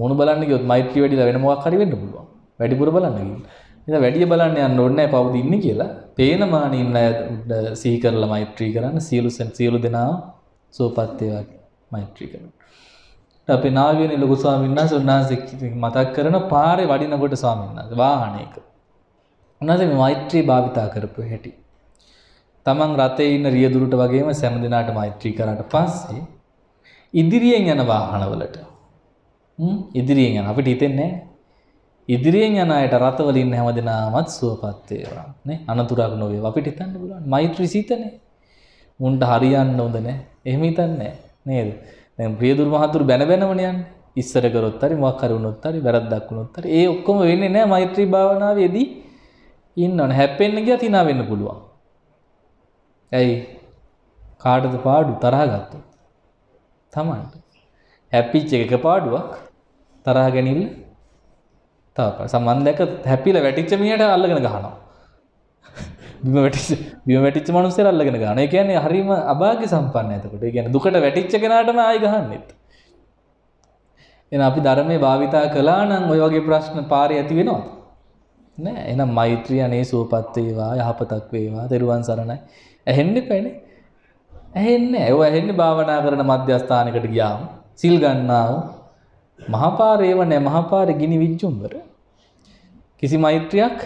මූණ බලන්න ගියොත් මෛත්‍රී වැඩිලා වෙන මොකක් හරි වෙන්න පුළුවන්. වැඩිපුර බලන්න ගිහින්. ඉතින් වැඩිය බලන්න යන්න ඕනේ නැහැ පවුද ඉන්නේ කියලා. පේන මාන ඉන්න අය සිහි කරලා මෛත්‍රී කරන්න සියලු සියලු දෙනා සුවපත් වේවා මෛත්‍රී කරන්න. අපේ නාවියනේ ලොකු ස්වාමීන් වහන්සේ උන්වහන්සේ මතක් කරන පාරේ වඩිනකොට ස්වාමීන් වහන්සේ වාහනයක. උන්වහන්සේ මේ මෛත්‍රී භාවිතා කරපු හැටි. තමන් රතේ ඉන්න රියදුරට වගේම සෑම දිනාට මෛත්‍රී කරාට පස්සේ ඉදිරියෙන් යන වාහනවලට. ඉදිරියෙන් යන. අපිට හිතෙන්නේ ඉදිරියෙන් යන අයට රතවල ඉන්න හැමදෙනාමත් සුවපත් වේවා. නේ? අනතුරක් නොවේවා. අපිට හිතන්න පුළුවන්. මෛත්‍රී සිතනේ මුන්ට හරියන්න හොඳ නැහැ එහෙම හිතන්නේ නේද? දැන් ප්‍රියදුරු මහතුරු බැන බැනමනේ යන්නේ. ඉස්සර කරොත් හරි මොකක් හරි වුණොත් හරි වැරද්දක් වුණොත් හරි. ඒ ඔක්කොම වෙන්නේ නැහැ මෛත්‍රී භාවනාවේදී. ඉන්නවනේ හැප්පෙන්න ගියත් hina වෙන්න පුළුවන්. ඇයි? කාටද පාඩු තරහ ගත්තොත් තමන්ට හැපිච්ච එක පාඩුවක් තරහ ගැනිල්ල? තව සමන් දැක හැපිලා වැටිච්ච මිනිහට අල්ලගෙන ගහනවා. <laughs> බිම වැටිච්ච බිම වැටිච්ච මනුස්සයලා අල්ලගෙන ගහනවා. ඒ කියන්නේ හරිම අභාග්‍ය සම්පන්න එතකොට. ඒ කියන්නේ දුකට වැටිච්ච කෙනාටම ආයි ගහන්නෙත්. එහෙනම් අපි ධර්මයේ භාවිතා කළා නම් ওই වගේ ප්‍රශ්න පාරේ ඇති වෙනවද? නෑ. එහෙනම් මෛත්‍රිය අනේ සුවපත් වේවා යහපතක් වේවා. දරුවන් සරණයි. ඇහෙන්න එපානේ ඇහෙන්නේ ඒව ඇහෙන්නේ භාවනා කරන මධ්‍යස්ථානයකට ගියාම සිල් ගන්නාව මහපාර ඒව නෑ මහපාර ගිනි විජ්ජුම්බර. කිසි මෛත්‍රයක්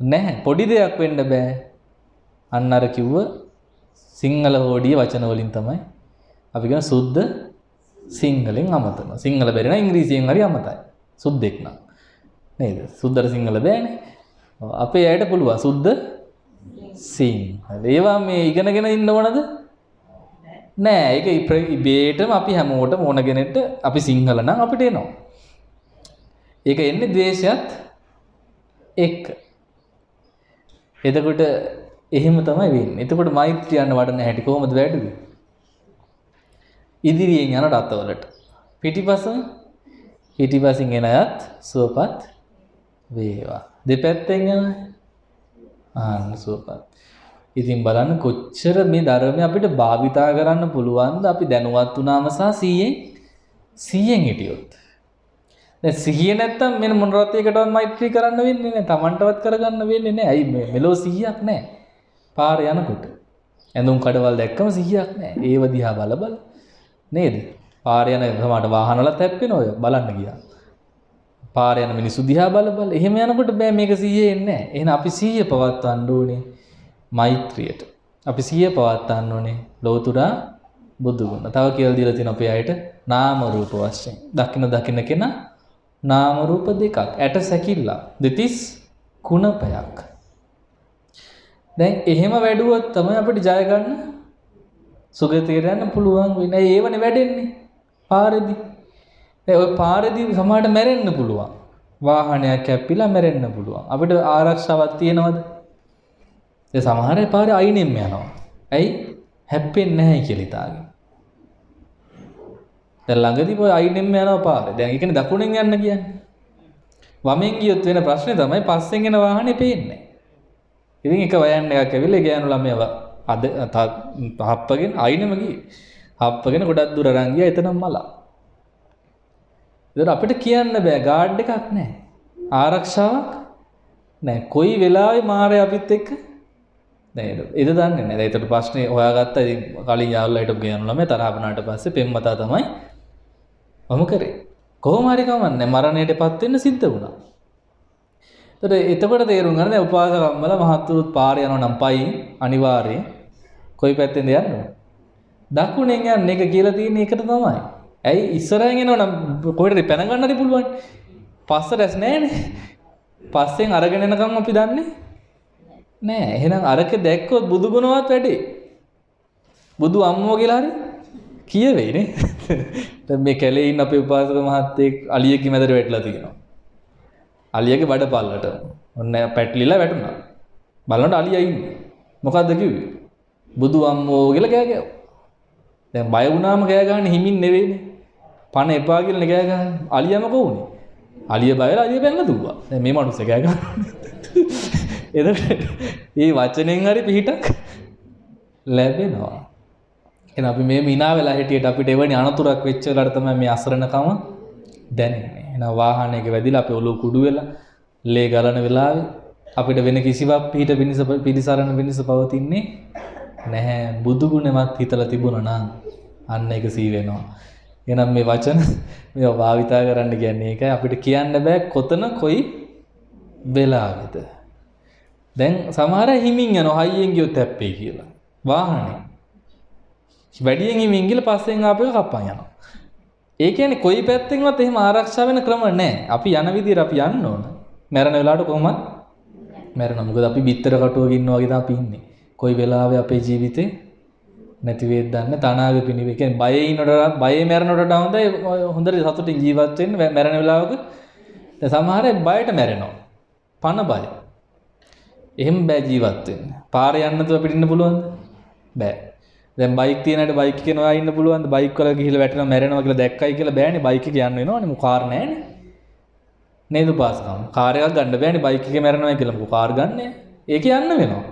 නැහැ පොඩි දෙයක් වෙන්න බෑ. අන්න අර කිව්ව සිංහල හෝඩිය වචන වලින් තමයි අපි කියන සුද්ධ සිංහලෙන් අමතන. සිංහල බැරි නම් ඉංග්‍රීසියෙන් හරි අමතයි. සුද්දෙක් නම්. නේද? සුද්දට සිංහල බෑනේ. අපේ ඇයට පුළුවන් සුද්ධ සිංහල. ඒවා මේ ඉගෙනගෙන ඉන්න ඕනද? නෑ ඒක ඉබේටම අපි හැමෝටම ඕන කෙනෙක්ට අපි සිංහල නම් අපිට එනවා. ඒක එන්නේ ද්වේෂයත් එක්ක. එතකොට එහෙම තමයි වෙන්නේ. එතකොට මෛත්‍රිය යන වඩන හැටි කොහොමද වැඩුවේ? ඉදිරියෙන් යන රතවලට. පිටිපසම පිටිපසින් එන අයත් සුවපත් වේවා. දෙපැත්තෙන් යන ආන්න සුවපත්. ඉතින් බලන්න කොච්චර මේ ධර්මය අපිට භාවිතා කරන්න පුළුවන්ද අපි දැනුවත් වුණාම සහ 100න් 100න් හිටියොත්. දැන් සිහිය නැත්තම් මෙන්න මොනවත් එකටවත් මෛත්‍රී කරන්න වෙන්නේ නැහැ. Tamanටවත් කරගන්න වෙන්නේ නැහැ. ඇයි මේ මෙලෝ සිහියක් නැහැ. පාර යනකොට. ඇඳුම් කඩවල් දැක්කම සිහියක් නැහැ. ඒව දිහා බල බල නේද? පාර යන සමහරට වාහනවලත් හැප්පෙනවා ඔය බලන්න ගියා. පාර යන මිනිස්සු දිහා බල බල එහෙම යනකොට බෑ මේක සිහියේ එන්නේ නැහැ. එහෙනම් අපි සිහිය පවත්වන්න ඕනේ. මෛත්‍රියට. අපි සිහිය පවත්වන්න ඕනේ ලෝතුරා බුදු ගුණ. තව කියලා දීලා තියෙන අපේ අයට නාම රූප වශයෙන්. දකින්න දකින්න කෙනා නාම රූප දෙකක්. ඇට සැකිල්ල. දෙතිස් කුණපයක්. දැන් එහෙම වැඩුවොත් තමයි අපිට ජය ගන්න සුගතියට යන්න පුළුවන් වෙන්නේ. ඒවනේ වැඩෙන්නේ. පාරේදී. දැන් ওই පාරේදී සමහරට මැරෙන්න පුළුවන්. වාහනයක් කැපිලා මැරෙන්න පුළුවන්. අපිට ආරක්ෂාවක් තියෙනවද? ඒ සමහර පාරේ අයිනෙම් යනවා. ඇයි? හැප්පෙන්නේ නැහැ කියලා හිතාගෙන. දැන් ළඟදී ඔය අයිනෙම් යනවා පාරේ. දැන් ඒ කියන්නේ දකුණෙන් යන්න කියන්නේ. වමෙන් ගියොත් වෙන ප්‍රශ්නේ තමයි පස්සෙන් එන වාහනේ පේන්නේ. ඉතින් එක වයන් එකක් ඇවිල්ලා ගෑනු ළමයව අද හප්පගෙන අයිනෙම ගියේ. හප්පගෙන ගොඩක් දුර අරන් ගියා එතනම මලා. ඒතර අපිට කියන්න බෑ ගාඩ් එකක් නැහැ. ආරක්ෂාවක් නැහැ. කොයි වෙලාවෙ මාරය අපිත් එක්ක නේද? එද දන්නේ නැහැ. ඒතර ප්‍රශ්නේ හොයාගත්තා. ඉතින් කලින් යාළුවා හිටපු ගෑනු ළමයා තරහ වුණාට පස්සේ පෙම්මතා තමයි මම කරේ. කොහොම හරි කමන්නේ මරණයටපත් වෙන්න සිද්ධ වුණා. ඒතර එතකොට තේරුම් ගන්න දැන් උපාසකම්මල මහත්තුරුත් පාරේ යනවා නම් පයින් අනිවාර්යයෙන් කොයි පැත්තෙන්ද යන්න ඕන? දකුණෙන් යන්න එක කියලා තියෙන එකට තමයි. ඇයි ඉස්සරහෙන් එනවා නම් කොහෙටද පැන ගන්න හරි පුළුවන්. පස්ස රැස් නැහැනේ. පස්සෙන් අරගෙන එනකම් අපි දන්නේ නෑ. එහෙනම් අරක දැක්කොත් බුදු ගුණවත් වැඩේ. බුදු අම්මෝ කියලා හරි කියවෙයි නේ. <laughs> දැන් මේ කැලේ ඉන්න අපේ උපාසක මහත්තයෙක් අලියගේ මැදට වැටලා තියෙනවා. අලියගේ බඩ පල්ලට. ඔන්න පැටලිලා වැටුණා. බලනකොට අලියා ඉන්නේ. මොකද්ද කිව්වේ? බුදු අම්මෝ කියලා කෑ ගැව්වා. දැන් බය වුණාම කෑ ගහන්නේ හිමින් නෙවෙයිනේ. පණ එපා කියලානේ කෑ ගහන්නේ. අලියා මොකෝ උනේ? අලිය බයලා අලිය පැන්න දුව්වා. දැන් මේ මනුස්ස කෑ ගහනවා. එතකොට මේ වචනෙන් හරි පිහිටක් ලැබෙනවා. එහෙනම් අපි මේ මිනා වෙලා හිටියට අපිට එවැනි අනතුරක් වෙච්ච වෙලාවට තමයි මේ අසරණකම දැනෙන්නේ. එහෙනම් වාහනයක වැදිලා අපි ඔලුව කුඩු වෙලා ලේ ගලන වෙලාවේ අපිට වෙන කිසිවක් පිහිට පිණිස පිළිසරණ පිණිස පවතින්නේ නැහැ. බුදු ගුණෙවත් හිතලා තිබුණා නම් අන්න ඒක සී වෙනවා. එහෙනම් මේ වචන මේවා භාවිතා කරන්න කියන්නේ ඒකයි අපිට කියන්න බෑ කොතන කොයි වෙලාවෙද. දැන් සමහර හිමින් යනවා හයියෙන් ගියොත් හැප්පේ කියලා. වාහනේ. වැඩියෙන් හිමින් ගිහලා පස්සෙන් ආපු එක කප්පන් යනවා. ඒ කියන්නේ කොයි පැත්තෙන්වත් එහෙම ආරක්ෂා වෙන ක්‍රම නැහැ. අපි යන විදිහට අපි යන්න ඕන. මැරෙන වෙලාවට කොහොමද? මැරෙනවා. මොකද අපි බිත්තර කටුවක ඉන්නවා වගේ තමයි අපි ඉන්නේ. කොයි වෙලාවෙ අපේ ජීවිතේ නැති වේද දන්නේ තනාග පිනිව. ඒ කියන්නේ බයේ ඉන්නකොට බයේ මැරෙනකොට වඩා හොඳයි හොඳට සතුටින් ජීවත් වෙන්න මැරෙන වෙලාවක දැන් සමහර අය බයට මැරෙනවා. පන බය. එහෙම බෑ ජීවත් වෙන්න. පාරේ යන්න නැතුව අපිට ඉන්න පුළුවන්ද? බෑ. දැන් බයික් තියෙන අයට බයික් එකේ නොයා ඉන්න පුළුවන්ද? බයික් වල ගිහිල්ලා වැටෙනවා මැරෙනවා කියලා දැක්කයි කියලා බෑනේ බයික් එකේ යන්න වෙනවනේ මොකෝ කාර් නෑනේ. නේද පාස්කම්. කාර් එකක් ගන්න බෑනේ බයික් එකේ මැරෙනවා කියලා මොකෝ කාර් ගන්නෑ. ඒකේ යන්න වෙනවා.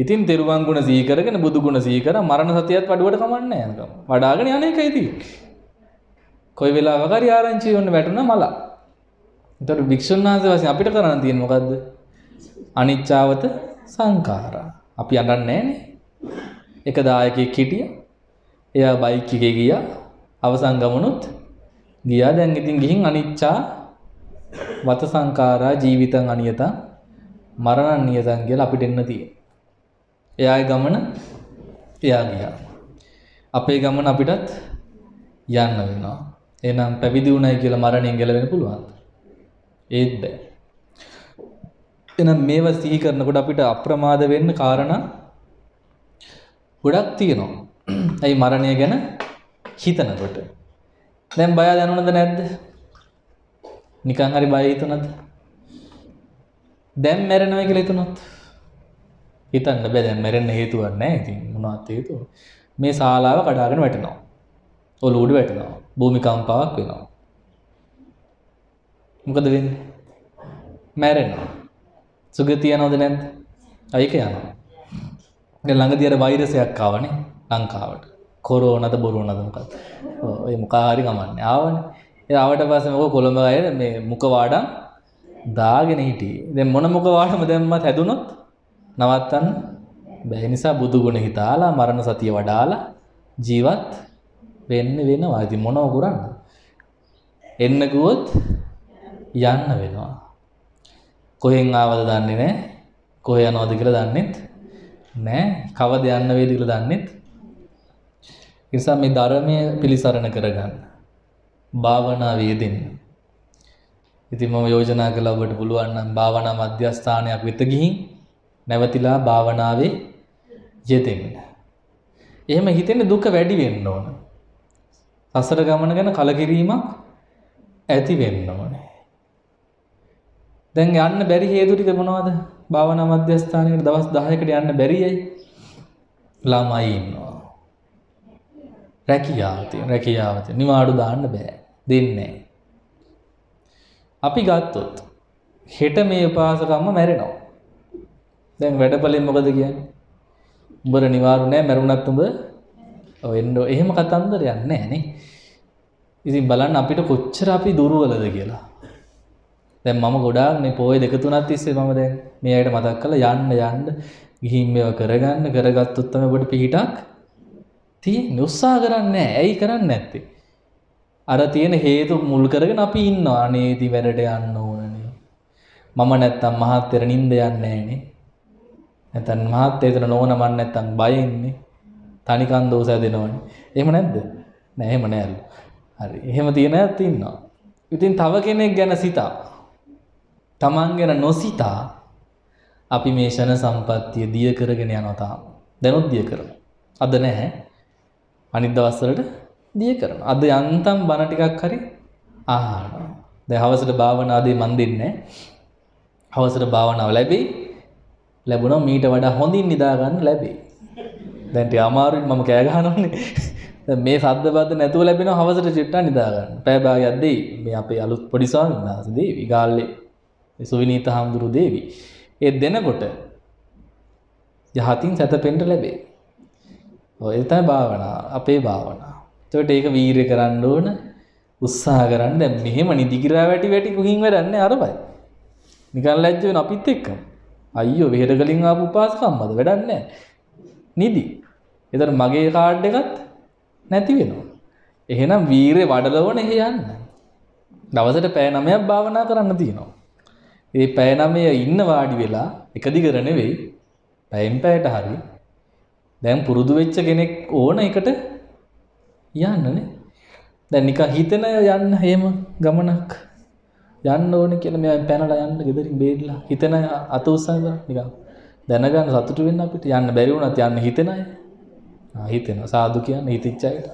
ඉතින් තෙරුවන් ගුණ සිහි කරගෙන බුදු ගුණ සිහි කර මරණ සතියත් වඩුවට කමන්නේ නැහැ නේද? වඩාගෙන යන එකයි තියෙන්නේ. කොයි වෙලාවක හරි ආරංචි වෙන්න වැටුණා මල. ඒතකොට භික්ෂුන් වහන්සේ වශයෙන් අපිට කරන්න තියෙන්නේ මොකද්ද? අනිච්චාවත සංඛාරා. අපි අඬන්නේ නැහනේ. එක දායකයෙක් හිටියා. එයා බයික් එකේ ගියා. අවසන් ගමනොත් ගියා දැන් ඉතින් ගිහින් අනිච්චා වත සංකාරා ජීවිතං අනියතං මරණං නියතං කියලා අපිට එන්න තියෙන්නේ. එයාගේ ගමන එයා ගියා. අපේ ගමන අපිටත් යන්න වෙනවා. එහෙනම් පැවිදි වුණයි කියලා මරණයෙන් ගැලවෙන්න පුළුවන්ද? ඒත් බෑ. එහෙනම් මේවා සිහි කරනකොට අපිට අප්‍රමාද වෙන්න කාරණා ගොඩක් තියෙනවා. ඇයි මරණය ගැන හිතනකොට. දැන් බය දැනුණද නැද්ද? නිකන් හරි බය හිතුණද? දැන් මැරෙනවා කියලා හිතුණොත් හිතන්න බෑ දැන් මැරෙන්න හේතුවක් නැහැ. ඉතින් මොනවත් හේතුව? මේ ශාලාව කඩාගෙන වැටෙනවා. ඔලුව උඩ වැටෙනවා. භූමිකම්පාවක් වෙනවා. මොකද වෙන්නේ? මැරෙනවා. සුගතිය යනවද නැද්ද? ඒක යනවා. දැන් ළඟදී අර වෛරසයක් ආවනේ ලංකාවට. කොරෝනාද බොරෝනාද මොකක්ද? ඔව් ඒ මොකා හරි ගමන්නේ. ආවනේ. ඒ ආවට පස්සේ මොකෝ කොළඹ අය මේ මුඛ වාඩම් දාගෙන හිටියේ. දැන් මොන මුඛ වාඩම දැම්මත් හැදුනොත් නවත්තන්න බැහැ නිසා බුදු ගුණ හිතාලා මරණ සතිය වඩාලා ජීවත් වෙන්න වෙනවා. ඉතින් මොනව කරන්නේ? එන්න ගියොත් යන්න වෙනවා. කොහෙන් ආවද දන්නේ නැහැ. කොහෙ යනවද කියලා දන්නෙත් නැහැ. කවද යන්න වේද කියලා දන්නෙත්. ඒ නිසා මේ ධර්මය පිළිසරණ කරගන්න. භාවනා වේදෙන්න. ඉතින් මම යෝජනා කළා ඔබට පුළුවන් නම් භාවනා මධ්‍යස්ථානයක් වෙත ගිහින් නැවතිලා භාවනාවේ යෙදෙන්න. එහෙම හිතෙන්නේ දුක වැඩි වෙන්න ඕන. සසර ගමන ගැන කලකිරීමක් ඇති වෙන්න ඕනේ. දැන් යන්න බැරි හේතු ටික මොනවද? භාවනා මධ්‍යස්ථානයකට දවස් 10කට යන්න බැරි ඇයි? ළමයි ඉන්නවා. රැකියාව තියෙන රැකියාව තියෙන නිවාඩු දාන්න බෑ. දෙන්නේ අපි ගත්තොත් හෙට මේ උපාසකම්ම මැරෙනවා. දැන් වැඩපලෙන් මොකද කියන්නේ? උඹර නිවාරු නෑ මැරුණත් උඹ ඔය එන්න එහෙම කතන්දරයක් නෑ නේ. ඉතින් බලන්න අපිට කොච්චර අපි දුර්වලද කියලා. දැන් මම ගොඩාක් මේ පොය දෙක තුනක් තිස්සේ මම දැන් මේ අයට මතක් කරලා යන්න යන්න ගිහින් මේවා කරගන්න කරගත්තොත් තමයි ඔබට පිහිටක් තියෙන්නේ උත්සාහ කරන්නේ නැහැ. ඇයි කරන්නේ නැත්තේ? අර තියෙන හේතු මුල් කරගෙන අපි ඉන්නවා. අනේ ඉති වැඩට යන්න ඕනනේ. මම නැත්තම් මහත්තයර නිින්ද යන්නේ නැහනේ. නැත්නම් මහත්තයතන නෝන මන් නැත්තම් බයෙන්නේ. තනිකන් දෝස හැදෙනවනේ. එහෙම නැද්ද? නෑ එහෙම නෑලු. හරි. එහෙම තියෙන ඇත්ත ඉන්නවා. ඉතින් තව කෙනෙක් ගැන සිතා. Taman ගැන නොසිතා අපි මේ ෂණ සම්පත්තිය දිය කරගෙන යනවා තාම. දැනුත් දිය කරනවා. අද නැහැ. අනිත් දවස්වලට දිය කරනවා. අද යන්තම් බණ ටිකක් හරි අහනවා. දැන් හවසට භාවනාදී මන් දෙන්නේ හවසට භාවනාව ලැබෙයි. ලැබුණා මීට වඩා හොඳින් නිදා ගන්න ලැබෙයි. දැන් ටික අමාරුයි මම කෑ ගහනවනේ. දැන් මේ සද්ද බද්ද නැතුව ලැබෙනවා හවසට චිට්ටා නිදා ගන්න. පැය භාගයක් දෙයි. මේ අපේ අලුත් පොඩි ස්වාමීන් වහන්සේ දේවි ගාල්ලේ සුවිනීත හාමුදුරු දේවි. ඒ දෙනකොට යහතින් සැතපෙන්න ලැබේ. ඔය තමයි භාවනා අපේ භාවනා. එතකොට ඒක වීරිය කරන්න ඕන උත්සාහ කරන්න. දැන් මෙහෙම නිදිගිරා වැටි වැටි කුහින් වැඩන්නේ අරබයි. නිකන් ලැජ්ජ වෙන අපිත් එක්කම. අයියෝ වෙහෙර කලින් ආපු උපාසකම්මද වැඩක් නැහැ. නිදි. එතකොට මගේ කාඩ් එකත් නැති වෙනවා. එහෙනම් වීරේ වඩලවන එහෙ යන්න. දවසට පැය 9ක් භාවනා කරන්න තියෙනවා. ඒ පැය 9 ඉන්න වාඩි වෙලා එක දිගට නෙවෙයි පැයෙන් පැයට හරි දැන් පුරුදු වෙච්ච කෙනෙක් ඕන එකට යන්නනේ. දැන් නිකන් හිතන යන්න එහෙම ගමනක් යන්න ඕනේ කියලා මෙයා පැනලා යන්න ගෙදරින් බේරිලා හිතන අත උස්සන නිකන් දැනගන්න සතුටු වෙන්න අපිට යන්න බැරි වුණත් යන්න හිතෙන අය. ආ හිතෙනවා සාදු කියන්නේ හිතිච්ච අයට.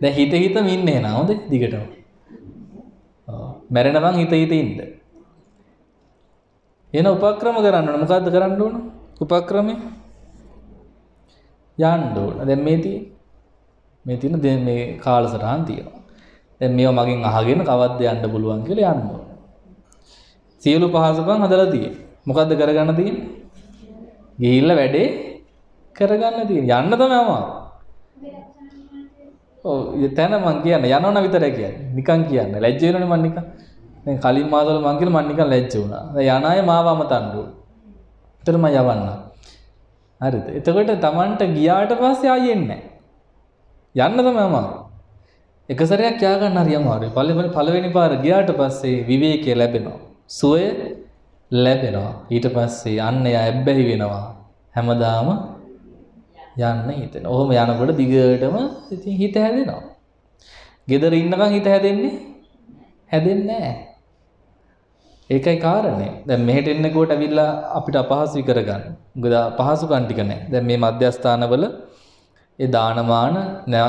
දැන් හිත හිතම ඉන්නේ නෑ හොඳේ දිගටම. ආ මැරෙනවන් හිත හිත ඉන්න. එන උපක්‍රම කරන්න ඕන මොකද්ද කරන්න ඕන? උපක්‍රමය යන්න ඕන. දැන් මේ තියෙන්නේ මේ තියෙන දැන් මේ කාලසටහන් තියෙනවා. දැන් මේවා මගෙන් අහගෙන කවද්ද යන්න පුළුවන් කියලා යන්න ඕන. සියලු පහසුකම් හදලා තියෙන්නේ. මොකද්ද කරගන්න තියෙන්නේ? ගිහිල්ලා වැඩේ කරගන්න තියෙන්නේ. යන්න තමයි අමාරු. ඔව් එතන මං කියන්නේ යනවන විතරයි කියන්නේ. නිකන් කියන්නේ. ලැජ්ජ වෙනවනේ මං නිකන්. දැන් කලින් මාසවල මං කියලා මං නිකන් ලැජ්ජ වුණා. දැන් යන අය මාව අමතන්න ඕන. ඒතර මම යවන්න. හරිද? එතකොට Tamanට ගියාට පස්සේ ආයෙ එන්නේ නැහැ. යන්න තමයි අමාරු. එක සැරයක් යා ගන්න හරි අමාරුයි. පළවෙනි පළවෙනි පාර ගියාට පස්සේ විවේකය ලැබෙනවා. සුවය ලැබෙනවා. ඊට පස්සේ අන්න එයා ඇබ්බැහි වෙනවා. හැමදාම යන්න හිතෙන. ඔහොම යනකොට දිගටම ඉතින් හිත හැදෙනවා. ගෙදර ඉන්නකම් හිත හැදෙන්නේ හැදෙන්නේ නැහැ. ඒකයි කාරණේ. දැන් මෙහෙට එන්නකොට ඇවිල්ලා අපිට අපහසු කරගන්න. මොකද පහසුකම් ටික නැහැ. දැන් මේ මධ්‍යස්ථානවල ඒ දානමාන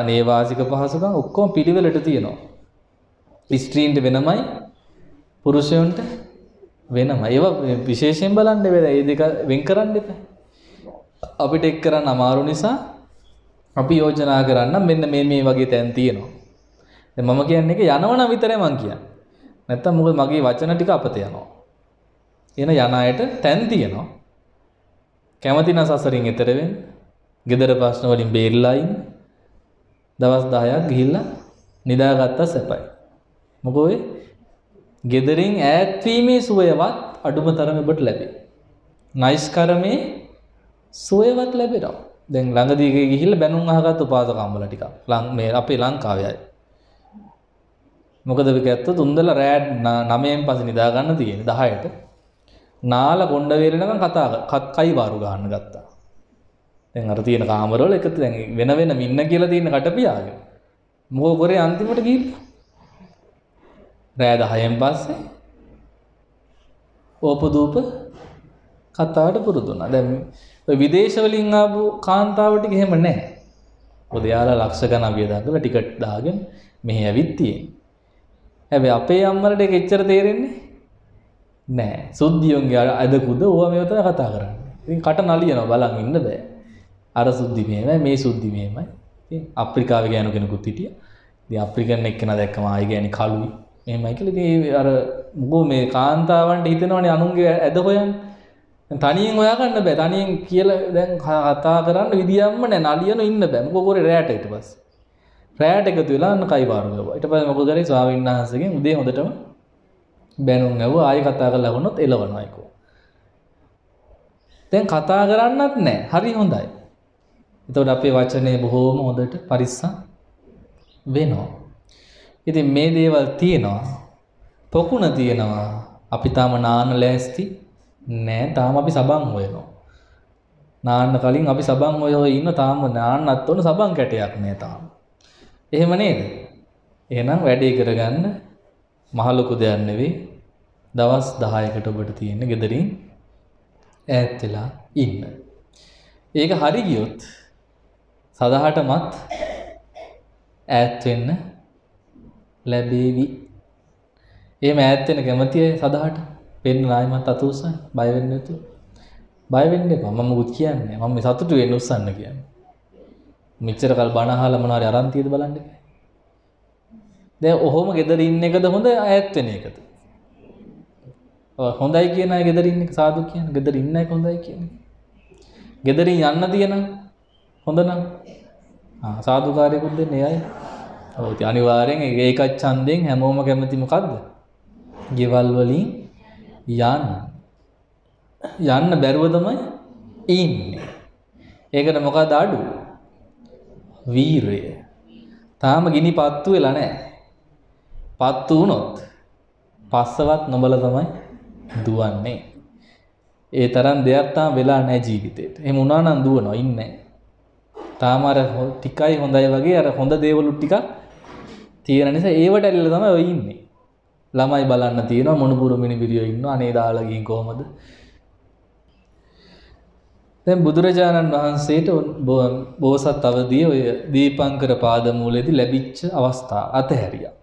නේවාසික පහසුකම් ඔක්කොම පිළිවෙලට තියෙනවා. ස්ත්‍රීන්ට වෙනමයි පුරුෂයන්ට වෙනමයි. ඒවා විශේෂයෙන් බලන්න බෑ. මේ දෙක වෙන් කරන්න එපා. අපිට එක් කරන්න අමාරු නිසා අපි යෝජනා කරන්න මෙන්න මේ මේ වගේ තැන් තියෙනවා. දැන් මම කියන්නේ ඒක යනවනම් විතරයි මං කියන්නේ. නැත්තම් මොකද මගේ වචන ටික අපත යනවා. එන යන අයට තැන් තියෙනවා. කැමති නම් සසරින් එතර වෙන්න. Gedara ප්‍රශ්න වලින් බේරිලා ඉන්න. දවස් 10ක් ගිහිල්ලා නිදාගත්ත සැපයි. මොකෝ ඒ gederin ඈත් වීමේ සුවයවත් අඩුම තරම ඔබට ලැබේ. නයිස් කරමේ සුවයවත් ලැබෙනවා. දැන් ළඟදී ගිහිල්ලා බැනුම් අහගත්ත උපාසකම්වල ටිකක්. ලං මේ අපේ ලංකාවේ අය. මොකද විකැත්ත තුන්දල රෑඩ් නමයෙන් පස නිදා ගන්න තියෙන 10ට. නාල කොණ්ඩ වේලෙනකම් කතා කත් කයි වාරු ගන්න ගත්තා. දැන් අර තියෙන කාමරවල එකතු දැන් වෙන වෙන මින්න කියලා තියෙන කටපියාගෙන. මොකෝ කරේ අන්තිමට ගිහිල්ලා. රෑ 10න් පස්සේ ඕපදූප කතාවට පුරුදු වුණා. දැන් ඔය විදේශ වලින් ආපු කාන්තාව ටික එහෙම නැහැ. මොකද යාලා ලක්ෂ ගණන් වියදම් ටිකට් දාගෙන මෙහි ඇවිත් තියෙන්නේ. හැබැයි අපේ අම්මලට ඒක එච්චර තේරෙන්නේ නෑ. සුද්ධියොන්ගේ අදකුද ඕවා මේව තමයි කතා කරන්නේ. ඉතින් කට නලියනවා බලන් ඉන්න බෑ. අර සුද්ධි මෙහෙමයි මේ සුද්ධි මෙහෙමයි. ඉතින් අප්‍රිකාවේ ගෑනු කෙනෙකුත් හිටියා. ඉතින් අප්‍රිකන් එක්කෙනා දැක්කම ආයි ගෑණි කළුයි. එහෙමයි කියලා ඉතින් අර මොකෝ මේ කාන්තාවන්ට හිතෙනවනේ අනුන්ගේ ඇද හොයන්නේ. තනියෙන් හොයා ගන්න බෑ. තනියෙන් කියලා දැන් කතා කරන්න විදියක්ම නැහැ. නලියන ඉන්න බෑ. මොකෝ කරේ රැයට ඊට පස්සේ. රැයට එකතු වෙලා අන්න කයිවාරු ගාවා. ඊට පස්සේ මොකද කරේ ස්වාමීන් වහන්සේගෙන් උදේ හොඳටම බැනුම් ඇහුවා. ආයෙ කතා කරලා වුණොත් එලවනවා ඒකෝ. දැන් කතා කරන්නත් නැහැ. හරි හොඳයි. එතකොට අපේ වචනේ බොහෝම හොඳට පරිස්සම් වෙනවා. ඉතින් මේ දේවල් තියෙනවා. පොකුණ තියෙනවා. අපි තාම නාන්න ලෑස්ති නෑ. තාම අපි සබන් හොයනවා. නාන්න කලින් අපි සබන් හොය හොය ඉන්න තාම නාන්නත් ඕන සබන් කැටයක් නෑ තාම. එහෙම නේද? එහෙනම් වැඩේ කරගන්න මහ ලොකු දෙයක් නෙවෙයි. දවස් 10කට ඔබට තියෙන gederin ඈත් වෙලා ඉන්න. ඒක හරි ගියොත් සදහටමත් ඈත් වෙන්න ලැබේවි. එහෙම ඈත් වෙන කැමති අය සදහට වෙන්න ආයිමත් අත උස්සන්න බය වෙන්න නැතුව. බය වෙන්න එපා. මම මුකුත් කියන්නේ මම මේ සතුටු වෙන්න උස්සන්න කියන්නේ. මෙච්චර කල් බණ අහලා මොනවාරි අරන් තියද බලන්න එපා. දැන් ඔහොම ගෙදර ඉන්න එකද හොඳ ඈත් වෙන එකද? හොඳයි කියන අය ගෙදර ඉන්න එක සාදු කියන. ගෙදර ඉන්න එක හොඳයි කියන්නේ. ගෙදරින් යන්න තියෙන හොඳ නම් ආ සාදුකාරයෙකුත් දෙන්නේ අය. ඔව් ඉතින් අනිවාර්යෙන් ඒකත් ඡන්දයෙන් හැමෝම කැමති මොකද්ද? ගෙවල් වලින් යන්න. යන්න බැරුව තමයි ඉන්නේ. ඒකට මොකද අඩු? වීරය. තාම ගිනි පත්තු වෙලා නැහැ. පත්තු වුණොත් පස්සවත් නොබල තමයි දුවන්නේ. ඒ තරම් දෙයක් තාම වෙලා නැහැ ජීවිතේට. එහෙම වුණා නම් දුවනවා ඉන්නේ තාම අර ටිකයි හොඳයි වගේ අර හොඳ දේවලු ටිකක් තියෙන නිසා ඒවට ඇලිලා තමයි ඔය ඉන්නේ. ළමයි බලන්න තියෙනවා මොනුපුරු මිනිබිරියෝ ඉන්නවා අනේ දාලා ගිහින් කොහමද? දැන් බුදුරජාණන් වහන්සේට බෝසත් අවදියේ ඔය දීපංකර පාදමූලයේදී ලැබිච්ච අවස්ථා අතහැරියා.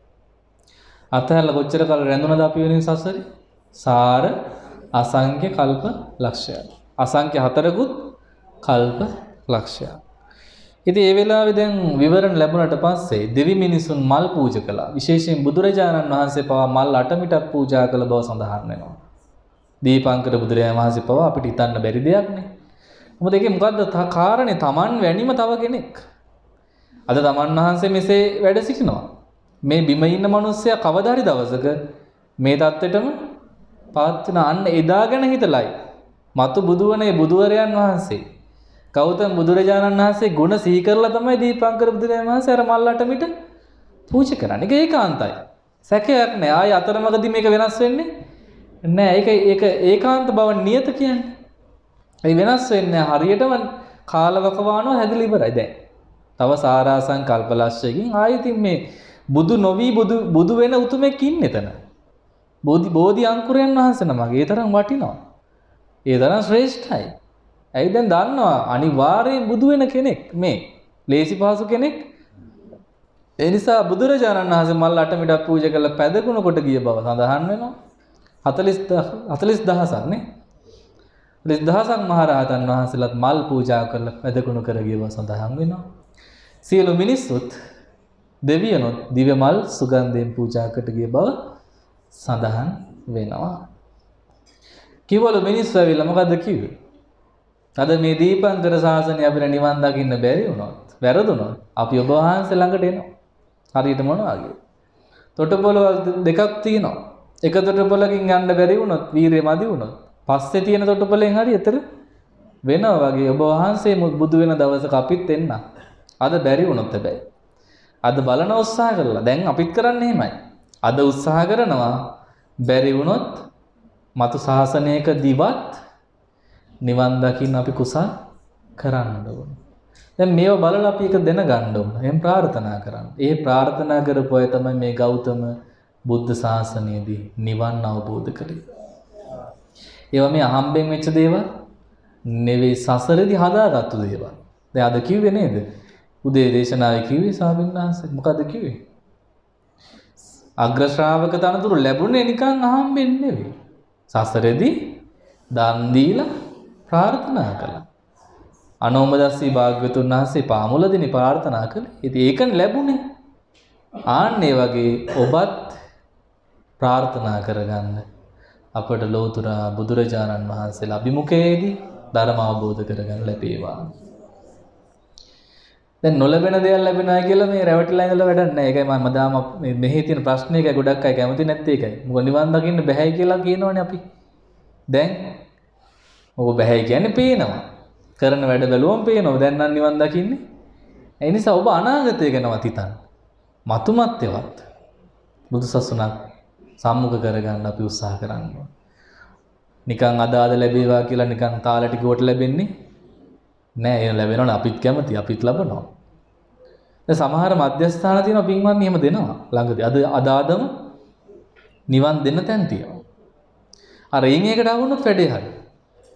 අතහැරලා කොච්චර කල් රැඳුණද අපි වෙනින් සසරේ? සාර අසංඛ්‍ය කල්ප ලක්ෂයක්. අසංඛ්‍ය හතරකුත් කල්ප ලක්ෂයක්. ඉතින් ඒ වෙලාවේ දැන් විවරණ ලැබුණට පස්සේ දෙවි මිනිසුන් මල් පූජා කළා. විශේෂයෙන් බුදුරජාණන් වහන්සේ පවා මල් 8මිටක් පූජා කළ බව සඳහන් වෙනවා. දීපංකර බුදුරජාණන් වහන්සේ පවා අපිට හිතන්න බැරි දෙයක් නේ. මොකද ඒකේ මොකද්ද කාරණේ Taman වැනිම තව කෙනෙක්. අද Taman වහන්සේ මෙසේ වැඩ සිටිනවා. මේ බිම ඉන්න මිනිස්සයා කවදා හරි දවසක මේ தත්වෙටම පාත් වෙන අන්න එදා ගැන හිතලයි. මතු බුදුවනේ බුදුවරයන් වහන්සේ ගෞතම බුදුරජාණන් වහන්සේ ගුණ සිහි කරලා තමයි දීපංකර බුදුරජාණන් වහන්සේ අර මල්ලට මිට පූජා කරන්න. ඒක ඒකාන්තයි. සැකයක් නෑ. ආයි අතරමඟදී මේක වෙනස් වෙන්නේ නෑ. ඒක ඒක ඒකාන්ත බව නියත කියන්නේ. ඒ වෙනස් වෙන්නේ හරියටම කාලවකවානුව හැදිලා ඉවරයි දැන්. තව සාරාසං කල්පලක්ෂයකින් ආයෙත් මේ බුදු නොවි බුදු බුදු වෙන උතුමෙක් ඉන්නේ එතන. බෝධි බෝධි අංකුරයන් වහන්සේ නමක්. ඒ තරම් වටිනවා. ඒ තරම් ශ්‍රේෂ්ඨයි. ඇයි දැන් දන්නවා අනිවාර්යයෙන් බුදු වෙන කෙනෙක් මේ. ලේසි පහසු කෙනෙක්. ඒ නිසා බුදුරජාණන් වහන්සේ මල් අටමිඩක් පූජා කරලා පැදකුණ කොට ගිය බව සඳහන් වෙනවා. 40 40000ක් නේ. 40000ක් මහරහතන් වහන්සේලාත් මල් පූජා කරලා පැදකුණු කර ගිය බව සඳහන් වෙනවා. සියලු මිනිස්සුත් දෙවියනොත් දිව්‍ය මල් සුගන්ධයෙන් පූජා කොට ගිය බව සඳහන් වෙනවා. කිව්වලු මිනිස්සු ඇවිල්ලා මොකද්ද කිව්වේ? අද මේ දීපංකර ශාසනය අපිට නිවන් දකින්න බැරි වුණොත්, වැරදුනොත් අපි ඔබ වහන්සේ ළඟට එනවා. හරියට මොනවාගේ? තොටුපොළවල් දෙකක් තියෙනවා. එක තොටුපොළකින් යන්න බැරි වුණොත්, වීරිය මදි වුණොත්, පස්සේ තියෙන තොටුපොළෙන් හරි එතර වෙනවා වගේ ඔබ වහන්සේ බුදු වෙන දවසක අපිත් එන්න. අද බැරි වුණොත් හැබැයි. අද බලන උත්සාහ කරලා දැන් අපිත් කරන්නේ එහෙමයි. අද උත්සාහ කරනවා බැරි වුණොත් මතු ශාසනයක දිවත් නිවන් දකින්න අපි කුසල් කරන්න ඕන. දැන් මේව බලලා අපි එක දැනගන්න ඕන. එහෙන් ප්‍රාර්ථනා කරන්න. ඒ ප්‍රාර්ථනා කරපු අය තමයි මේ ගෞතම බුද්ධ ශාසනයේදී නිවන් අවබෝධ කරේ. ඒවා මේ අහම්බෙන් වෙච්ච දේවල් නෙවෙයි සසරේදී හදාගත්තු දේවල්. දැන් අද කිව්වේ නේද? උදේ දේශනාවේ කිව්වේ ස්වාමීන් වහන්සේ මොකද්ද කිව්වේ? අග්‍ර ශ්‍රාවක තනතුරු ලැබුණේ නිකන් අහම්බෙන් නෙවෙයි. සසරේදී දන් දීලා ප්‍රාර්ථනා කළා. අනෝමදස්සී භාග්‍යතුන් වහන්සේ පාමුලදිනේ ප්‍රාර්ථනා කළේ. ඉතින් ඒකනේ ලැබුණේ. ආන්නේ වගේ ඔබත් ප්‍රාර්ථනා කරගන්න අපට ලෝතුරා බුදුරජාණන් වහන්සේලා අභිමුඛයේදී ධර්ම අවබෝධ කරගන්න ලැබේවා. දැන් නොලැබෙන දේවල් ලැබෙනවා කියලා මේ රැවටිලා ඉඳලා වැඩක් නැහැ. ඒකයි මම දාම මේ මෙහි තියෙන ප්‍රශ්නේ එකයි ගොඩක් අය කැමති නැත්තේ ඒකයි. මොකද නිවන් දකින්න බැහැයි කියලා කියනවනේ අපි. දැන් ඔබ බැහැයි කියන්නේ පේනවා. කරන වැඩ බැලුවම පේනවා. දැන් නම් නිවන් දකින්නේ. ඒ නිසා ඔබ අනාගතය ගැනවත් හිතන්න. මතුමත්යවත් බුදුසසුනක් සම්මුඛ කරගන්න අපි උත්සාහ කරන්න ඕන. නිකන් අදාද ලැබේවා කියලා නිකන් තාල ටිකුවට ලැබෙන්නේ නෑ ඒ ලැබෙනවනේ අපිත් කැමති අපිත් ලබනවා. දැන් සමහර මධ්‍යස්ථාන තියෙනවා පින්වත්නි එහෙම දෙනවා ළඟදී. අද අදාදම නිවන් දෙන්න තැන් තියෙනවා. අර එයින් ඒකට ආවොත් වැඩේ හරි.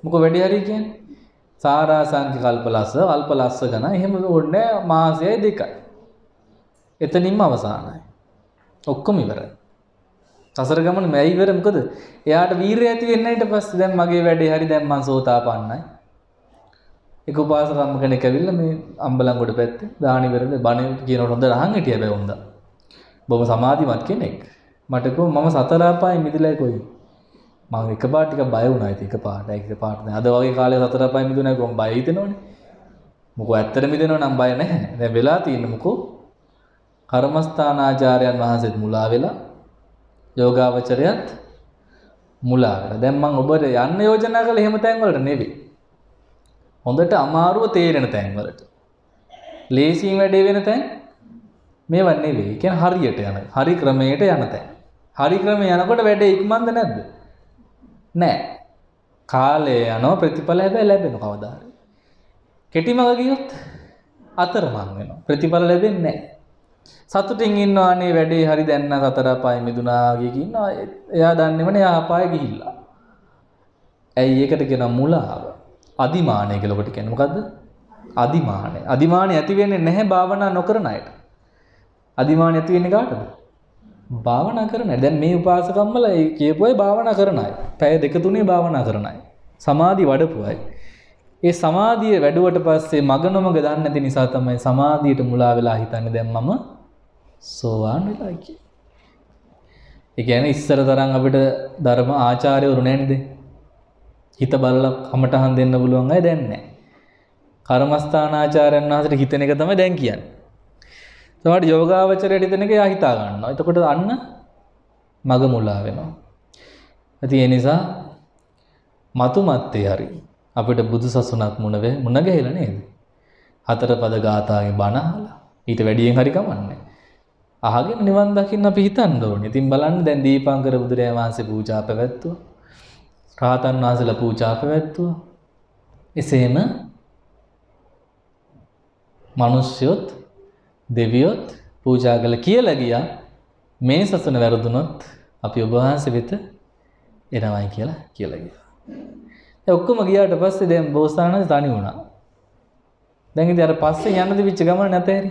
මොකද වැඩේ හරි කියන්නේ සාරාසංඛ්‍ය කල්පලස්ස අල්පලස්ස ගණ එහෙම ඕනේ මාසයයි දෙකයි. එතනින්ම අවසానයි. ඔක්කොම ඉවරයි. සසර ගමන මැයි ඉවර මොකද? එයාට වීරිය ඇති වෙන්න ඊට පස්සේ දැන් මගේ වැඩේ හරි දැන් මං සෝතාපන්නයි. එක උපාසකම්ම කෙනෙක් ඇවිල්ලා මේ අම්බලන්ගොඩ පැත්තේ දානි වෙරළ බණ කියනකොට හොඳ රහන් හිටියා බෑ හොඳ. බොහොම සමාධිමත් කෙනෙක්. මට කිව්වා මම සතර අපායේ මිදලා කොයි. මම එකපාරට ටිකක් බය වුණා ඉතින් එකපාරට එකපාරට දැන් අද වගේ කාලේ සතර අපායේ මිදුණා කොහොම බය හිතෙනවනේ. මොකෝ ඇත්තට මිදෙනව නම් බය නැහැ. දැන් වෙලා තියෙන්නේ මොකෝ කර්මස්ථානාචාර්යයන් වහන්සේත් මුලා වෙලා යෝගාවචරයත් මුලා වෙලා. දැන් මම ඔබට යන්න යෝජනා කළේ එහෙම තැන් වලට නෙවෙයි. හොඳට අමාරුව තේරෙන තැන් වලට. ලේසියෙන් වැඩේ වෙන තැන් මේවා නෙවෙයි. ඒ කියන්නේ හරියට යන. හරි ක්‍රමයට යන තැන්. හරි ක්‍රමේ යනකොට වැඩේ ඉක්මන්ද නැද්ද? නෑ. කාලය යනවා ප්‍රතිඵල හැබැයි ලැබෙන කවදා හරි. කෙටි මඟ ගියොත් අතරමං වෙනවා. ප්‍රතිඵල ලැබෙන්නේ නැහැ. සතුටින් ඉන්නවානේ වැඩේ හරි දැන්න සතර අපාය මිදුණා කිය ඉන්නවා. එයා දන්නේම එයා අපාය ගිහිල්ලා. ඇයි ඒකට කියන මුලාව? අදිමානය කියලා කොට කියන්නේ මොකද්ද? අදිමානය. අදිමානය ඇති වෙන්නේ නැහැ භාවනා නොකරන අයට. අදිමානය ඇති වෙන්නේ කාටද? භාවනා කරන අය. දැන් මේ උපාසකම්මල ඒ කියපු අය භාවනා කරන අය. පැය දෙක තුනේ භාවනා කරන අය. සමාධි වඩපු අය. ඒ සමාධිය වැඩුවට පස්සේ මග නොමග දන්නේ නැති නිසා තමයි සමාධියට මුලා වෙලා හිතන්නේ දැන් මම සෝවාන් වෙලා කිය. ඒ කියන්නේ ඉස්සර තරම් අපිට ධර්ම ආචාර්යවරු නැන්නේද? හිත බලලා කමටහන් දෙන්න පුළුවන් අය දැන් නැහැ. කර්මස්ථානාචාර්යයන් වහන්සේට හිතන එක තමයි දැන් කියන්නේ. සමහරට යෝගාවචරයට හිතන එක එයා හිතා ගන්නවා. එතකොට අන්න මග මුලා වෙනවා. ඉතින් ඒ නිසා මතු මත්තේ හරි අපිට බුදු සසුනක් මුණ වේ මුණ ගැහිලා නේද? හතර පද ගාථාගේ බණ අහලා ඊට වැඩියෙන් හරි කමන්නේ. අහගෙන නිවන් දකින්න අපි හිතන්න ඕනේ. ඉතින් බලන්න දැන් දීපංකර බුදුරජාණන් වහන්සේ පූජා පැවැත්තුවා. රාතන් වහන්සේලා පූජා පැවැත්තුවා. එසේම මිනිස්යොත් දෙවියොත් පූජා කළ කියලා ගියා. මේ සසුන වැරදුනොත් අපි ඔබ වහන්සේ වෙත එනවයි කියලා කියලා ගියා. දැන් ඔක්කොම ගියාට පස්සේ දැන් බෝසතාණන් තනි වුණා. දැන් ඉතින් අර පස්සේ යන්න දිවිච්ච ගමන නැතේරි.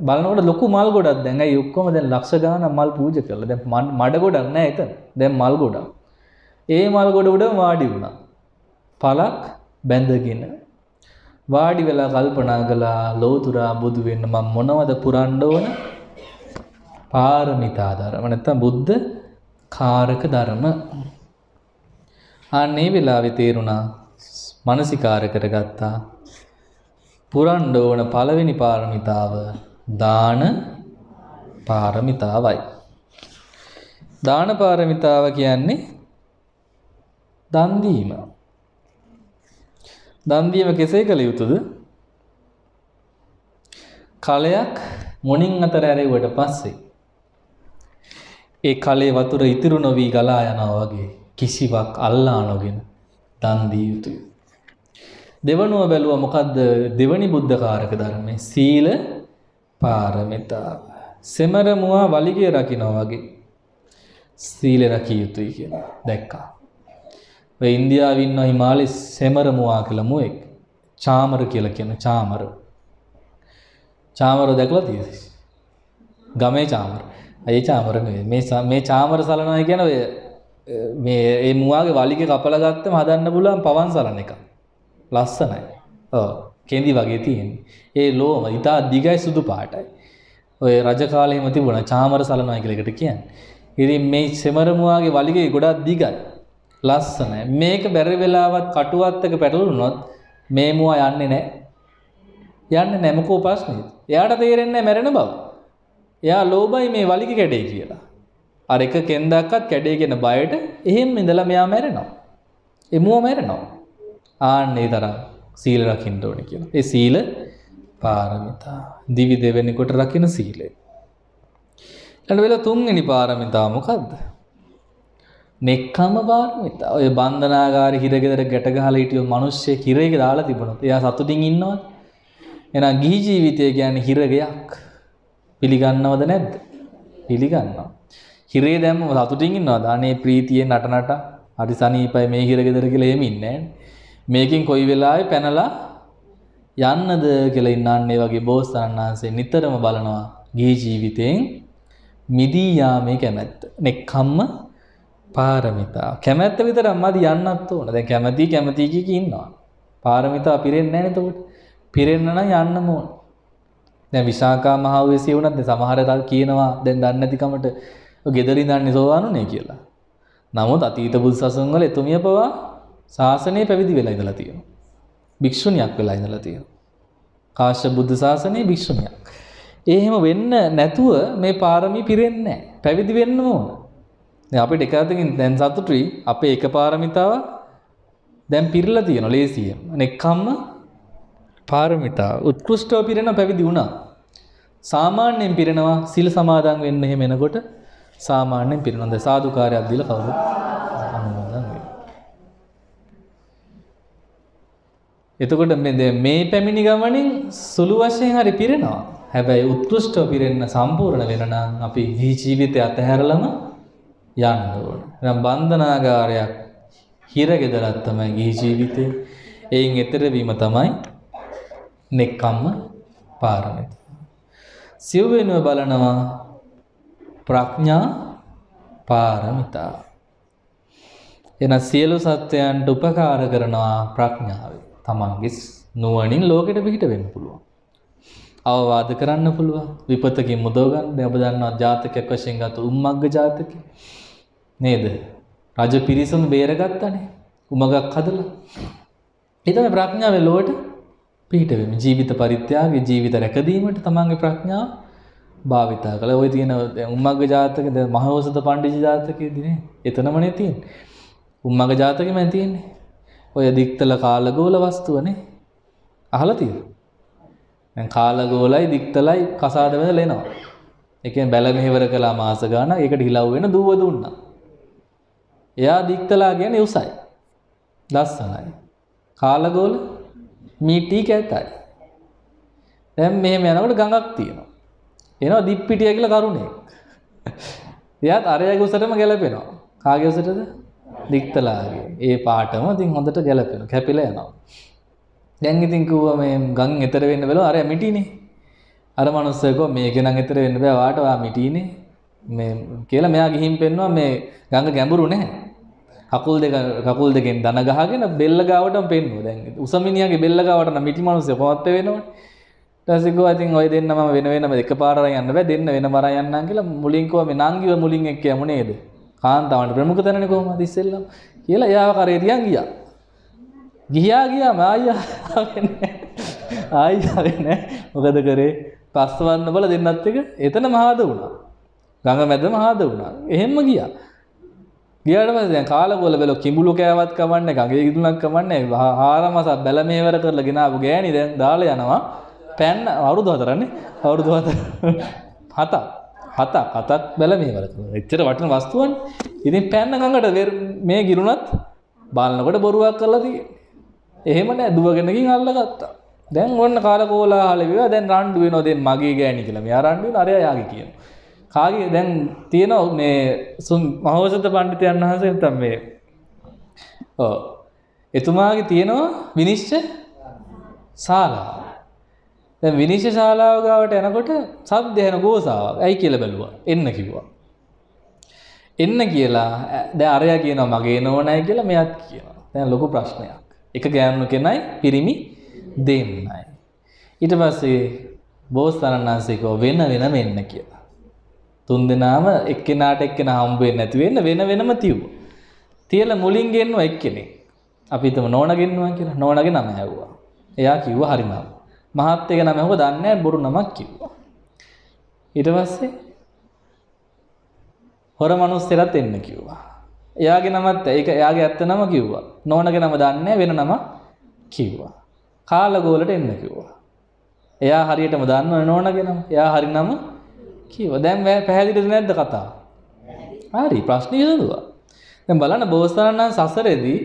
බලනකොට ලොකු මල් ගොඩක් දැන් ඇයි ඔක්කොම දැන් ලක්ෂ ගාණක් මල් පූජා කරලා දැන් මඩ ගොඩක් නැහැ එතන. දැන් මල් ගොඩක්. ඒ මල් ගොඩ උඩ වාඩි වුණා. පලක් බැඳගෙන වාඩි වෙලා කල්පනා කළා ලෝතුරා බුදු වෙන්න මම මොනවද පුරන්න ඕන? පාරමිතා ධර්ම නැත්නම් බුද්ධ කාරක ධර්ම. අනේ වෙලාවේ තේරුණා මානසිකාර කරගත්තා. පුරන්න ඕන පළවෙනි පාරමිතාව දාන පාරමිතාවයි. දාන පාරමිතාව කියන්නේ දන් දීම. දන් දීම කෙසේ කළ යුතුද? කලයක් මොණින් අතර ඇරෙව්වට පස්සේ ඒ කලේ වතුර ඉතිරු නොවි ගලා යනවා වගේ කිසිවක් අල්ලා නොගෙන දන් දිය යුතුයි. දෙවනුව බැලුවා මොකද්ද දෙවනි බුද්ධ කාරක ධර්මයේ සීල පාරමිතාව. සෙමරමුවා වලිගය රකින්නවා වගේ සීල රකිය යුතුයි කියලා දැක්කා. ඔය ඉන්දියාවේ ඉන්න හිමාලේ සෙමරමුවා කියලා මුවෙක් චාමර කියලා කියන චාමර. චාමර දැකලා තියෙද? ගමේ චාමර. අය චාමර නෙවෙයි. මේ මේ චාමර සලනවා කියන ඔය මේ ඒ මුවාගේ වලිගේ කපලා ගත්තම හදන්න පුළුවන් පවන් සලන එක. ලස්සනයි. ඔව්. කෙඳි වගේ තියෙන්නේ. ඒ ලෝම ඉතා දිගයි සුදු පාටයි. ඔය රජ කාලේම තිබුණා චාමර සලනවා කියලා එකට කියන්නේ. ඉතින් මේ සෙමරමුවාගේ වලිගේ ගොඩක් දිගයි. ලස්සනයි. මේක බැරි වෙලාවත් කටුවත් එක පැටලුනොත් මේ මුවා යන්නේ නැහැ. යන්නේ නැහැ මොකෝ ප්‍රශ්නේ. එයාට තේරෙන්නේ නැහැ මැරෙන බව. එයා ලෝභයි මේ වලිගේ කැඩේ කියලා. අර එක කෙන්දක්වත් කැඩේ කියන බයට එහෙම ඉඳලා මෙයා මැරෙනවා. එමුව මැරෙනවා. ආන්නේ තරම් සීල රකින්න ඕනේ කියලා. ඒ සීල පාරමිතා. දිවි දෙවෙනිකොට රකින්න සීලය. ඊට වෙලා තුන්වෙනි පාරමිතාව මොකද්ද? නෙක්ඛම්ම පාරමිතා. ඔය බන්ධනාගාරේ හිරගෙදර ගැට ගහලා හිටියෝ මිනිස්සෙක් හිරේක දාලා තිබුණොත් එයා සතුටින් ඉන්නවද? එහෙනම් ගිහි ජීවිතය කියන්නේ හිරගයක්. පිළිගන්නවද නැද්ද? පිළිගන්නවා. හිරේ දැම්මම සතුටින් ඉන්නවද? අනේ ප්‍රීතියෙන් නට නට හරි සනීපයි මේ හිරගෙදර කියලා එහෙම ඉන්නේ මේකෙන් කොයි වෙලාවෙ පැනලා යන්නද කියලා ඉන්නන්නේ වගේ බෝසතාණන් වහන්සේ නිතරම බලනවා ගිහි ජීවිතයෙන් මිදී යාමේ කැමැත්ත. නෙක්ඛම්ම පාරමිතා. කැමැත්ත විතරක් මදි යන්නත් ඕන. දැන් කැමැති කැමැති කිය ඉන්නවා. පාරමිතා පිරෙන්නේ නැහැ නේද? පිරෙන්න නම් යන්නම ඕන. දැන් විශාකා මහවැසිය වුණත් දැන් සමහර තව කියනවා දැන් දන්නේ නැතිකමට ගෙදරින් දන්නේ සෝවානුනේ කියලා. නමුත් අතීත බුදු සසුන් වල එතුමිය පවා ශාසනය පැවිදි වෙලා ඉඳලා තියෙනවා. භික්ෂුණියක් වෙලා ඉඳලා තියෙනවා. කාශ්‍යප බුද්ධ ශාසනයේ භික්ෂුණියක්. ඒ එහෙම වෙන්න නැතුව මේ පාරමී පිරෙන්නේ නැහැ. පැවිදි වෙන්න ඕන. දැන් අපිට එක අතකින් දැන් සතුටුයි අපේ එක පාරමිතාව දැන් පිරලා තියෙනවා ලේසියෙන්. නෙක්ඛම්ම පාරමිතාව උත්කෘෂ්ටව පිරෙන පැවිදි වුණා. සාමාන්‍යයෙන් පිරෙනවා සිල් සමාදන් වෙන්න එහෙම එනකොට සාමාන්‍යයෙන් පිරෙනවා. දැන් සාදුකාරයක් දීලා කවුරු අනුමෝදන් වෙනවා. එතකොට මේ මේ පැමිණි ගමනින් සුළු වශයෙන් හරි පිරෙනවා. හැබැයි උත්කෘෂ්ටව පිරෙන්න සම්පූර්ණ වෙන නම් අපි ජීවිතය අතහැරලම යන්න ඕන. එහෙනම් බන්ධනාගාරයක් හිරගෙදරක් තමයි ගිහි ජීවිතේ. එයින් එතර වීම තමයි නෙක්කම්ම පාරමිත. සිව් වෙනුව බලනවා ප්‍රඥා පාරමිතා. එන සියලු සත්වයන්ට උපකාර කරනවා ප්‍රඥාව. තමන්ගේ නුවණින් ලෝකෙට පිහිට වෙන්න පුළුවන්. අවවාද කරන්න පුළුවන්. විපතකින් මුදව ගන්න. දැන් ඔබ දන්නවා ජාතකයක් වශයෙන් ගත්ත උම්මග්ග ජාතකය. නේද? රජ පිරිසම බේරගත්තානේ. උමගක් හදලා. ඒ තමයි ප්‍රඥාවේ ලෝවට පිහිට වෙන්නේ. ජීවිත පරිත්‍යාගයේ ජීවිත රැකදීමට තමන්ගේ ප්‍රඥාව භාවිතා කළා. ওই තියෙන උම්මග්ග ජාතක දැන් මහෞෂධ පණ්ඩිත ජාතකයේදී නේ. එතනමනේ තියෙන්නේ. උම්මග්ග ජාතකෙම තියෙන්නේ. ඔය දික්තල කාලගෝල වස්තුවනේ. අහලා තියෙනවා. දැන් කාලගෝලයි දික්තලයි කසාද වැදලා එනවා. ඒ කියන්නේ බැල මෙහෙවර කළා මාස ගාණක් ඒකට හිලව් වෙන දුව දුන්නා. එයා දික්තලා කියන්නේ උසයි. ලස්සනයි. කාලගෝල මීටි කැතයි. දැන් මෙහෙම යනකොට ගඟක් තියෙනවා. එනවා දිප්පිටිය කියලා කරුණෙක්. එයාත් අරයාගේ උසටම ගැලපෙනවා. කාගේ උසටද? දික්තලාගේ. ඒ පාටම ඉතින් හොඳට ගැලපෙනවා. කැපිලා යනවා. දැන් ඉතින් කිව්වා මේ ගම් එතර වෙන්න බැලුවා අරයා මිටිනේ. අර මනුස්සයා කිව්වා මේක නම් එතර වෙන්න බෑ වාට වා මිටිනේ. මේ කියලා මෙයා ගිහින් පෙන්නවා මේ ගඟ ගැඹුරු නැහැ. කකුල් දෙක කකුල් දෙකෙන් දන ගහගෙන බෙල්ල ගාවටම පෙන්නුවා. දැන් උසමිනියාගේ බෙල්ල ගාවට නම් මිටි මනුස්සයා කොහොමද වෙනවනේ. ඊට පස්සේ කිව්වා ඉතින් ඔය දෙන්න මම වෙන වෙනම එකපාරට යන්න බෑ දෙන්න වෙනම අරන් යන්නම් කියලා මුලින් කිව්වා මේ නංගිව මුලින් එක්ක යමු නේද? කාන්තාවන්ට ප්‍රමුඛ තැනනේ කොහොමද ඉස්සෙල්ලම කියලා එයාව කරේ තියන් ගියා. ගියා ගියාම ආයියා ආවෙන්නේ ආයියා වෙන්නේ මොකද කරේ පස්වන්න බල දෙන්නත් එක එතන මහාද වුණා ගඟ මැද මහාද වුණා එහෙම්ම ගියා ගියාට පස්සේ දැන් කාලවල බැලුව කිඹුලු කෑවත් කමන්නේ ගඟේ ඉදුණක් කමන්නේ හාරමසක් බැල මෙහෙවර කරලා ගෙනාවු ගෑණි දැන් දාලා යනවා පැන්න අවුරුදු හතරනේ අවුරුදු හතර හතක් හතක් හතක් බැල මෙහෙවර කරලා එච්චර වටින වස්තුවනේ ඉතින් පැන්න ගඟට මේ ගිරුණත් බලනකොට බොරුවක් කරලා තියෙන්නේ එහෙම නෑ දුවගෙනකින් අල්ලගත්තා. දැන් ඔන්න කාලකෝලාහල වෙනවා. දැන් රණ්ඩු වෙනවා. දැන් මගේ ගෑණි කියලා. මෙයා රණ්ඩු වෙනවා. අරයා යාගේ කියනවා. කාගේ දැන් තියෙනවා මේ සුන් මහෞෂධ පඬිතුයන් වහන්සේ නැත්නම් මේ ඔව් එතුමාගේ තියෙනවා විනිශ්චය ශාලාව. දැන් විනිශ්චය ශාලාව ගාවට යනකොට සද්ද ඇහෙන ගෝසාවක්. ඇයි කියලා බැලුවා. එන්න කිව්වා. එන්න කියලා දැන් අරයා කියනවා මගේ නෝනයි කියලා මෙයාත් කියනවා. දැන් ලොකු ප්‍රශ්නයක්. එක ගෑනු කෙනයි පිරිමි දෙන්නයි. ඊට පස්සේ බෝසතාණන් වහන්සේ කිව්වා වෙන වෙනම එන්න කියලා. තුන් දෙනාම එක්කෙනාට එක්කෙනා හම්බ වෙන්නේ නැති වෙන්න වෙන වෙනම තියුවා. තියලා මුලින් ගෙන්නවා එක්කෙනෙක්. අපි හිතමු නෝන ගෙන්නවා කියලා. නෝනගේ නම ඇහුවා. එයා කිව්වා හරි නම. මහත්තයගේ නම ඇහුවා දන්නේ නැහැ බොරු නමක් කිව්වා. ඊට පස්සේ හොර මිනිස්සෙරත් එන්න කිව්වා. එයාගේ නමත් ඒක එයාගේ ඇත්ත නම කිව්වා. නෝනගේ නම දන්නේ වෙන නම කිව්වා. කාලගෝලට එන්න කිව්වා. එයා හරියටම දන්නව නෝනගේ නම. එයා හරි නම කිව්වා. දැන් පැහැදිලිද නැද්ද කතාව? හරි ප්‍රශ්න විසඳුවා. දැන් බලන්න බෝසතාණන් සසරේදී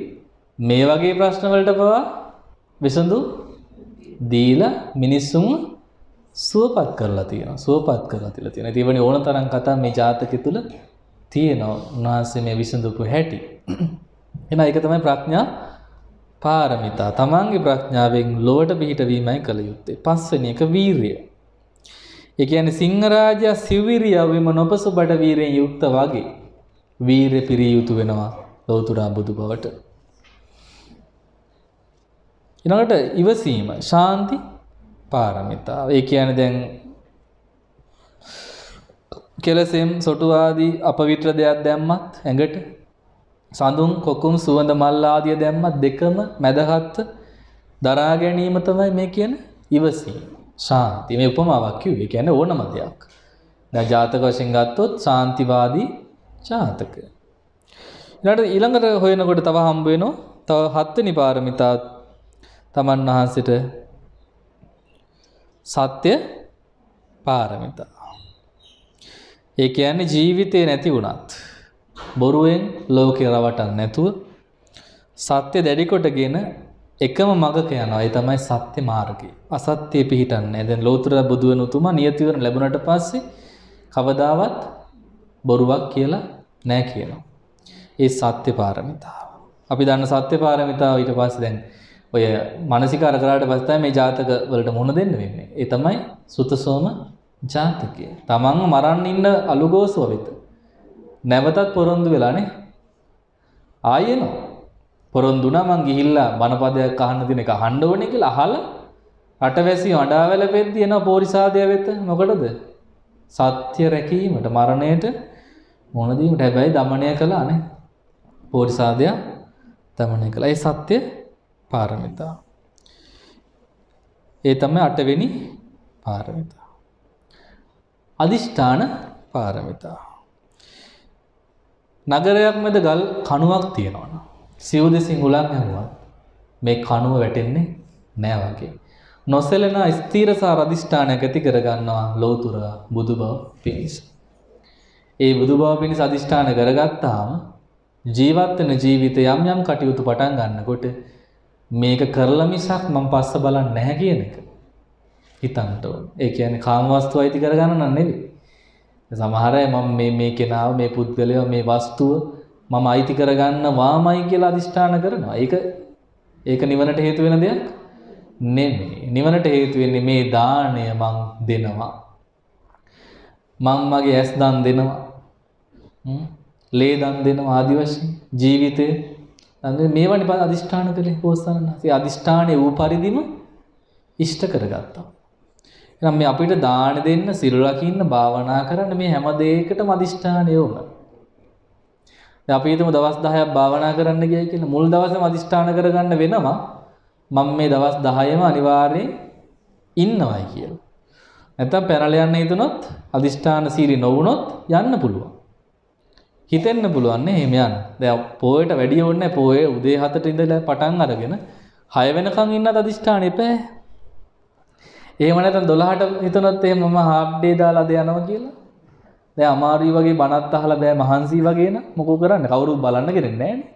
මේ වගේ ප්‍රශ්න වලට පවා විසඳු දීලා මිනිස්සුන් සුවපත් කරලා තියෙනවා. සුවපත් කරලා තියලා තියෙනවා. ඒ වගේ ඕන තරම් කතා මේ ජාතකය තුල තියෙනවා උන්වහන්සේ මේ විසඳපු හැටි. එහෙනම් ඒක තමයි ප්‍රඥා පාරමිතා. තමන්ගේ ප්‍රඥාවෙන් ලොවට පිහිටවීමයි කළ යුත්තේ. පස්වෙනි එක වීරිය. ඒ කියන්නේ සිංහරාජයා සිවිරියවෙම නොපසු බඩ වීරයෙන් යුක්ත වගේ වීරිය පිරිය යුතු වෙනවා ලෞතර බුදු බවට. ඊළඟට ඉවසීම ශාන්ති පාරමිතාව. ඒ කියන්නේ දැන් කෙලසෙම් සොටු ආදී අපවිත්‍ර දෙයක් දැම්මත් ඇඟට සඳුන් කොකුම් සුවඳ මල් ආදිය දැම්මත් දෙකම මැදහත්ව දරා ගැනීම තමයි මේ කියන ඉවසීම. ශාන්ති මේ උපමාවක් කිව්වේ. ඒ කියන්නේ ඕනම දෙයක්. දැන් ජාතක වශයෙන් ගත්තොත් ශාන්තිවාදී ජාතක. ඊළඟට ඊළඟට හොයනකොට තව හම්බ වෙනවා තව හත්වෙනි පාරමිතා තමන් වහන්සේට සත්‍ය පාරමිතා. ඒ කියන්නේ ජීවිතේ නැති වුණත් බොරුවෙන් ලෝකේ රවටන්න නැතුව සත්‍ය දැඩි කොටගෙන එකම මගක යනවා. ඒ තමයි සත්‍ය මාර්ගය. අසත්‍ය පිහිටන්නේ. දැන් ලෝතර බුදු වෙන උතුමා නියතිවරණ ලැබුණට පස්සේ කවදාවත් බොරුවක් කියලා නෑ කියනවා. ඒ සත්‍ය පාරමිතාව. අපි දන්න සත්‍ය පාරමිතාව ඊට පස්සේ දැන් ඔය මානසිකාර කරාට පස්සේ මේ ජාතක වලට මුහුණ දෙන්න වෙන්නේ. ඒ තමයි සුතසෝම ජාතකය. තමන්ව මරන්න ඉන්න අලුගෝසුව වෙත. නැවතත් පොරොන්දු වෙලානේ. ආයෙනවා. පොරොන්දුනා මං ගිහිල්ලා බණපදයක් අහන්න දින එක අහන්න ඕනේ කියලා අහලා අටවැසි අඩාවැල පෙද්දි එන පෝරිසාදය වෙත මොකටද? සත්‍ය රැකීමට මරණයට මොනදීමට හැබැයි දමනය කලානේ පෝරිසාදයක් දමනය කළ. ඒ සත්‍ය පාරමිතා. ඒ තමයි අටවෙනි පාරමිතා. අධිෂ්ඨාන පාරමිතා. නගරයක් මැද ගල් කණුවක් තියෙනවන සිව් දෙසින් ගුලන් හැමුවත් මේ කණුව වැටෙන්නේ නෑ වගේ. නොසෙලෙන ස්ථීරසාර අධිෂ්ඨානයක් ඇති කරගන්නවා ලෝතුර බුදු බව පිණිස. ඒ බුදු බව පිණිස අධිෂ්ඨාන කරගත්තාම ජීවත් වෙන ජීවිතය යම් යම් කටයුතු පටන් ගන්නකොට මේක කරලා මිසක් මම පස්ස බලන්නේ නැහැ කියන එක හිතන්න ඕන. ඒ කියන්නේ කාමවස්තු අයිති කරගන්න නන් නෙවෙයි. සමහර අය මම මේ මේ කෙනාව මේ පුද්ගලයා මේ වස්තුව මම අයිති කරගන්න වාමයි කියලා අදිෂ්ඨාන කරනවා. ඒක ඒක නිවනට හේතු වෙන දෙයක් නෙමෙයි. නිවනට හේතු වෙන්නේ මේ දාණය මං දෙනවා. මං මගේ ඇස් දන් දෙනවා. ලේ දන් දෙනවා ආදි වශයෙන් ජීවිතේ මේවනි අධිෂ්ඨාන කළේ පෝස්තනන් ඒ අධිෂ්ඨානය වූ පරිදිම ඉෂ්ට කරගත්තා. එනම් මේ අපිට දාන දෙන්න සිල් රකින්න භාවනා කරන්න මේ හැම දෙයකටම අධිෂ්ඨානය ඕන. අපි හිතමු දවස් 10ක් භාවනා කරන්න ගියයි කියලා මුල් දවසේම අධිෂ්ඨාන කරගන්න වෙනවා මම මේ දවස් 10ම අනිවාර්යෙන් ඉන්නවයි කියලා. නැත්තම් පැනලා යන්න හිතුනොත් අධිෂ්ඨාන සීරි නොවුනොත් යන්න පුළුවන්. හිතෙන්න පුළුවන් නේ එහෙම යන්න. දැන් පොයට වැඩි ඕනේ නැහැ. පොයේ උදේ 7ට ඉඳලා පටන් අරගෙන 6 වෙනකන් ඉන්නත් අධිෂ්ඨාන එපා. එහෙම නැත්නම් 12ට හිතනොත් එහෙම මම හාෆ් ඩේ දාලා අද යනවා කියලා. දැන් අමාරුයි වගේ බණත් අහලා බෑ මහන්සි වගේ න මොකෝ කරන්නේ? කවුරුත් බලන්න කෙනෙක් නැහැනේ.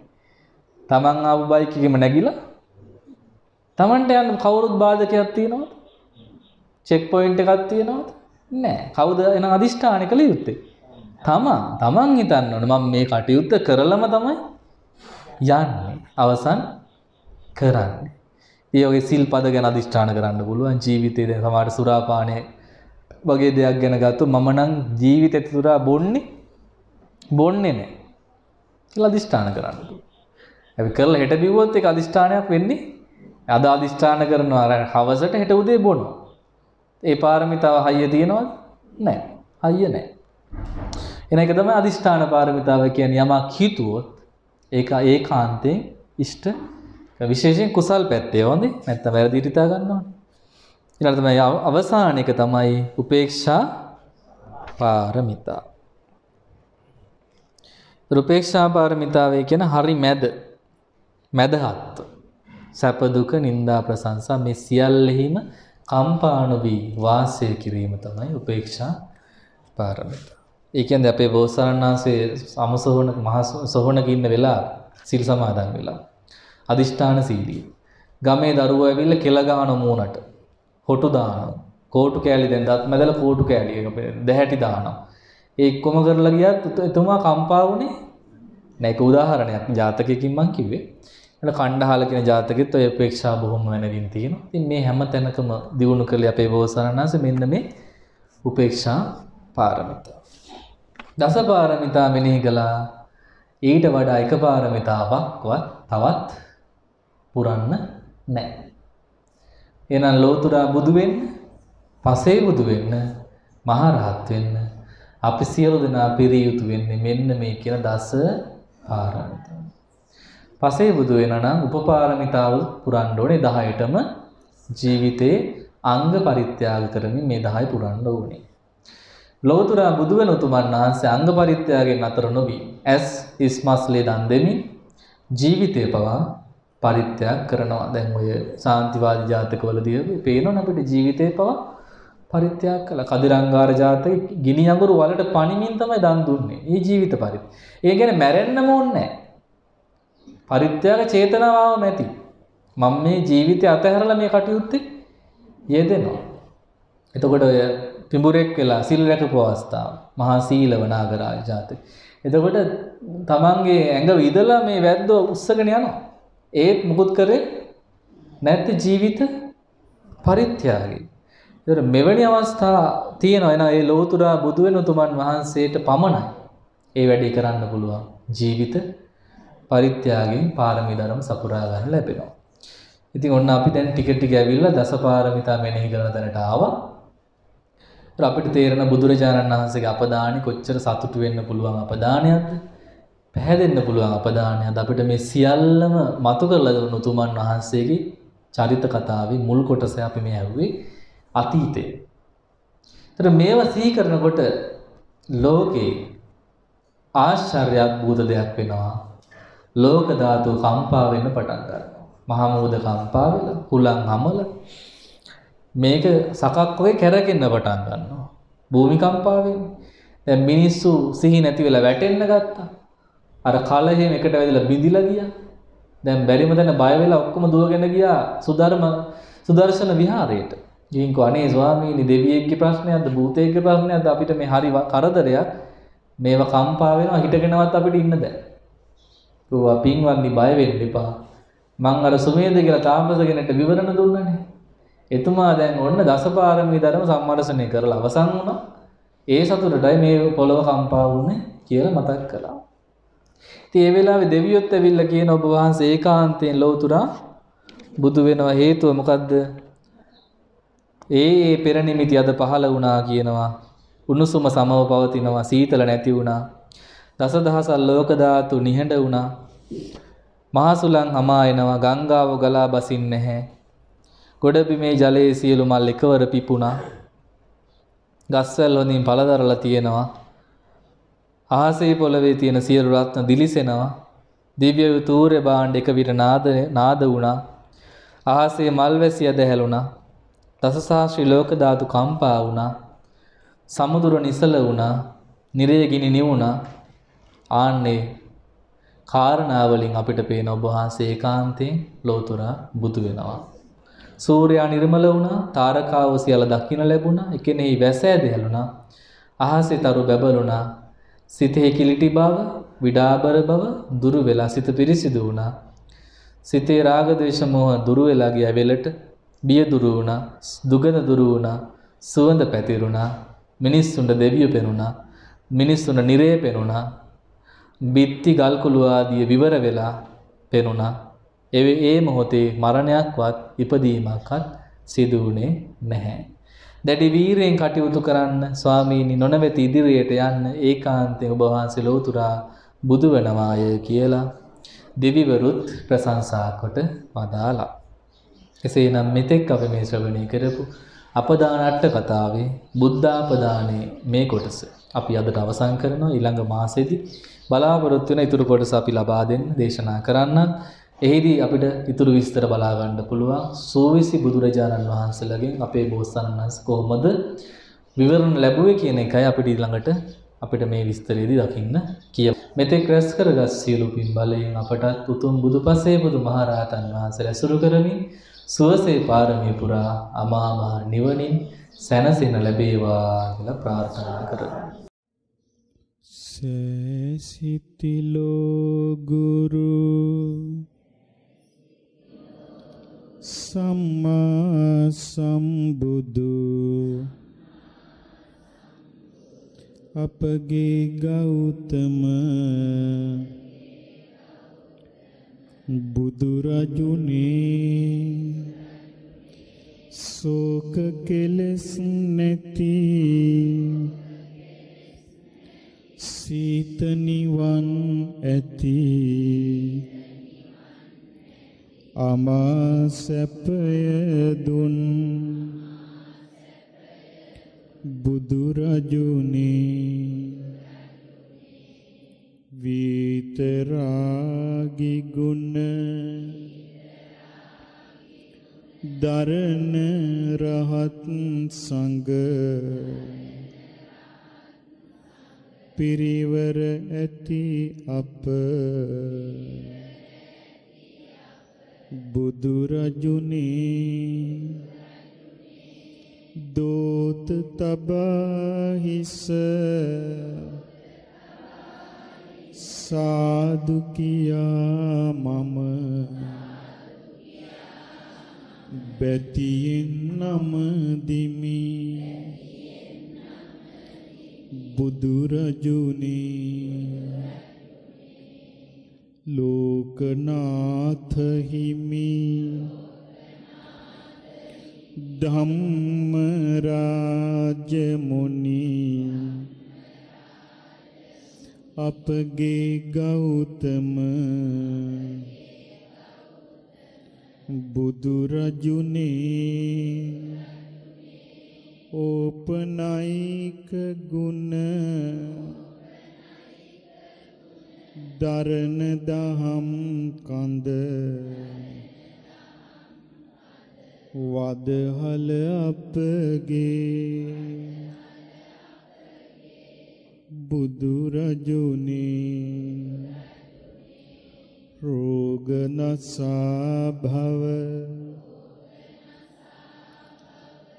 Taman ආපු බයික් එකෙම නැගිලා Tamanට යන්න කවුරුත් බාධකයක් තියනවද? චෙක් පොයින්ට් එකක් තියනවද? නැහැ. කවුද එන අදිෂ්ඨාන කළ යුත්තේ? තමන්. තමන් හිතන්න ඕනේ මම මේ කටයුත්ත කරලම තමයි යන්නේ. අවසන් කරන්නේ. ඒ වගේ සිල්පද ගැන අදිෂ්ඨාන කරන්න පුළුවන් ජීවිතේ දැන් සමහර සුරාපානය වගේ දෙයක් ගැන ගත්තොත් මම නම් ජීවිතේ සුරා බොන්නේ බොන්නේ නැහැ. කියලා අදිෂ්ඨාන කරන්න පුළුවන්. අපි කරලා හෙට බිව්වොත් ඒක අදිෂ්ඨානයක් වෙන්නේ අද අදිෂ්ඨාන කරනවා අර හවසට හෙට උදේ බොනවා. ඒ පාරමිතාව හයිය තියෙනවද? නැහැ. හයිය නැහැ. එන එක තමයි අදිෂ්ඨාන පාරමිතාව කියන්නේ යමක් හිතුවොත් ඒක ඒකාන්තයෙන් ඉෂ්ට විශේෂයෙන් කුසල් පැත්තේ හොඳේ නැත්නම් වැරදි හිතා ගන්න ඕනේ. ඊළඟ තමයි අවසාන එක තමයි උපේක්ෂා පාරමිතා. උපේක්ෂා පාරමිතාවේ කියන හරි මැද මැදහත් සැප දුක නිന്ദා ප්‍රශංසා මේ සියල්ලෙහිම කම්පා නොවි වාසය කිරීම තමයි උපේක්ෂා පාරමිතා. ඒ කියන්නේ අපේ බෝසතාණන් වහන්සේ සමසොහන මහ සොහනක ඉන්න වෙලාව සිල් සමාදන් වෙලා අදිෂ්ඨාන සීලිය. ගමේ දරුවෝ ඇවිල්ලා කෙල ගහන මූණට හොටු දානවා. කෝටු කෑලි දැන් දත් මැදලා කෝටු කෑලි එක දැහැටි දානවා. ඒ කොම කරලා ගියත් එතුමා කම්පා වුණේ නෑ ඒක උදාහරණයක් ජාතකයකින් මම කිව්වේ. එතන කණ්ඩහාල කියන ජාතකෙත් ඔය අපේක්ෂා බොහොම වෙනවින් තියෙනවා. ඉතින් මේ හැම තැනකම දිනු කළේ අපේ බෝසතාණන් වහන්සේ මෙන්න මේ උපේක්ෂා පාරමිතා. දස පාරමිතා මෙනෙහි කළා ඊට වඩා එක පාරමිතාවක්වත් තවත් පුරන්න නැහැ. එහෙනම් ලෝතුරා බුදු වෙන්න, පසේ බුදු වෙන්න, මහරහත් වෙන්න අපි සියලු දෙනා පිරිය යුතු වෙන්නේ මෙන්න මේ කියන දස පාරමිතා. පසේ බුදු වෙනා නම් උපපාරමිතාව පුරන්න ඕනේ 10ටම ජීවිතේ අංග පරිත්‍යාග කරමින් මේ 10 පුරන්න ඕනේ. ලෝතුරා බුදු වෙන උතුමන් වහන්සේ අංග පරිත්‍යාගයෙන් අතර නොවි ඇස් ඉස්මස්ලේ දන් දෙමින් ජීවිතය පවා පරිත්‍යාග කරනවා. දැන් ඔය සාන්තිවාදී ජාතකවලදී පේනවනේ අපිට ජීවිතේ පවා පරිත්‍යාග කළා. කදිරංගාර ජාතකේ ගිනි අඟුරු වලට පණිමින් තමයි දන් දුන්නේ. මේ ජීවිත පරිත්. ඒ කියන්නේ මැරෙන්නම ඕනේ පරිත්‍යාග චේතනාවම ඇති. මම මේ ජීවිතය අතහැරලා මේ කටයුත්තේ යෙදෙනවා. එතකොට ඔය පිඹුරෙක් වෙලා සිල් රැකපු අවස්ථාව මහා සීලව නාගරාජ ජාතක. එතකොට තමන්ගේ ඇඟ විදලා මේ වැද්දෝ උස්සගෙන යනවා. ඒත් මුකුත් කරේ නැත්te ජීවිත පරිත්‍යාගය. ඒතර මෙවැනි අවස්ථා තියෙනවා එන ඒ ලෝතුරා බුදු වෙන උතුමන් වහන්සේට පමණයි ඒ වැඩේ කරන්න පුළුවන්. ජීවිත පරිත්‍යාගයෙන් පාරමී ධර්ම සපුරා ගන්න ලැබෙනවා. ඉතින් ඔන්න අපි දැන් ටික ටික ඇවිල්ලා දසපාරමිතා මෙනෙහි කරන තැනට ආවා. අපිට තේරෙන බුදුරජාණන් වහන්සේගේ අපදානෙ කොච්චර සතුටු වෙන්න පුළුවන් අපදානයක්ද? පැහැදෙන්න පුළුවන් අපදානයක්ද? අපිට මේ සියල්ලම මතු කරලා දුන්න උතුමන් වහන්සේගේ චරිත කතාවේ මුල් කොටස අපි මේ ඇහුවේ අතීතේ. ඒතර මේවා සිහි කරනකොට ලෝකේ ආශ්චර්යයක් භූත දෙයක් වෙනවා. ලෝක ධාතු කම්පා වෙන්න පටන් ගන්නවා. මහා මූද කම්පා වෙලා, හුලං හමල මේක සකක් වගේ කැරකෙන්න පටන් ගන්නවා. භූමිකම්පාවෙන්. දැන් මිනිස්සු සිහි නැති වෙලා වැටෙන්න ගත්තා. අර කලහෙම එකට වැදිලා බිඳිලා ගියා. දැන් බැරිම දැන බය වෙලා ඔක්කොම දුවගෙන ගියා සුධර්ම සුදර්ශන විහාරයට. ගිහින් කෝ අනේ ස්වාමීනි දෙවියෙක්ගේ ප්‍රශ්නයක්ද භූතයෙක්ගේ ප්‍රශ්නයක්ද අපිට මේ හරි කරදරයක් මේවා කම්පා වෙනවා හිටගෙනවත් අපිට ඉන්න බෑ. ඌවා පින්වත්නි බය වෙන්න එපා. මං අර සුමේද කියලා තාපස කෙනෙක්ට විවරණ දුන්නනේ. එතුමා දැන් ඔන්න දසපාරමී ධර්ම සම්මර්ෂණය කරලා අවසන් වුණා. ඒ සතුටටයි මේ පොළව කම්පා වුනේ කියලා මතක් කළා. ඉතින් ඒ වෙලාවේ දෙවියොත් ඇවිල්ලා කියන ඔබ වහන්සේ ඒකාන්තයෙන් ලෞතුරා බුදු වෙනවා හේතුව මොකද්ද? ඒ ඒ පෙර නිමිති අද පහළ වුණා කියනවා. උණුසුම සමව පවතිනවා සීතල නැති වුණා. දසදහසල් ලෝක ධාතු නිහඬ වුණා. මහසුලන් hama එනවා ගංගාව ගලා බසින්නේ නැහැ. ගොඩබිමේ ජලයේ සියලු මල් එකවර පිපුණා. ගස්වැල් හොඳින් පළදරලා තියෙනවා. අහසේ පොළවේ තියෙන සියලු රත්න දිලිසෙනවා. දිව්‍ය තූර්ය භාණ්ඩ එක විට නාද නාද වුණා. අහසේ මල්වැසිය දැහැලුණා. දසසහස්‍රී ලෝක ධාතු කම්පා වුණා. සමුදුර නිසල වුණා. නිරය ගිනි නිවුණා. ආන්නේ කාරණාවලින් අපිට පේන ඔබ වහන්සේ ඒකාන්තයෙන් ලෝතුරා බුදු වෙනවා. සූර්යයා නිර්මල වුණා, තාරකාව සියල්ල දකින්න ලැබුණා, එකෙනෙහි වැස ඇදහැළුණා, අහසේ තරු බැබළුණා, සිතෙහි කිලිටි බව, විඩාබර බව දුරු වෙලා සිත පිරිසිදු වුණා. සිතේ රාග ද්වේෂ මෝහ දුරු වෙලා ගිය වෙලට බිය දුරු වුණා, දුගඳ දුරු වුණා, සුවඳ පැතිරුණා, මිනිස්සුන්ට දෙවියෝ පෙනුණා, මිනිස්සුන්ට නිරේ පෙනුණා, බිත්ති ගල්කුළු ආදිය විවර වෙලා පෙනුණා. ඒ ඒ මොහොතේ මරණයක්වත් ඉපදීමක්වත් සිදු වුණේ නැහැ. දැඩි වීරයෙන් කටයුතු කරන්න ස්වාමීනි නොනවති ඉදිරියට යන්න ඒකාන්තයෙන් ඔබ වහන්සේ ලෝතුරා බුදු වෙනවාය කියලා දෙවිවරුත් ප්‍රශංසා කොට වදාලා. එසේනම් මෙතෙක් අප මේ ශ්‍රවණය කරපු අපදානට්ට කතාවේ බුද්ධාපදානයේ මේ කොටස අපි අදට අවසන් කරනවා ඊළඟ මාසෙදි බලාපොරොත්තු වෙන ඊතුරු කොටස අපි ලබා දෙන්න දේශනා කරන්නත් එහිදී අපිට ඊතුරු විස්තර බලා ගන්න පුළුවන් සෝවිසි බුදුරජාණන් වහන්සේලාගෙන් අපේ බෝසත්ණන් වහන්සේ කොහොමද විවරණ ලැබුවේ කියන එකයි අපිට ඊළඟට අපිට මේ විස්තරයේදී දකින්න කිය. මෙතෙක් රැස් කරගත් සියලු පින් බලයෙන් අපටත් උතුම් බුදුපසේ බුදු මහරහතන් වහන්සේ ඇසුරු කරමින් සුවසේ පාරමී පුරා අමා මහ නිවනින් සැනසෙන ලැබේවා කියලා ප්‍රාර්ථනා කරමු. සෑසිතිලෝ ගුරු සම්මා සම්බුදු අපගේ ගෞතම බුදුරජුනේ සෝක කෙලෙස් නැති සීත නිවන් ඇති. අමා සැපය දුන්. බුදුරජුනේ විතරාගි ගුණ. දරණ රහත් සංග පිරිවර ඇති අප. බුදුරජුනේ දෝත තබාහිස සාදු කියා මම. බැතියෙන් නමදිමි. බුදුරජුනේ ලෝකනාථ හිමි ධම්මරාජ මුනි අපගේ ගෞතම බුදුරජුනේ. ඕපනයික ගුණ දරණ දහම් කඳ වදහල අපගේ බුදුරජුනේ රෝගනසා භව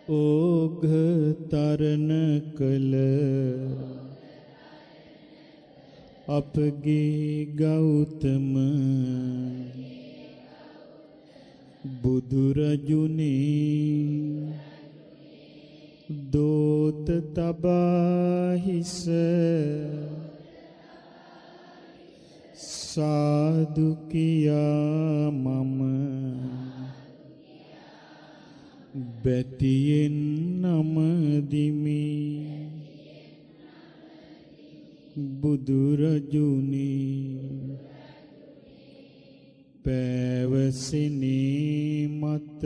ඕඝතරණ කළ අපගේ ගෞතම බුදුරජුනේ දෝත තබාහිස සාදුකියා මම බැතියෙන් නමදිමි. බුදුරජුනි පැවසිනී මත.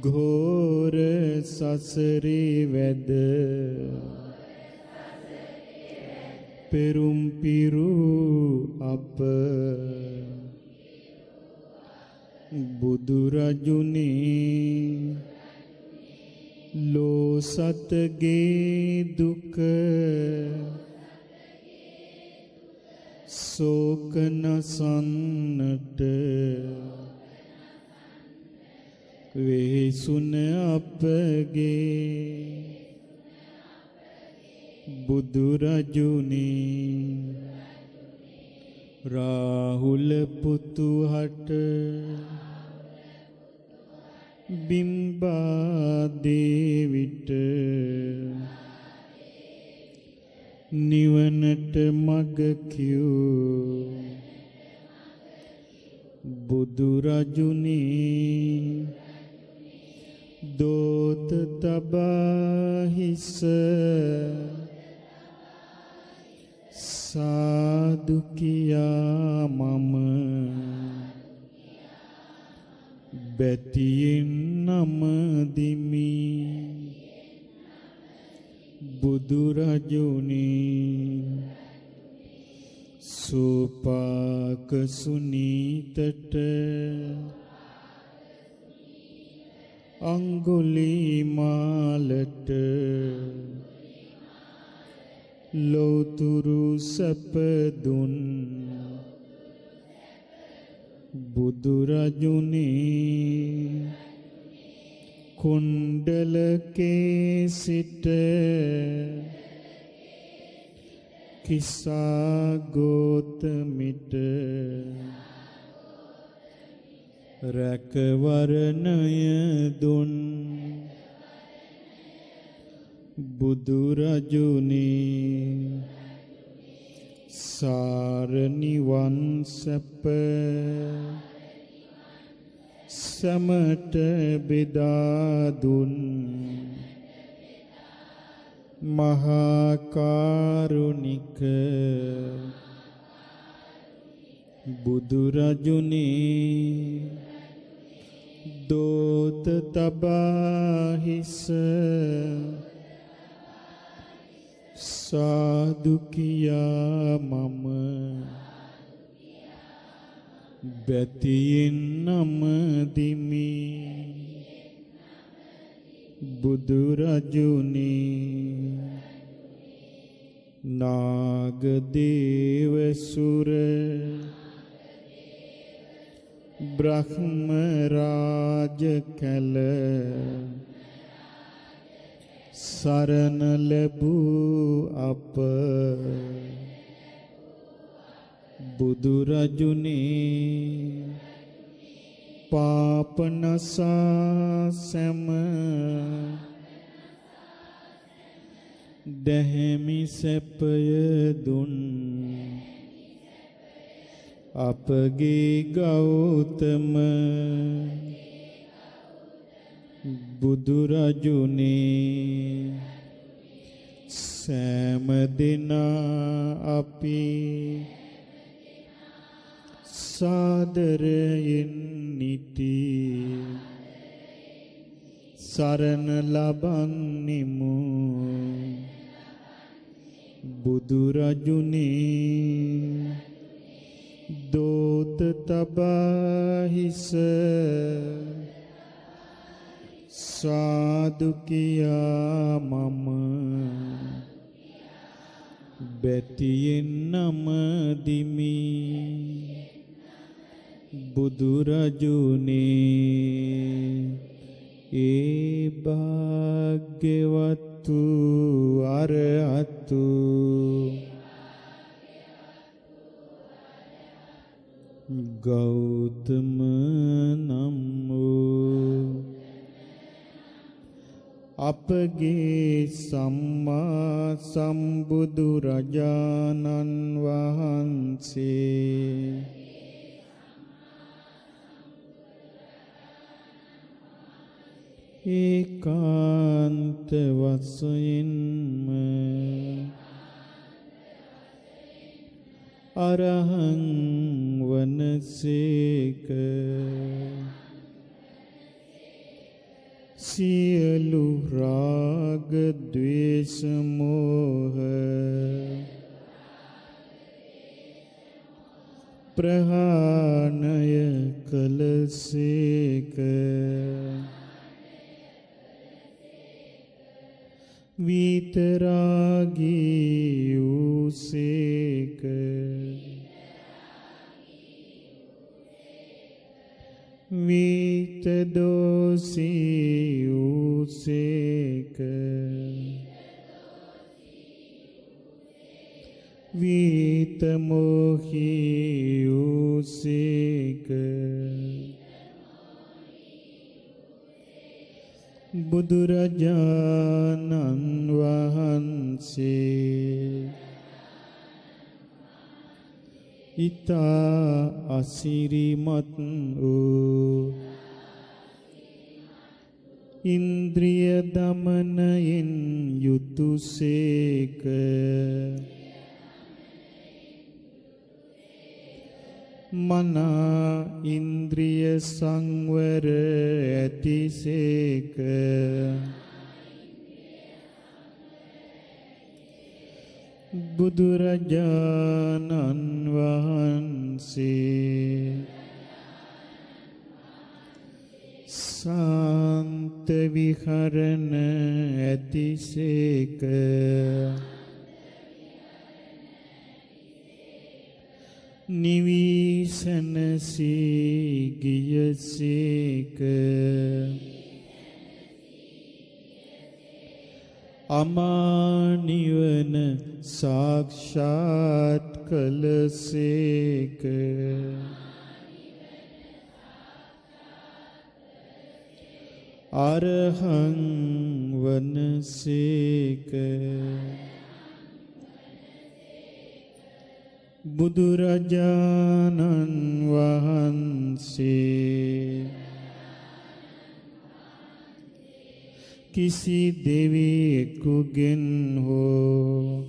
ගෝර සසරේ වැද. පෙරුම්පිරු අප. බුදුරජුනේ ලෝ සතගේ දුක සෝකනසන්නට වේසුන අපගේ බුදුරජුනේ. රාහුල පුතුහට බිම්බාදේවිට නිවනට මගකිව් බුදුරජුනී දෝත තබාහිස සාදුකියා මම. බැතියෙන් නමදිමි. බුදුරජුනි සුපාක සුනීතට අංගුලිමාලට ලෝතුරු සැපදුන් බුදුරජුනේ කුණ්ඩලකේ සිට කිසාගෝතමිට රැකවරණය දුන් බුදුරජුනේ සාරනිවන් සැප සමට බෙදාදුන් මහාකාරුණික බුදුරජුනේ දෝත තබාහිස සාදුකියා මම. බැතියෙන් නමදිමි. බුදුරජුනේ. නාගදේවසුර. බ්‍රහ්ම රාජ කැල සරණ ලැබූ අප බුදුරජුනේ පාපනසා සැම දැහැමි සැපය දුන් අපගේ ගෞතම බුදුරජුනේ සෑම දෙනා අපි සාදරයෙන් නිති. සරණ ලබන්නිමු. බුදුරජුනේ දෝත පොත තබාහිස සාදුකියා මම. බැතියෙන් නමදිමි. බුදුරජුනේ ඒ භාග්‍යවත්තු අරහතු. ගෞතම නම් අපගේ සම්මා සම්බුදු රජාණන් වහන්සේ. ඒකාන්ත වශයෙන්ම අරහං වනසේක සියලු රාග ද්වේෂ මෝහ ප්‍රහාණය කළසේක විතරාගී වූසේක විතදෝසී වූසේක විතමෝහී වූසේක බුදුරජාණන් වහන්සේ ඉතා අසිරිමත් වූ ඉන්ද්‍රිය දමනයෙන් යුතුසේක මනා ඉන්ද්‍රිය සංවර ඇතිසේක බුදුරජාණන් වහන්සේ. සාන්ත විහරණ ඇතිසේක. නිවීසනසී ගියසේක අමානිවන සාක්ෂාත් කළසේක. අරහං වනසේක. බුදුරජාණන් වහන්සේ කිසි දෙවියෙකුගෙන් හෝ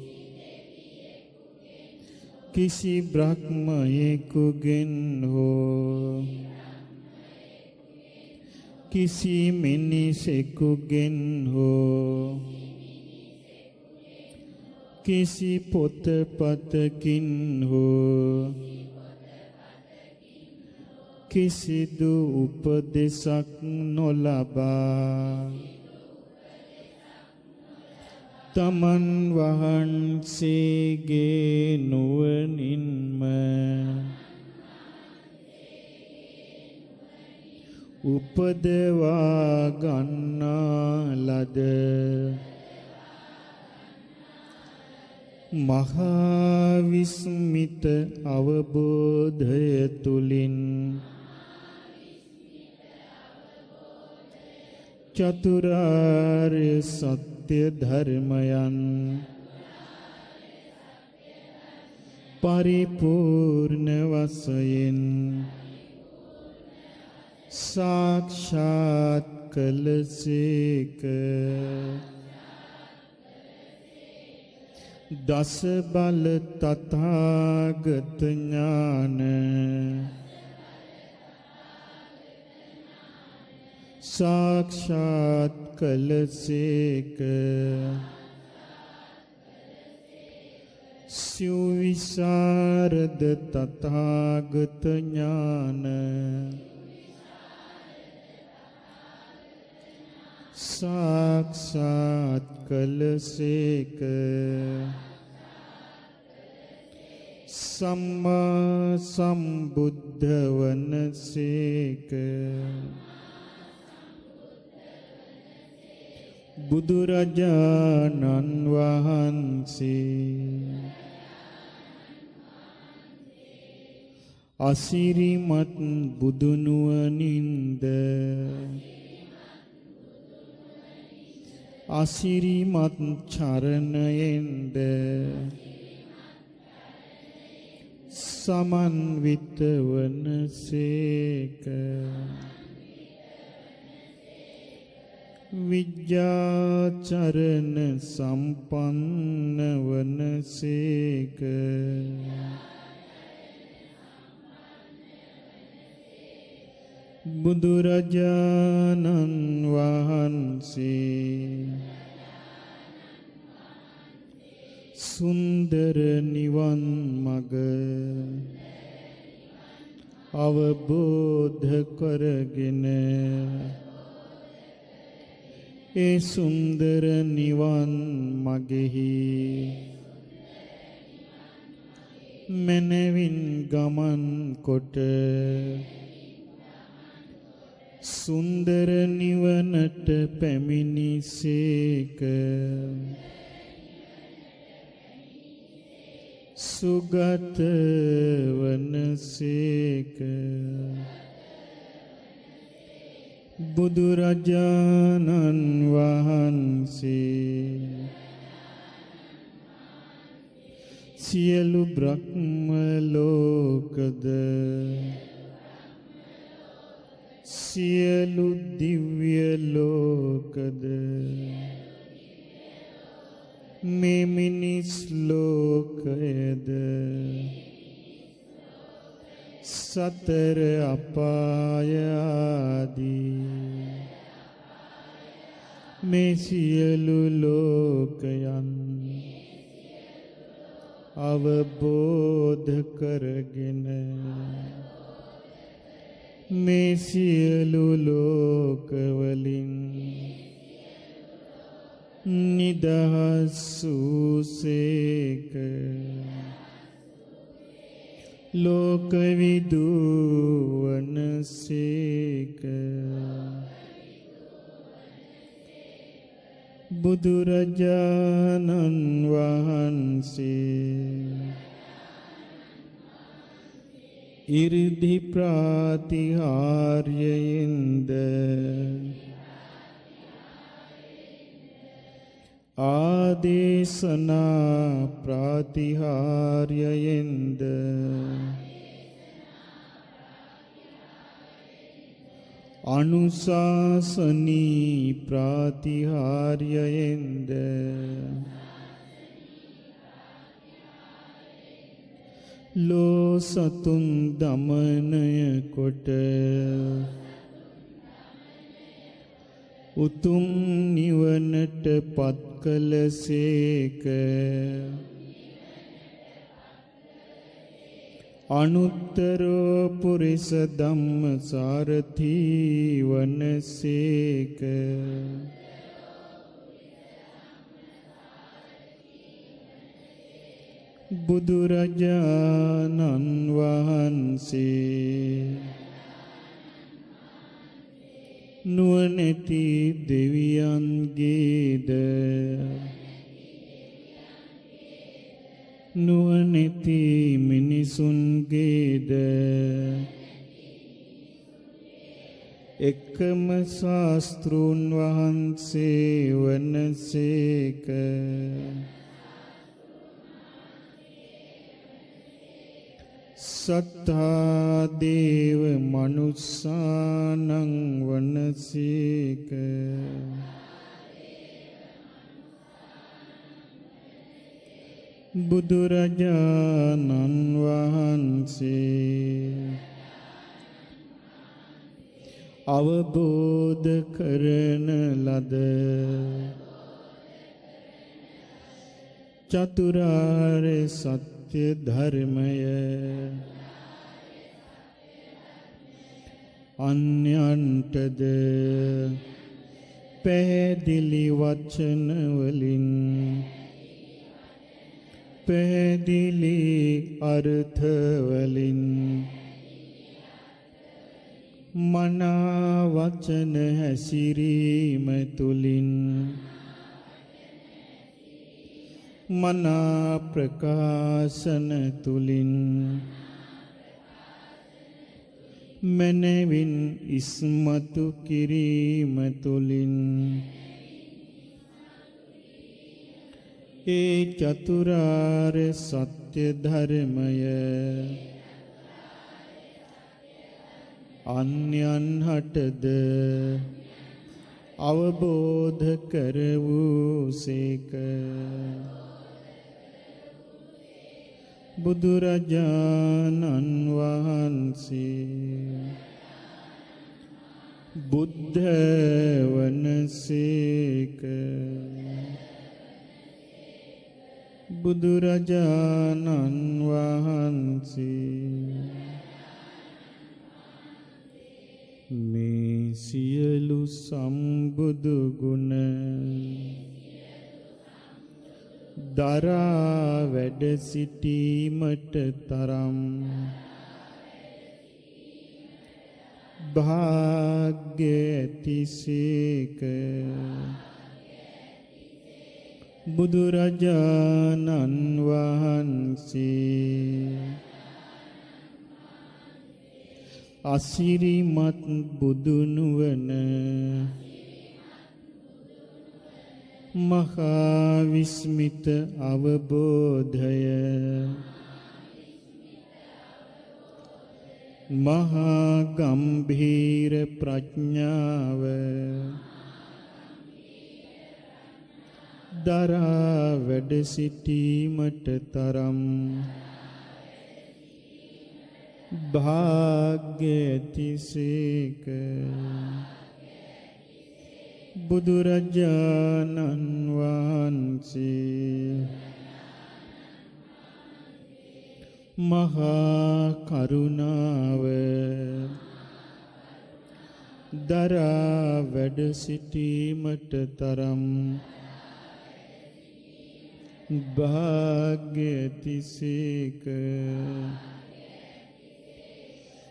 කිසි බ්‍රහ්මයෙකුගෙන් හෝ කිසි මිනිසෙකුගෙන් හෝ කිසි පොතපතකින් හෝ කිසිදු උපදෙසක් නොලබා තමන් වහන්සේගේ නුවණින්ම උපදවා ගන්නා ලද මහා විස්මිත අවබෝධය තුලින් චතුරාර්ය සත්‍ය ධර්මයන් පරිපූර්ණ වශයෙන් සාක්ෂාත් කළසේක දස බල තථාගත ඥාන සාක්ෂාත් කළසේක සිව්විසරද තථාගත ඥාන. සාක්ෂාත් කළසේක සම්මා සම්බුද්ධ වනසේක බුදුරජාණන් වහන්සේ. අසිරිමත් බුදුනුවනින්ද අසිරිමත් චරණයෙන්ද සමන්විත වනසේක විද්‍යාචරණ සම්පන්න වනසේක බුදුරජාණන් වහන්සේ සුන්දර නිවන් මග අවබෝධ කරගෙන ඒ සුන්දර නිවන් මගෙහි. මනවින් ගමන් කොට සුන්දර නිවනට පැමිණිසේක සුගත වනසේක බුදුරජාණන් වහන්සේ. සියලු බ්‍රහ්ම ලෝකද සියලු දිව්‍ය ලෝකද මේ මිනිස් ලෝකයද සතර අපාය ආදී. මේ සියලු ලෝකයන් අවබෝධ කරගෙන මේ සියලු ලෝකවලින් නිදහස් වූසේක ලෝකවිදුවනසේක. බුදුරජාණන් වහන්සේ. ඉරිදි ප්‍රාතිහාර්යයෙන්ද ආදේශනා ප්‍රාතිහාර්යයෙන්ද? අනුශාසනී ප්‍රාතිහාර්යයෙන්ද? ලෝ සතුන් දමනය කොට උතුම් නිවනට පත් කළසේක අනුත්තරෝ පුරිස ධම්ම සාරථී වනසේක බුදුරජාණන් වහන්සේ නුවණැති දෙවියන්ගේද? නුවණැති මිනිසුන්ගේද? එකම ශාස්ත්‍රූන් වහන්සේ වනසේක සත්තා දේව මනුස්සානං වනසේක. බුදුරජාණන් වහන්සේ අවබෝධ කරන ලද චතුරාර්ය සත්‍ය ධර්මය අන්‍යන්ටද පැහැදිලි වචන වලින් පැහැදිලි අර්ථ වලින් මනා වචන හැසිරීම තුලින් මනා ප්‍රකාශන තුලින් මනවින් ඉස්මතු කිරීම තුලින් ඒ චතුරාර්ය සත්‍ය ධර්මය අන්‍යයන් හටද අවබෝධ කර වූ සේක. බුදුරජාණන් වහන්සේ. බුද්ධ වනසේක බුදුරජාණන් වහන්සේ. මේ සියලු සම්බුදු ගුණ දරා වැඩ සිටීමට තරම්. භාග්‍ය ඇතිසේක බුදුරජාණන් වහන්සේ. අසිරිමත් බුදුනුවන මහා විස්මිත අවබෝධය. මහා ගම්භීර ප්‍රඥාව. දරා වැඩ සිටීමට තරම් භාග්‍ය ඇතිසේක බුදුරජාණන් වහන්සේ. මහා කරුණාව. දරා වැඩ සිටීමට තරම් භාග්‍යතිසේක.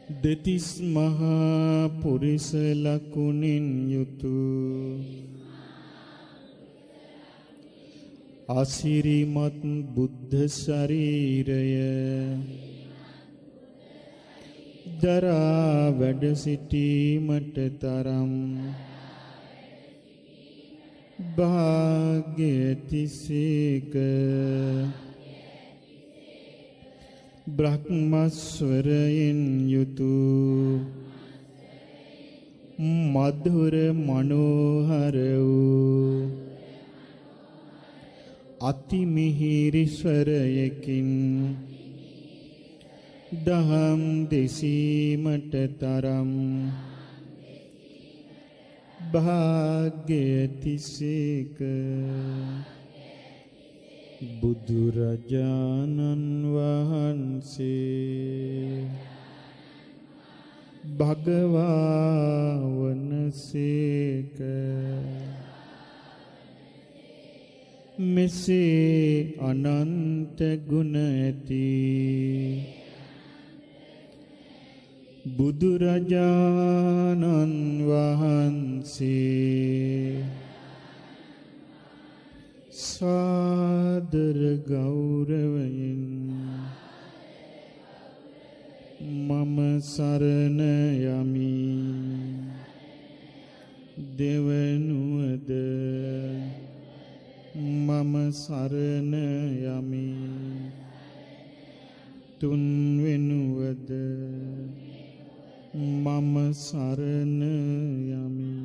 දෙතිස් මහා පුරිස ලකුණින් යුතු අසිරිමත් බුද්ධ ශරීරය දරා වැඩ සිටීමට තරම් භාග්‍යතිසේක. බ්‍රහ්මස්වරයෙන් යුතු මధుර මනෝහර වූ අතිමිහිරි ස්වරයකින් දහම් දෙසීමට තරම් භාග්‍යතිසේක. බුදුරජාණන් වහන්සේ භගවාවනසේක මෙසේ අනන්ත ගුණ ඇති බුදුරජාණන් වහන්සේ සාදර ගෞරවයෙන් මම සරණ යමි. දෙවනුවද මම සරණ යමි. තුන්වෙනුවද මම සරණ යමි.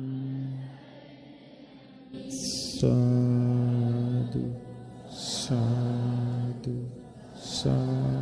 සාදු සාදු සා සා සා